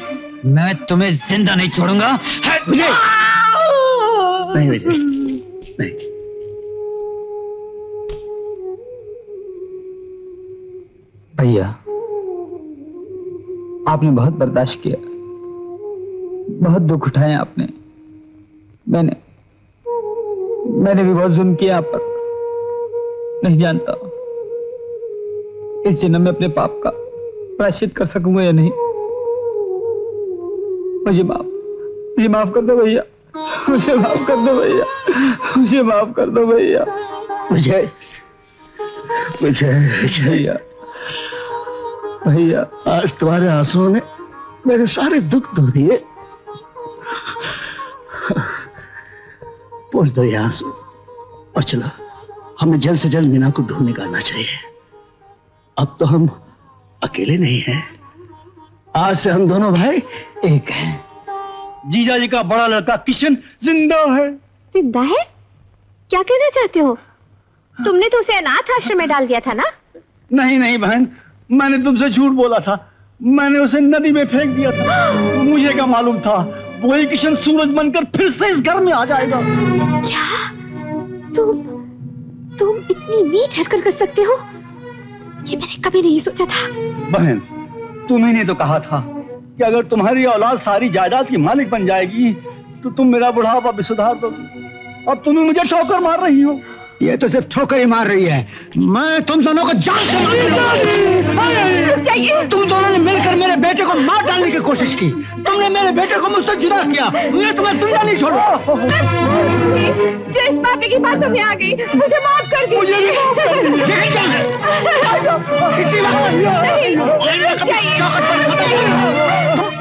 मैं तुम्हें ज़िंदा नहीं छोड़ूँगा। है
विजय नहीं नहीं
भैया, आपने बहुत बर्दाश्त किया। बहुत दुख उठाए आपने। मैंने मैंने भी बहुत जुल्म किया आप पर। नहीं जानता इस जन्म में अपने पाप का प्रायश्चित कर सकूँगा या नहीं। मुझे माफ़ मुझे माफ़ कर दो भैया। मुझे माफ़ कर दो भैया। मुझे माफ़ कर दो भैया।
विजय। विजय
भैया। भैया।
आज तुम्हारे आंसुओं ने मेरे सारे दुख धो दिए। पोछ दो ये आँसू। और चलो हमें जल्द से जल्द मीना को ढूंढ निकालना चाहिए। अब तो हम अकेले नहीं हैं। आज से हम दोनों भाई एक हैं।
जीजा जी का बड़ा लड़का किशन ज़िंदा है।
ज़िंदा है? क्या कहना चाहते हो? तुमने तो उसे अनाथ आश्रम में डाल दिया था ना?
नहीं नहीं बहन मैंने तुमसे झूठ बोला था। मैंने उसे नदी में फेंक दिया था। मुझे क्या मालूम था? वही किशन सूरज बनकर फिर से इस घर में आ जाएगा।
क्या? तुम तुम इतनी नीच हरकत कर सकते हो? ये मैंने कभी नहीं सोचा था।
बहन तुम्ही ने तो कहा था कि अगर तुम्हारी औलाद सारी जायदाद की मालिक बन जाएगी तो तुम मेरा बुढ़ापा भी सुधार दोगी। अब तुम्हें मुझे ठोकर मार रही हो।
ये तो सिर्फ़ ठोकर ही मार रही है। मैं तुम दोनों को जान से मार तुम दोनों ने मिलकर मेरे बेटे को मार डालने की कोशिश की। तुमने मेरे बेटे को मुझसे जुदा किया। मैं तुम्हें ज़िंदा नहीं छोड़ू।
जो इस पापी की बातों में आ गई। मुझे माफ़ कर दीजिए। मुझे
इसी वक्त चौखट पर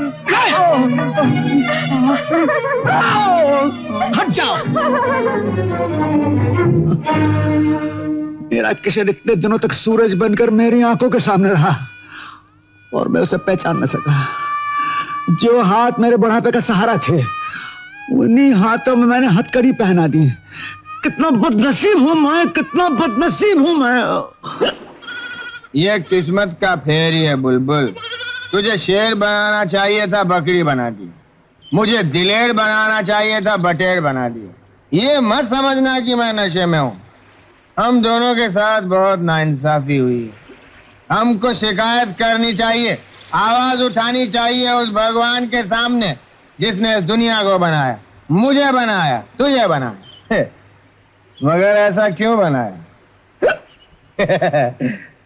हट जाओ। मेरा किशन इतने दिनों तक सूरज बनकर मेरी आँखों के सामने रहा और मैं उसे पहचान न सका। जो हाथ मेरे बुढ़ापे का सहारा थे, उन्हीं हाथों में मैंने हथकड़ी पहना दी। कितना बदनसीब हूँ मैं, कितना बदनसीब हूँ मैं।
ये किस्मत का फेर ही है, बुलबुल। तुझे शेर बनाना चाहिए था, बकरी बना दी। मुझे दिलेर बनाना चाहिए था, बटेर बना दिया ये मत समझना कि मैं नशे में हूँ। हम दोनों के साथ बहुत नाइंसाफी हुई। हमको शिकायत करनी चाहिए, आवाज़ उठानी चाहिए उस भगवान के सामने, जिसने दुनिया को बनाया। मुझे बनाया, तुझे बनाया। मगर ऐसा क्यों बनाया?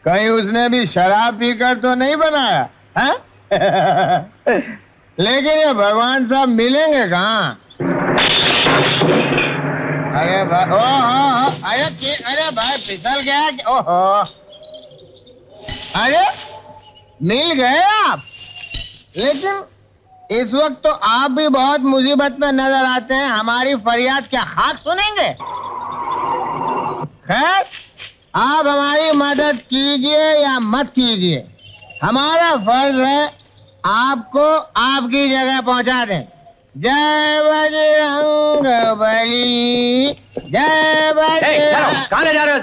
कहीं उसने भी शराब पीकर तो नहीं बनाया? है? लेकिन ये भगवान साहब मिलेंगे कहाँ? अरे भाई ओ, हो हो, अरे अरे भाई, फिसल गया ओहो अरे, मिल गए आप? लेकिन इस वक्त तो आप भी बहुत मुसीबत में नज़र आते हैं, हमारी फरियाद क्या खाक सुनेंगे? खैर, आप हमारी मदद कीजिए या मत कीजिए। हमारा फ़र्ज़ है आपको आपकी जगह पहुँचा दें। जय बजरंग बली जय बजरंग।
कहाँ ले जा रहे हो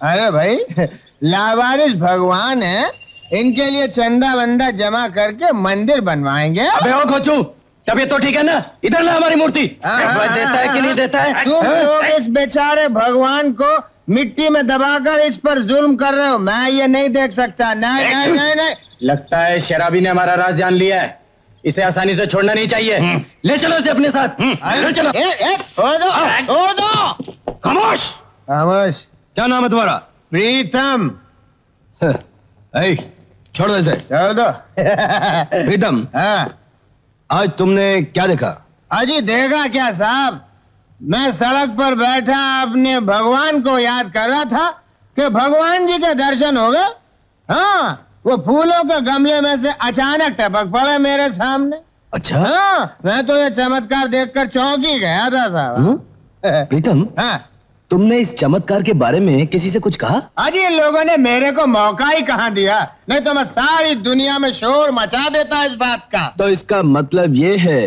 अरे भाई लावारिस भगवान है इनके लिए चंदा वंदा जमा करके मंदिर बनवाएँगे।
अबे ओ खोचू तबीयत तो ठीक है ना? इधर ला हमारी मूर्ति। देता है कि नहीं देता है।
तुम
हाँ?
लोग इस बेचारे भगवान को मिट्टी में दबाकर इस पर जुल्म कर रहे हो। मैं ये नहीं देख सकता। नहीं नहीं नहीं नहीं।
लगता है शराबी ने हमारा राज जान लिया है। इसे आसानी से छोड़ना नहीं चाहिए। ले चलो इसे अपने साथ। ले चलो।
ए, ए, छोड़ दो छोड़ दो।
खामोश।
खामोश।
क्या नाम है तुम्हारा?
प्रीतम।
छोड़ दो इसे।
छोड़ दो।
प्रीतम
हाँ।
आज तुमने क्या देखा?
अजी देखा क्या साहब? मैं सड़क पर बैठा अपने भगवान को याद कर रहा था कि भगवान जी के दर्शन हो गए। हाँ वो फूलों के गमले में से अचानक टपक पड़े मेरे सामने।
अच्छा।
हाँ मैं तो ये चमत्कार देखकर चौंक ही गया था साहब।
प्रीतम
हाँ।
तुमने इस चमत्कार के बारे में किसी से कुछ कहा?
अजी इन लोगों ने मेरे को मौका ही कहा दिया? नहीं तो मैं सारी दुनिया में शोर मचा देता इस बात का।
तो इसका मतलब ये है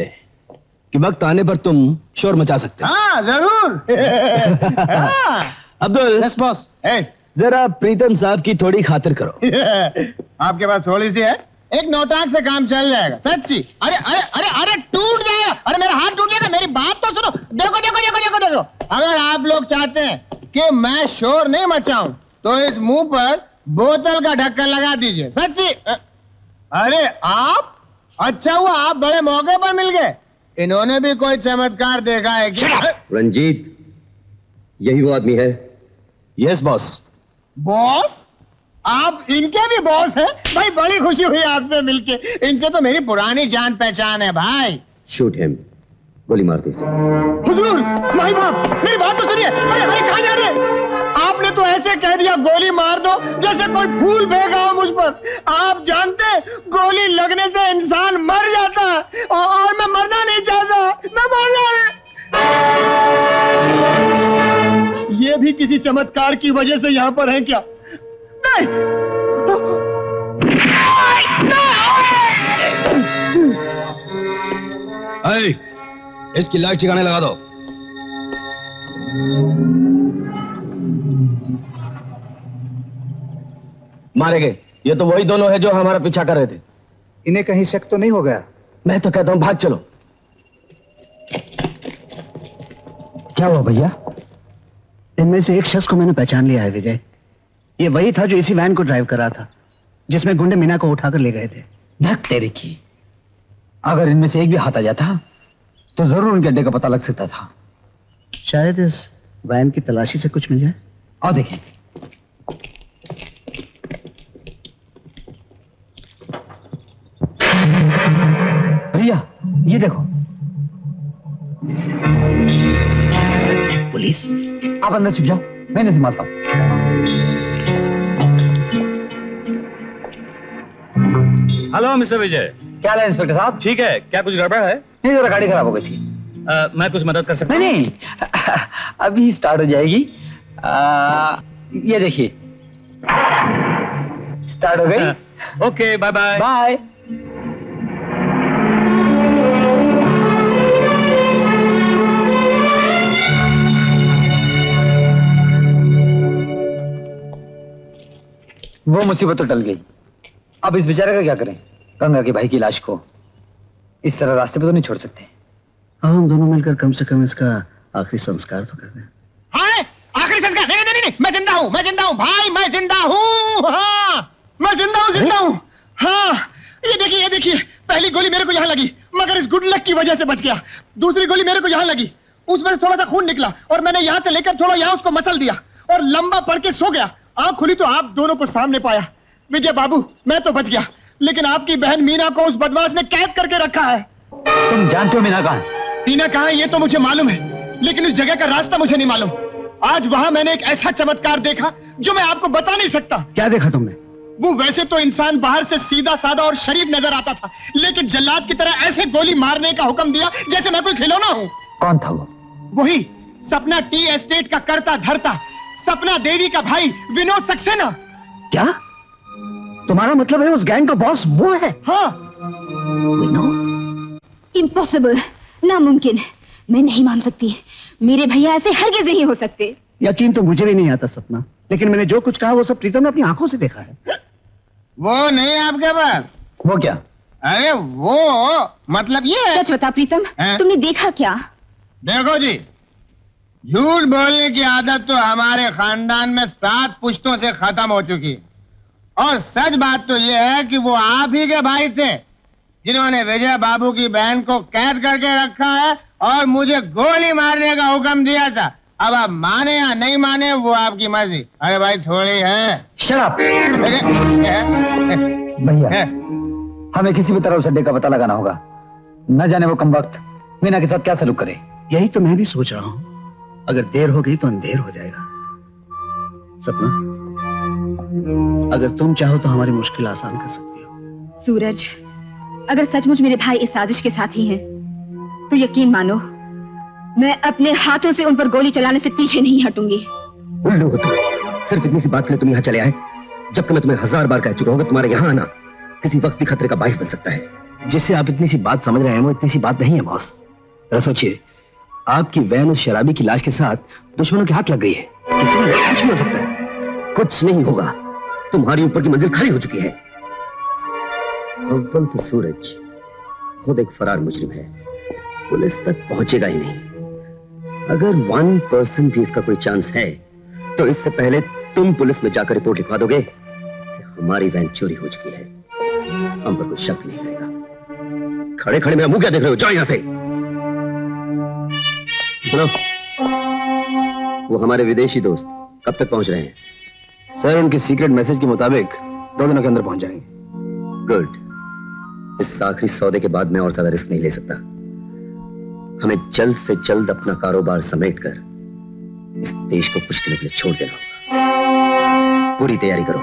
कि वक्त आने पर तुम शोर मचा सकते हो।
हाँ ज़रूर। हाँ।
अब्दुल
यस बॉस
जरा प्रीतम साहब की थोड़ी खातिर करो।
आपके पास थोड़ी सी है? एक नौटाक से काम चल जाएगा सच्ची। अरे अरे अरे अरे टूट जाएगा अरे मेरा हाथ टूट जाएगा मेरी बात तो सुनो। देखो देखो देखो देखो देखो। अगर आप लोग चाहते हैं कि मैं शोर नहीं मचाऊं तो इस मुँह पर बोतल का ढक्कन लगा दीजिए सच्ची। अरे आप? अच्छा हुआ आप बड़े मौके पर मिल गए। इन्होंने भी कोई चमत्कार देखा है क्या
रंजीत यही वो आदमी है?
Yes boss
boss? आप इनके भी बॉस हैं? भाई बड़ी खुशी हुई आपसे मिलके। इनसे तो मेरी पुरानी जान पहचान है भाई।
शूट हिम गोली मार दे इसे।
हुजूर भाई बाप मेरी बात तो सुनिए। अरे अरे कहाँ जा रहे हैं? आपने तो ऐसे कह दिया गोली मार दो जैसे कोई फूल फेंका हो मुझ पर। आप जानते गोली लगने से इंसान मर जाता है और, और मैं मरना नहीं चाहता मैं मरना ये भी किसी चमत्कार की वजह से यहाँ पर है क्या? नहीं।
इसकी लाइट ठिकाने लगा दो। मारे गए ये तो वही दोनों है जो हमारा पीछा कर रहे थे।
इन्हें कहीं शक तो नहीं हो गया?
मैं तो कहता हूँ भाग चलो।
क्या हुआ भैया? इनमें से एक शख्स को मैंने पहचान लिया है विजय। ये वही था जो इसी वैन को ड्राइव कर रहा था जिसमें गुंडे मीना को उठाकर ले गए थे।
धक तेरे की। अगर इनमें से एक भी हाथ आ जाता तो ज़रूर उनके अड्डे का पता लग सकता था।
शायद इस वैन की तलाशी से कुछ मिल जाए।
और देखें। भैया ये देखो।
पुलिस।
आप अंदर छुप जाओ मैं इन्हें संभालता हूँ।
Hello mister Vijay.
क्या हाल है इंस्पेक्टर साहब?
ठीक है क्या कुछ गड़बड़ है?
नहीं जरा गाड़ी खराब हो गई थी।
आ, मैं कुछ मदद कर सकता
नहीं नहीं अभी स्टार्ट हो जाएगी। आ, ये देखिए। स्टार्ट हो गई।
Okay bye bye
bye. वो मुसीबत तो टल गई। अब इस बेचारे का क्या करें? गंगा के भाई की लाश को इस तरह रास्ते पे तो नहीं छोड़ सकते।
हाँ हम दोनों मिलकर कम से कम इसका आखिरी संस्कार तो कर दें।
हाँ आखिरी संस्कार? नहीं नहीं नहीं मैं ज़िंदा हूँ मैं ज़िंदा हूँ भाई मैं ज़िंदा हूँ हाँ मैं ज़िंदा हूँ ज़िंदा हूँ। हाँ ये देखिए ये देखिए पहली गोली मेरे को यहाँ लगी मगर इस गुड लक की वजह से बच गया। दूसरी गोली मेरे को यहाँ लगी उसमें से थोड़ा सा खून निकला और मैंने यहाँ से लेकर थोड़ा यहाँ उसको मसल दिया और लंबा पड़ के सो गया आँख खुली तो आप दोनों को सामने पाया। विजय बाबू मैं तो बच गया। लेकिन आपकी बहन मीना को उस बदमाश ने कैद करके रखा है।
तुम जानते हो मीना कहाँ?
मीना कहाँ ये तो मुझे मालूम है। लेकिन उस जगह का रास्ता मुझे नहीं मालूम। आज वहाँ मैंने एक ऐसा चमत्कार देखा जो मैं आपको बता नहीं सकता।
क्या देखा तुमने?
वो वैसे तो इंसान बाहर से सीधा साधा और शरीफ नज़र आता था लेकिन जल्लाद की तरह ऐसे गोली मारने का हुक्म दिया जैसे मैं कोई खिलौना हूँ।
कौन था वो?
वही सपना टी एस्टेट का करता धरता सपना देवी का भाई विनोद सक्सेना।
क्या? तुम्हारा मतलब है उस गैंग का बॉस वो है?
हाँ।
इम्पॉसिबल नामुमकिन। मैं नहीं मान सकती। मेरे भैया ऐसे हरगिज नहीं हो सकते।
यकीन तो मुझे भी नहीं आता सपना। लेकिन मैंने जो कुछ कहा वो सब प्रीतम ने अपनी आँखों से देखा है।
वो नहीं आपके पास?
वो क्या?
अरे वो मतलब ये
सच बता प्रीतम
हैं?
तुमने देखा क्या?
देखो जी। झूठ बोलने की आदत तो हमारे खानदान में सात पुश्तों से खत्म हो चुकी है। और सच बात तो ये है कि वो आप ही के भाई थे जिन्होंने विजय बाबू की बहन को कैद करके रखा है और मुझे गोली मारने का हुक्म दिया था। अब आप माने या नहीं माने वो आपकी मर्ज़ी। अरे भाई थोड़ी है।
शराब भैया हमें किसी भी तरह उस अड्डे का पता लगाना होगा। न जाने वो कम वक्त मीना के साथ क्या सलूक करे।
यही तो मैं भी सोच रहा हूँ। अगर देर हो गई तो अंधेर हो जाएगा। सपना अगर तुम चाहो तो हमारी मुश्किल आसान कर सकती हो।
सूरज अगर सचमुच मेरे भाई इस साजिश के साथी हैं तो यकीन मानो मैं अपने हाथों से उन पर गोली चलाने से पीछे नहीं हटूँगी।
उल्लू हो तुम सिर्फ़ इतनी सी बात के लिए तुम यहाँ चले आए जबकि मैं तुम्हें हज़ार बार कह चुका हूँ तुम्हारे यहाँ आना किसी वक्त भी खतरे का बाइस बन सकता है।
जिससे आप इतनी सी बात समझ रहे हैं वो इतनी सी बात नहीं है बॉस। सोचिए आपकी वैन उस शराबी की लाश के साथ दुश्मनों के हाथ लग गई है। किसी में कुछ भी हो सकता है।
कुछ नहीं होगा। तुम्हारी ऊपर की मंजिल खड़ी हो चुकी है। अव्वल तो सूरज खुद एक फरार मुजरिम है। पुलिस तक पहुंचेगा ही नहीं। अगर वन परसेंट भी इसका कोई चांस है तो इससे पहले तुम पुलिस में जाकर रिपोर्ट लिखवा दोगे कि हमारी वैन चोरी हो चुकी है। हम पर कोई शक नहीं करेगा। खड़े खड़े मेरा मुँह क्या देख रहे हो? जाओ यहाँ से। सुनो। वो हमारे विदेशी दोस्त। कब तक पहुँच रहे हैं?
सर उनके सीक्रेट मैसेज के मुताबिक दो दिनों के अंदर पहुँच जाएँगे।
गुड इस आखिरी सौदे के बाद मैं और ज़्यादा रिस्क नहीं ले सकता। हमें जल्द से जल्द अपना कारोबार समेट कर इस देश को कुछ दिनों के लिए छोड़ देना होगा। पूरी तैयारी करो।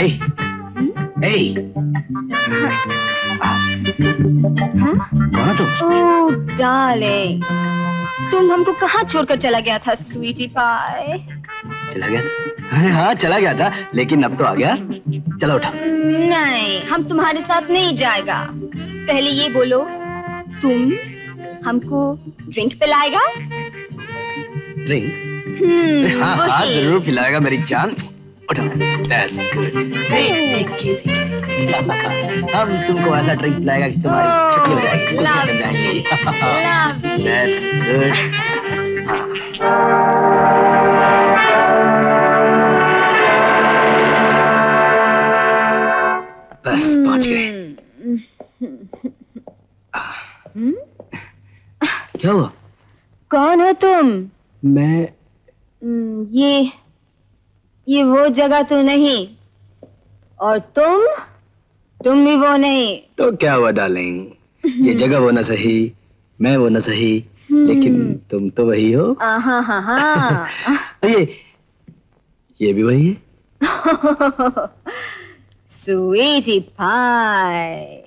Hey! Hey! कौन तुम?
ओह डार्लिंग तुम हमको कहाँ छोड़कर चला गया था स्वीटी पाई
चला गया अरे हाँ चला गया था लेकिन अब तो आ गया। चलो उठा।
नहीं हम तुम्हारे साथ नहीं जाएगा। पहले ये बोलो तुम हमको ड्रिंक पिलाएगा?
ड्रिंक
हम्म,
हाँ हाँ ज़रूर पिलाएगा मेरी जान। उठो देखिए, देखिए। हम तुमको ऐसा ड्रिंक पिलाएगा कि तुम्हारी
Oh,
छुट्टी हो जाएगी. बस पहुँच गए।
हम्म?
क्या हुआ?
कौन हो तुम?
मैं
हम्म, ये ये वो जगह तो नहीं और तुम तुम भी वो नहीं।
तो क्या हुआ डार्लिंग ये जगह वो ना सही मैं वो ना सही लेकिन तुम तो वही हो।
हाँ हाँ हाँ।
तो ये ये भी वही है।
स्वीटी पाई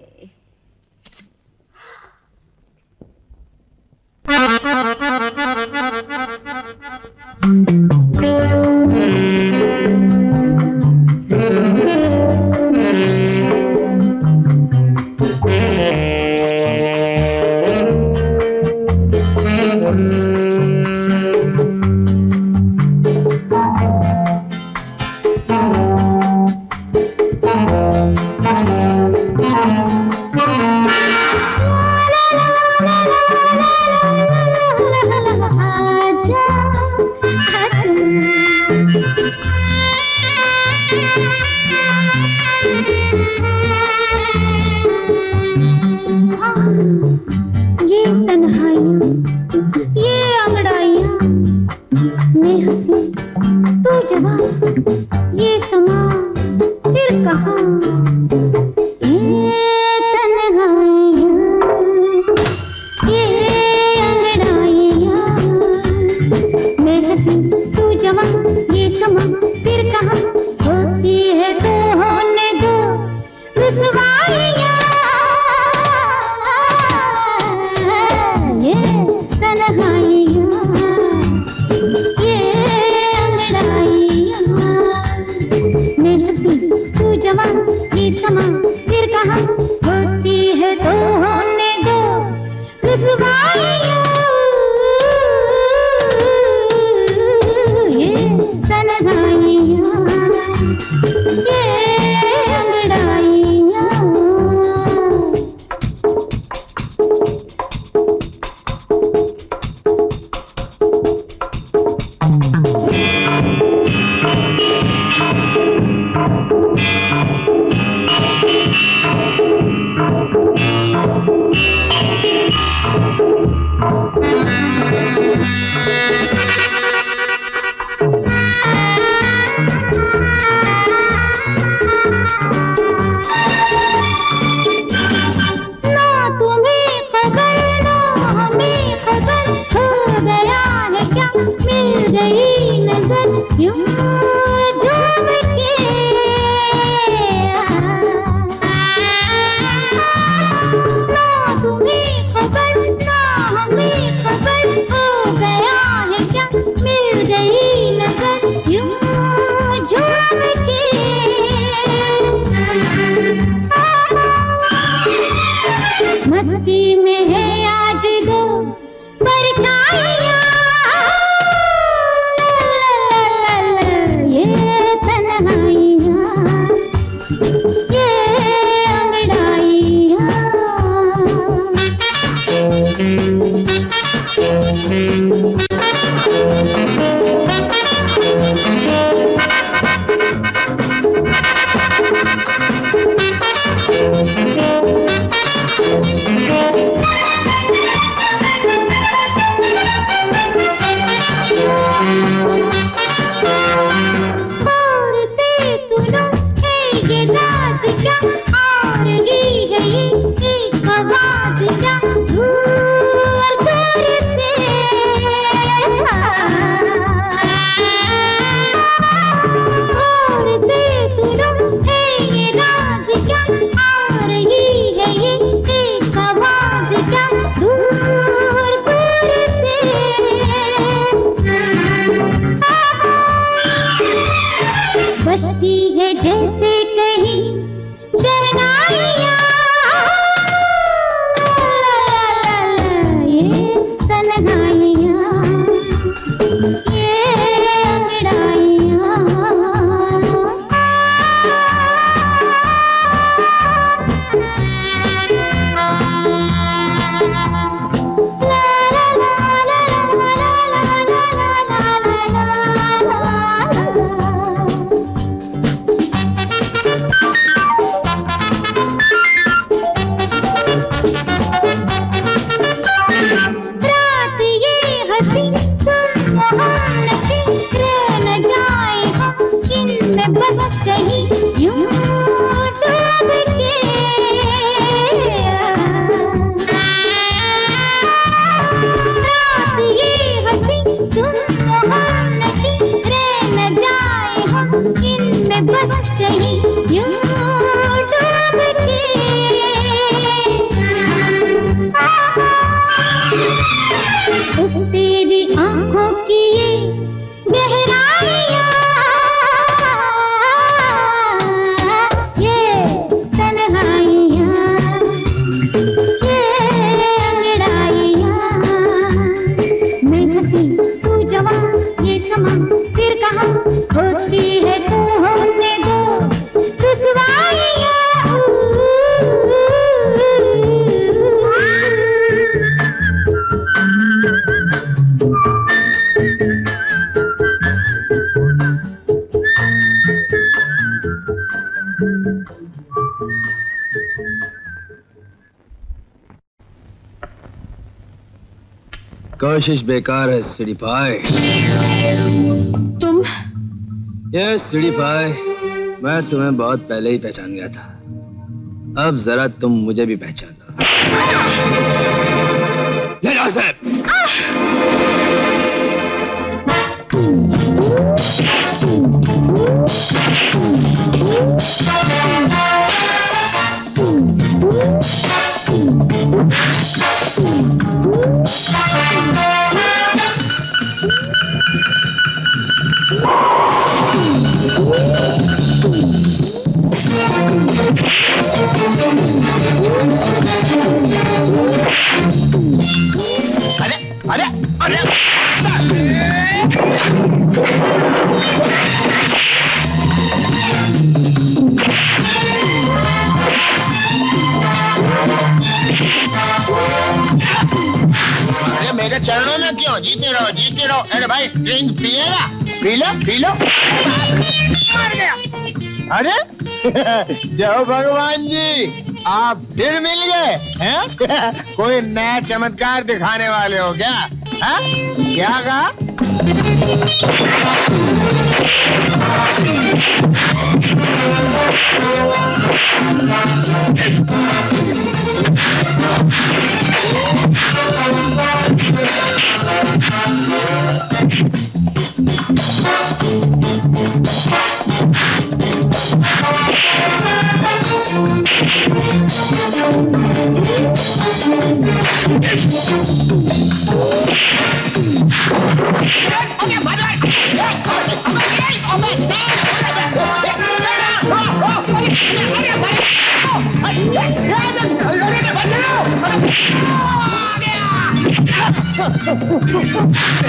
ये Christine.
कोशिश बेकार है सीढ़ी पाए।
तुम?
ये सीढ़ी पाए। मैं तुम्हें बहुत पहले ही पहचान गया था। अब जरा तुम मुझे भी पहचान
जय भगवान जी। आप फिर मिल गए, हैं? कोई नया चमत्कार दिखाने वाले हो क्या? है? क्या कहा? 哈哈哈哈哈哈。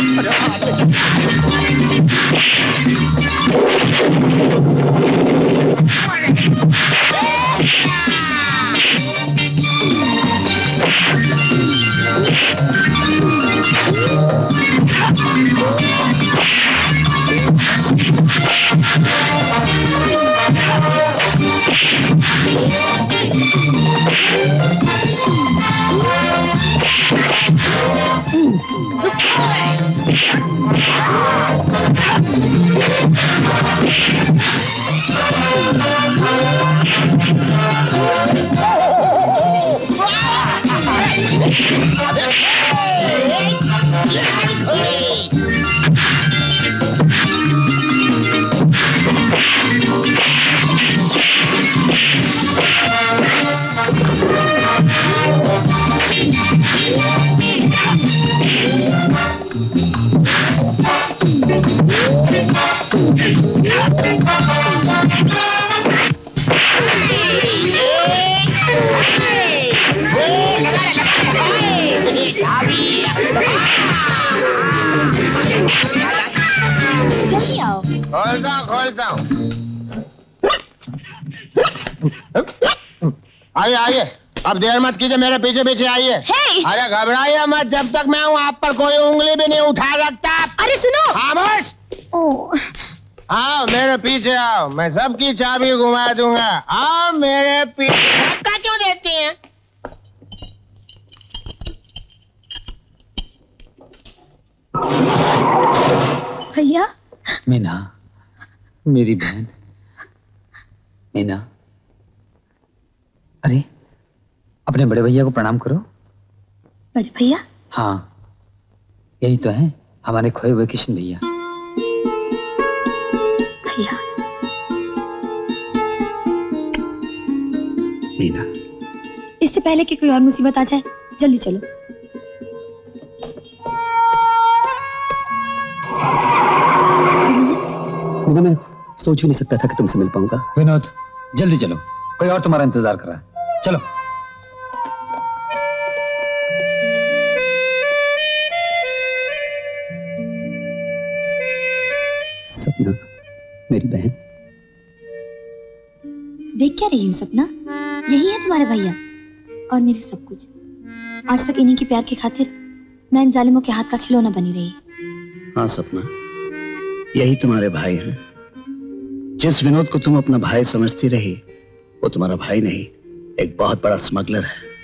अब देर मत कीजिए मेरे पीछे पीछे आइए। अरे घबराइए मत जब तक मैं हूँ आप पर कोई उंगली भी नहीं उठा सकता।
अरे सुनो!
खामोश! आओ मेरे पीछे आओ मैं सबकी चाबी घुमा दूँगा। आओ मेरे पीछे।
धक्का क्यों देती हैं? भैया?
मीना मेरी बहन। मीना। अरे अपने बड़े भैया को प्रणाम करो।
बड़े भैया?
हाँ यही तो है हमारे खोए हुए किशन भैया।
भैया।
मीना।
इससे पहले कि कोई और मुसीबत आ जाए जल्दी चलो।
मीना मैं सोच भी नहीं सकता था कि तुमसे मिल पाऊँगा।
विनोद जल्दी चलो। कोई और तुम्हारा इंतज़ार कर रहा है। चलो।
मेरी बहन।
देख क्या रही हूँ सपना? यही है तुम्हारे भैया। और मेरे सब कुछ। आज तक इन्हीं के प्यार की खातिर मैं इन जालिमों के हाथ का खिलौना बनी रही।
हाँ सपना। यही तुम्हारे भाई हैं। जिस विनोद को तुम अपना भाई समझती रही वो तुम्हारा भाई नहीं एक बहुत बड़ा स्मगलर है।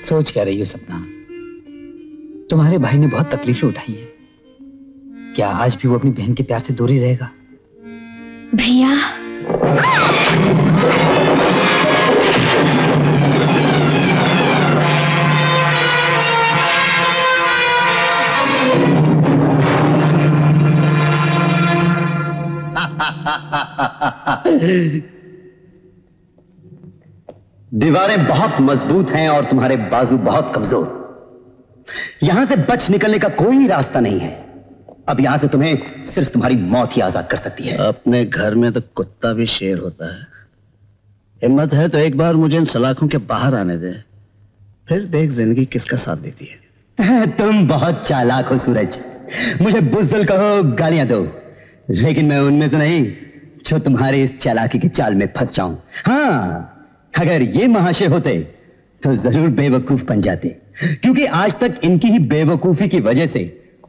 सोच क्या रही हो सपना? तुम्हारे भाई ने बहुत तकलीफें उठाई हैं। क्या आज भी वो अपनी बहन के प्यार से दूर ही रहेगा?
भैया।
दीवारें बहुत मज़बूत हैं और तुम्हारे बाजू बहुत कमज़ोर। यहाँ से बच निकलने का कोई रास्ता नहीं है। अब यहाँ से तुम्हें सिर्फ़ तुम्हारी मौत ही आज़ाद कर सकती है।
अपने घर में तो कुत्ता भी शेर होता है। हिम्मत है तो एक बार मुझे इन सलाखों के बाहर आने दे। फिर देख ज़िंदगी किसका साथ देती है।
तुम बहुत चालाक हो सूरज। मुझे बुजदल कहो गालियाँ दो। लेकिन मैं उनमें से नहीं जो तुम्हारे इस चालाकी की चाल में फंस जाऊँ। हाँ अगर ये महाशय होते तो ज़रूर बेवकूफ़ बन जाते। क्योंकि आज तक इनकी ही बेवकूफ़ी की वजह से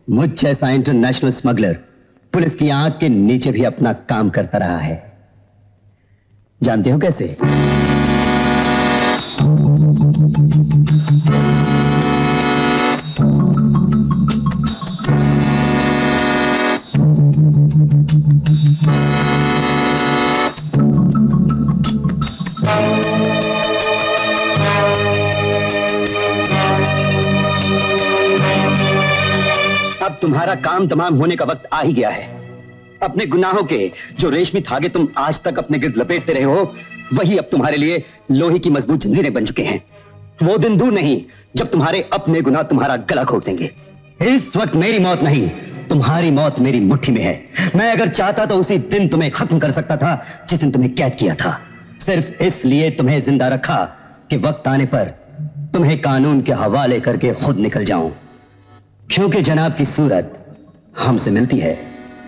मुझ जैसा इंटरनेशनल स्मगलर पुलिस की आँख के नीचे भी अपना काम करता रहा है। जानते हो कैसे? तुम्हारा काम तमाम होने का वक्त आ ही गया है। अपने गुनाहों के जो रेशमी धागे तुम आज तक अपने गिर्द लपेटते रहे हो, वही अब तुम्हारे लिए लोहे की मज़बूत जंजीरें बन चुके हैं। वो दिन दूर नहीं, जब तुम्हारे अपने गुनाह तुम्हारा गला घोट देंगे। इस वक्त मेरी मौत नहीं, तुम्हारी मौत मेरी मुट्ठी में है। मैं अगर चाहता तो उसी दिन तुम्हें खत्म कर सकता था, जिस दिन तुम्हें कैद किया था। सिर्फ़ इसलिए तुम्हें ज़िंदा रखा कि वक्त आने पर तुम्हें कानून के हवाले करके खुद निकल जाऊँ। क्योंकि जनाब की सूरत हमसे मिलती है।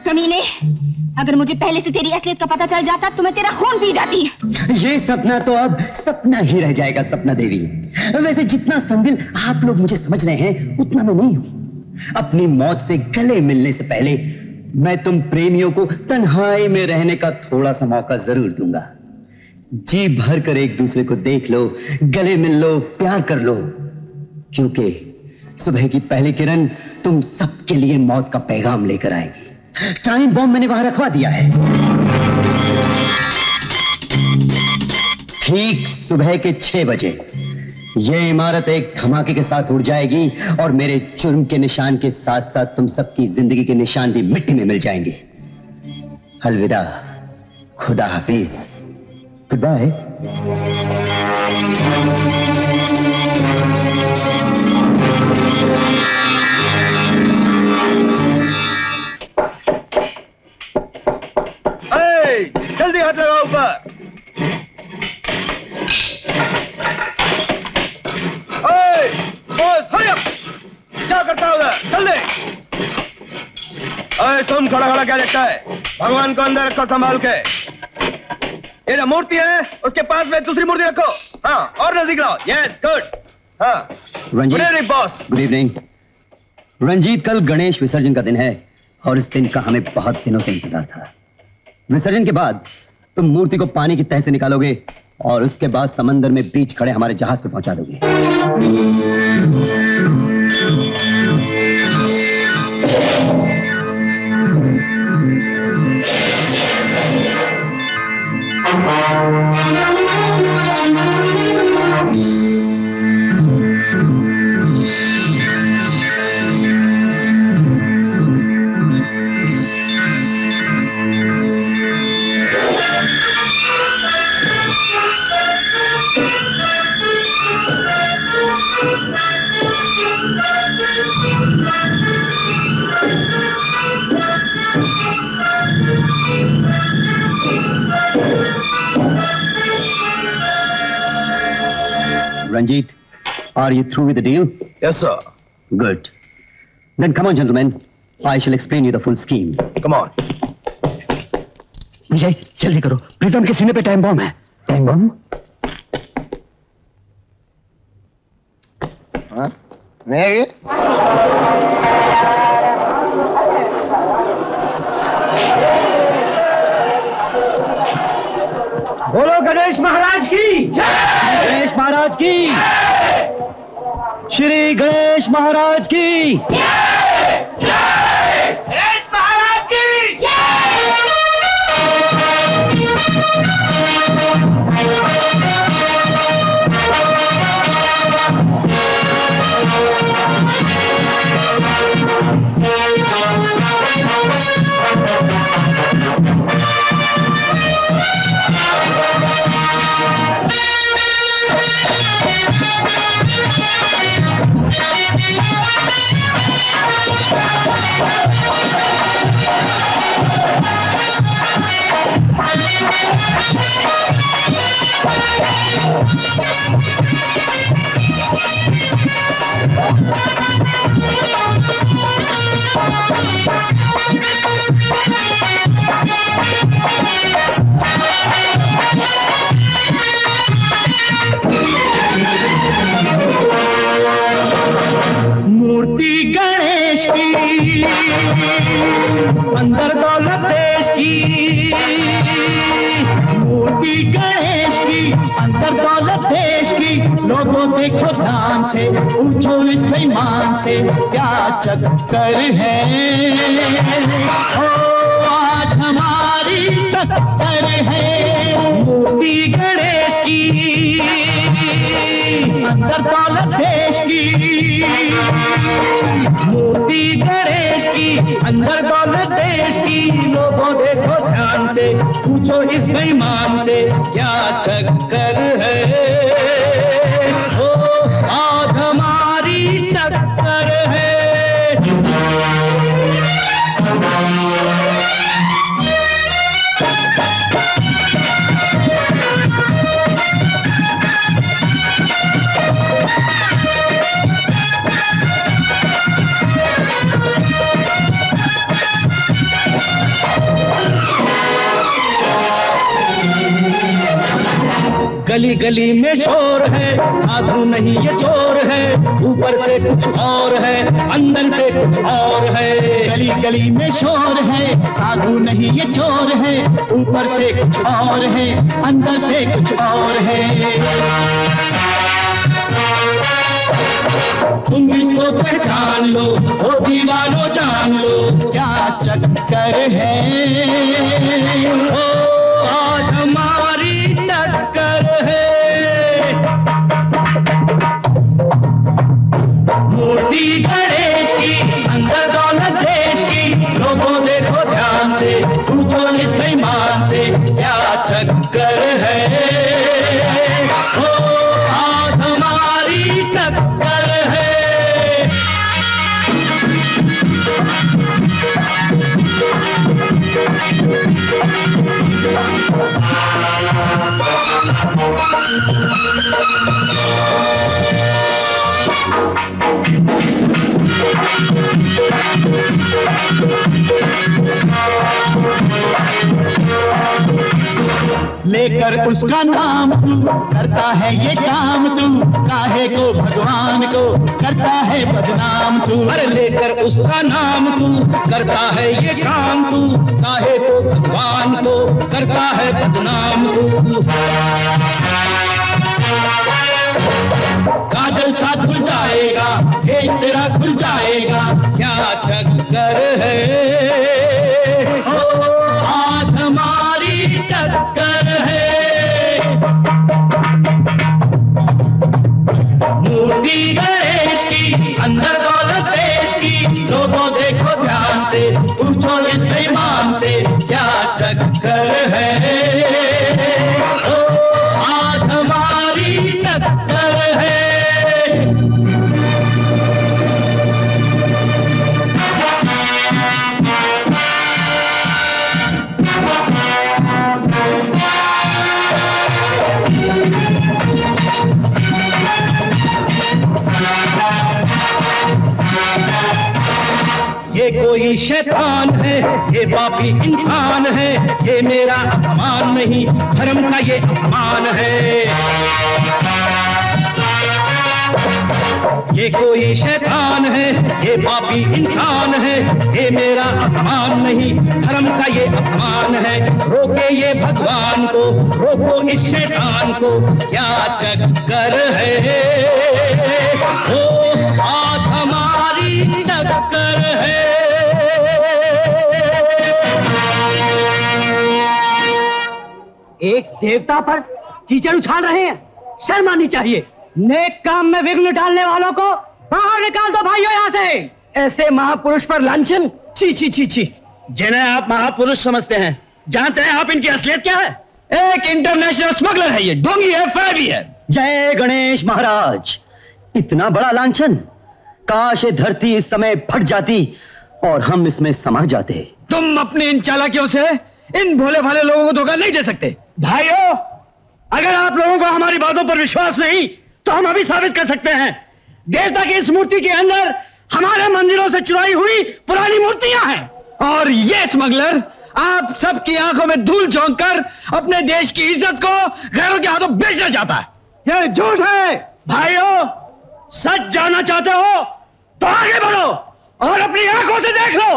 कमीने अगर मुझे पहले से तेरी असलियत का पता चल जाता तो मैं तेरा खून पी जाती।
ये सपना तो अब सपना ही रह जाएगा सपना देवी। वैसे जितना संदिल आप लोग मुझे समझ रहे हैं उतना मैं नहीं हूँ। अपनी मौत से गले मिलने से पहले मैं तुम प्रेमियों को तन्हाई में रहने का थोड़ा सा मौका ज़रूर दूँगा। जी भर कर एक दूसरे को देख लो गले मिल लो प्यार कर लो क्योंकि सुबह की पहली किरण तुम सबके लिए मौत का पैगाम लेकर आएगी। टाइम बॉम्ब मैंने वहाँ रखवा दिया है। ठीक सुबह के छह बजे यह इमारत एक धमाके के साथ उड़ जाएगी और मेरे जुर्म के निशान के साथ साथ तुम सबकी ज़िंदगी के निशान भी मिट्टी में मिल जाएँगे। अलविदा, खुदा हाफिज। गुड बाय
जल्दी हाथ लगाओ ऊपर। क्या करता है उधर? जल्दी। अरे तुम खड़ा खड़ा क्या देखता है? भगवान को अंदर रखो, संभाल के। ये जो मूर्ति है उसके पास में दूसरी मूर्ति रखो। हाँ और नज़दीक लाओ। यस गुड हाँ।
Ranjit.
Boss.
Good evening Ranjit कल गणेश विसर्जन का दिन है और इस दिन का हमें बहुत दिनों से इंतज़ार था। विसर्जन के बाद तुम मूर्ति को पानी की तह से निकालोगे और उसके बाद समंदर में बीच खड़े हमारे जहाज़ पे पहुँचा दोगे। Ranjit, are you through with the deal?
Yes, sir.
Good. Then come on, gentlemen. I shall explain you the full scheme.
Come on.
विजय जल्दी करो प्रीतम के सीने पे टाइम बॉम्ब है
टाइम बॉम्ब
हाँ? नहीं
बोलो गणेश महाराज की
गणेश महाराज की। श्री गणेश महाराज की।
देखो ध्यान से पूछो इस बेईमान से क्या चक्कर है? ओ आज हमारी चक्कर है। गणेश की, अंदर दौलत देश की। मूर्ति गणेश की, अंदर दौलत देश की। लोगों देखो ध्यान से, पूछो इस बेईमान से क्या चक्कर है। हमारी चक्कर है।
गली गली में शोर है। साधु नहीं, ये चोर है। ऊपर से कुछ और है, अंदर से कुछ और है। गली गली में शोर है साधु नहीं, ये चोर है। ऊपर से कुछ और है, अंदर से कुछ और है। तुम इसको पहचान लो ओ दीवानो जान लो, क्या चक्कर है? ओ, आज हमारी टक्कर है। मूर्ति लेकर उसका नाम तू करता है ये काम तू। चाहे को भगवान को करता है बदनाम तू। अरे लेकर उसका नाम तू करता है ये काम तू। काहे को भगवान को करता है बदनाम तू। काजल सा खुल जाएगा तेरा खुल जाएगा, क्या चक्कर है? मूर्ति गणेश शैतान है, ये पापी इंसान है, ये मेरा अपमान नहीं, धर्म का ये अपमान है। ये कोई शैतान है, ये पापी इंसान है, ये मेरा अपमान नहीं, धर्म का ये अपमान है। रोके ये भगवान को, रोको इस शैतान को, क्या चक्कर है? ओ, आज हमारी चक्कर है।
एक देवता पर कीचड़ उछाल रहे हैं। शर्म आनी चाहिए। नेक काम में विघ्न डालने वालों को बाहर निकाल दो भाइयों यहाँ से। ऐसे महापुरुष पर लांछन? छी छी छी छी।
जिन्हें आप महापुरुष समझते हैं, जानते हैं आप इनकी असलियत क्या है?
एक इंटरनेशनल स्मगलर है ये डोंगी है फैबी है।
जय गणेश महाराज। इतना बड़ा लांछन? काश धरती इस समय फट जाती और हम इसमें समा जाते।
तुम अपनी इन चालाकियों से इन भोले भाले लोगों को धोखा नहीं दे सकते। भाइयों, अगर आप लोगों को हमारी बातों पर विश्वास नहीं तो हम अभी साबित कर सकते हैं। देवता की इस मूर्ति के अंदर हमारे मंदिरों से चुराई हुई पुरानी मूर्तियाँ हैं। और ये स्मगलर, आप सबकी आँखों में धूल झोंक कर अपने देश की इज़्ज़त को गैरों के हाथों बेचना चाहता है। ये झूठ है। भाइयों, सच जानना चाहते हो तो आगे बढ़ो और अपनी आँखों से देख लो।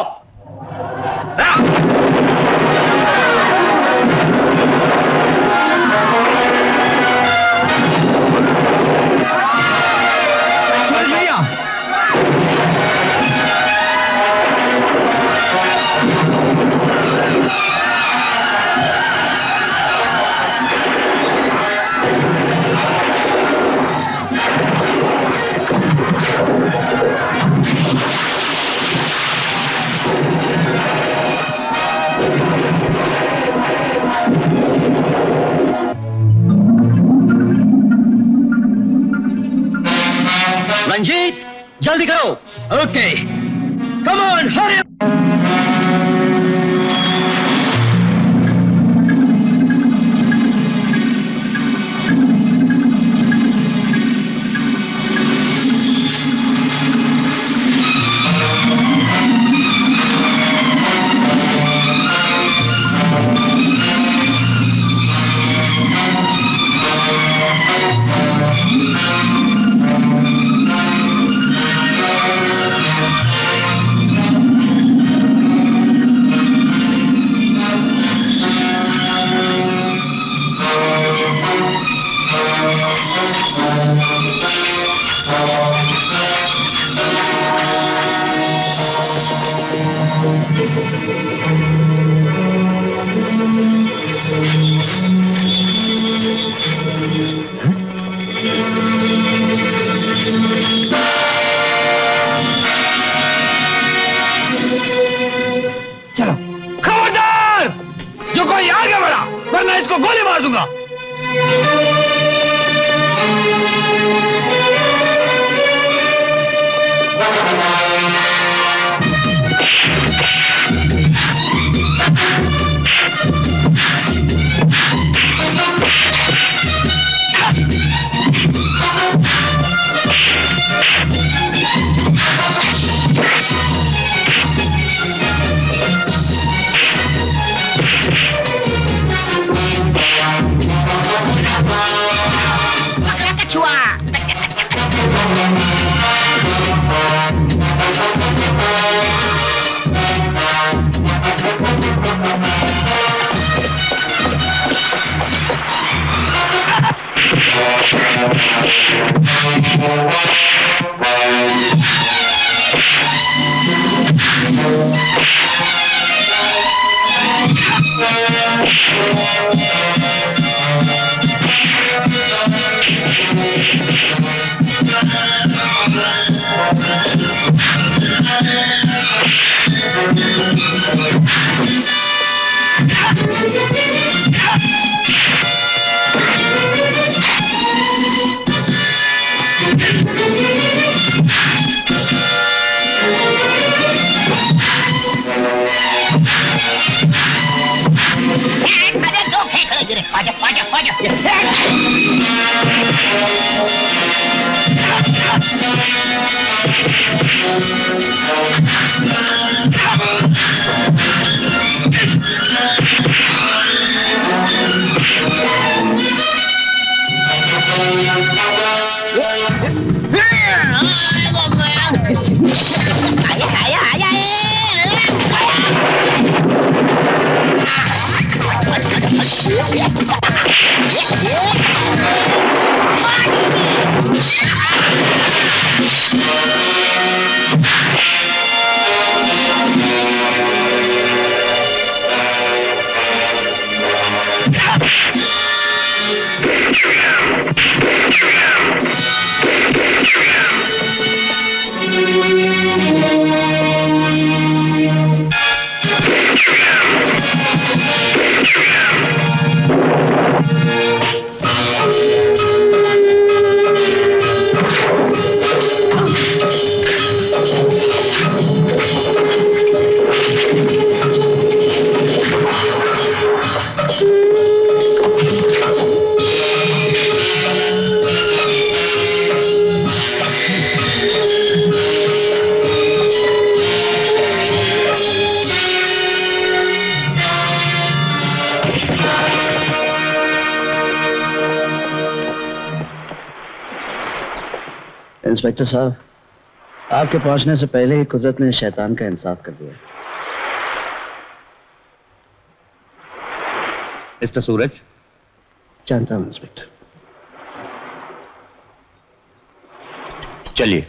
जल्दी करो।
ओके। कम ऑन हरी
साहब। आपके पहुँचने से पहले ही कुदरत ने शैतान का इंसाफ कर दिया।
मिस्टर सूरज।
जानता हूँ इंस्पेक्टर।
चलिए।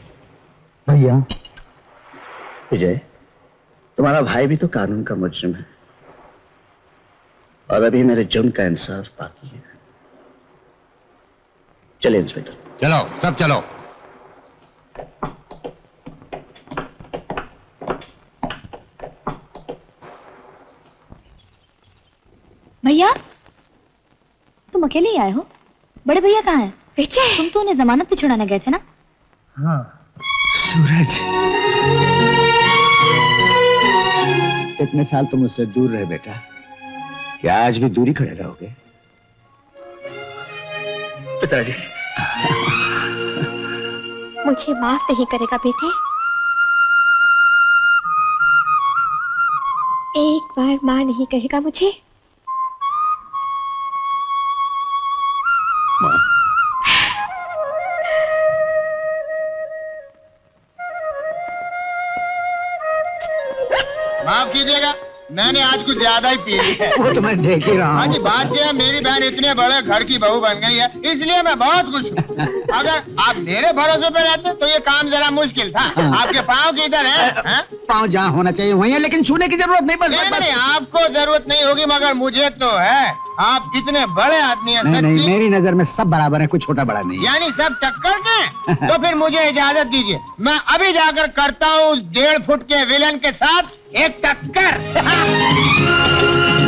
भैया। विजय तुम्हारा भाई भी तो कानून का मुजरिम है। और अभी मेरे जुर्म का इंसाफ बाकी है। चलिए इंस्पेक्टर।
चलो सब चलो
भैया तुम अकेले ही आए हो बड़े भैया कहाँ हैं? तुम तो उन्हें जमानत पे छुड़ाने गए थे ना?
हाँ सूरज। इतने साल तुम मुझसे दूर रहे बेटा। क्या आज भी दूरी खड़े रहोगे?
पिताजी।
मुझे माफ़ नहीं करेगा बेटे। एक बार माँ नहीं कहेगा मुझे।
आज कुछ ज़्यादा ही पी ली है।
वो तो मैं देख ही रहा
हाँ
हूँ।
जी बात यह है मेरी बहन इतने बड़े घर की बहू बन गई है इसलिए मैं बहुत खुश हूँ। अगर आप मेरे भरोसे पे रहते तो ये काम जरा मुश्किल था। आपके पाँव किधर है हाँ?
पाँव जहाँ होना चाहिए वहीं है लेकिन छूने की ज़रूरत नहीं पड़ती
नहीं, नहीं, आपको ज़रूरत नहीं होगी मगर मुझे तो है। आप इतने बड़े आदमी हैं
नहीं नहीं मेरी नज़र में सब बराबर है कुछ छोटा बड़ा नहीं
यानी सब टक्कर के तो फिर मुझे इजाज़त दीजिए। मैं अभी जाकर करता हूँ उस डेढ़ फुट के विलन के साथ एक टक्कर!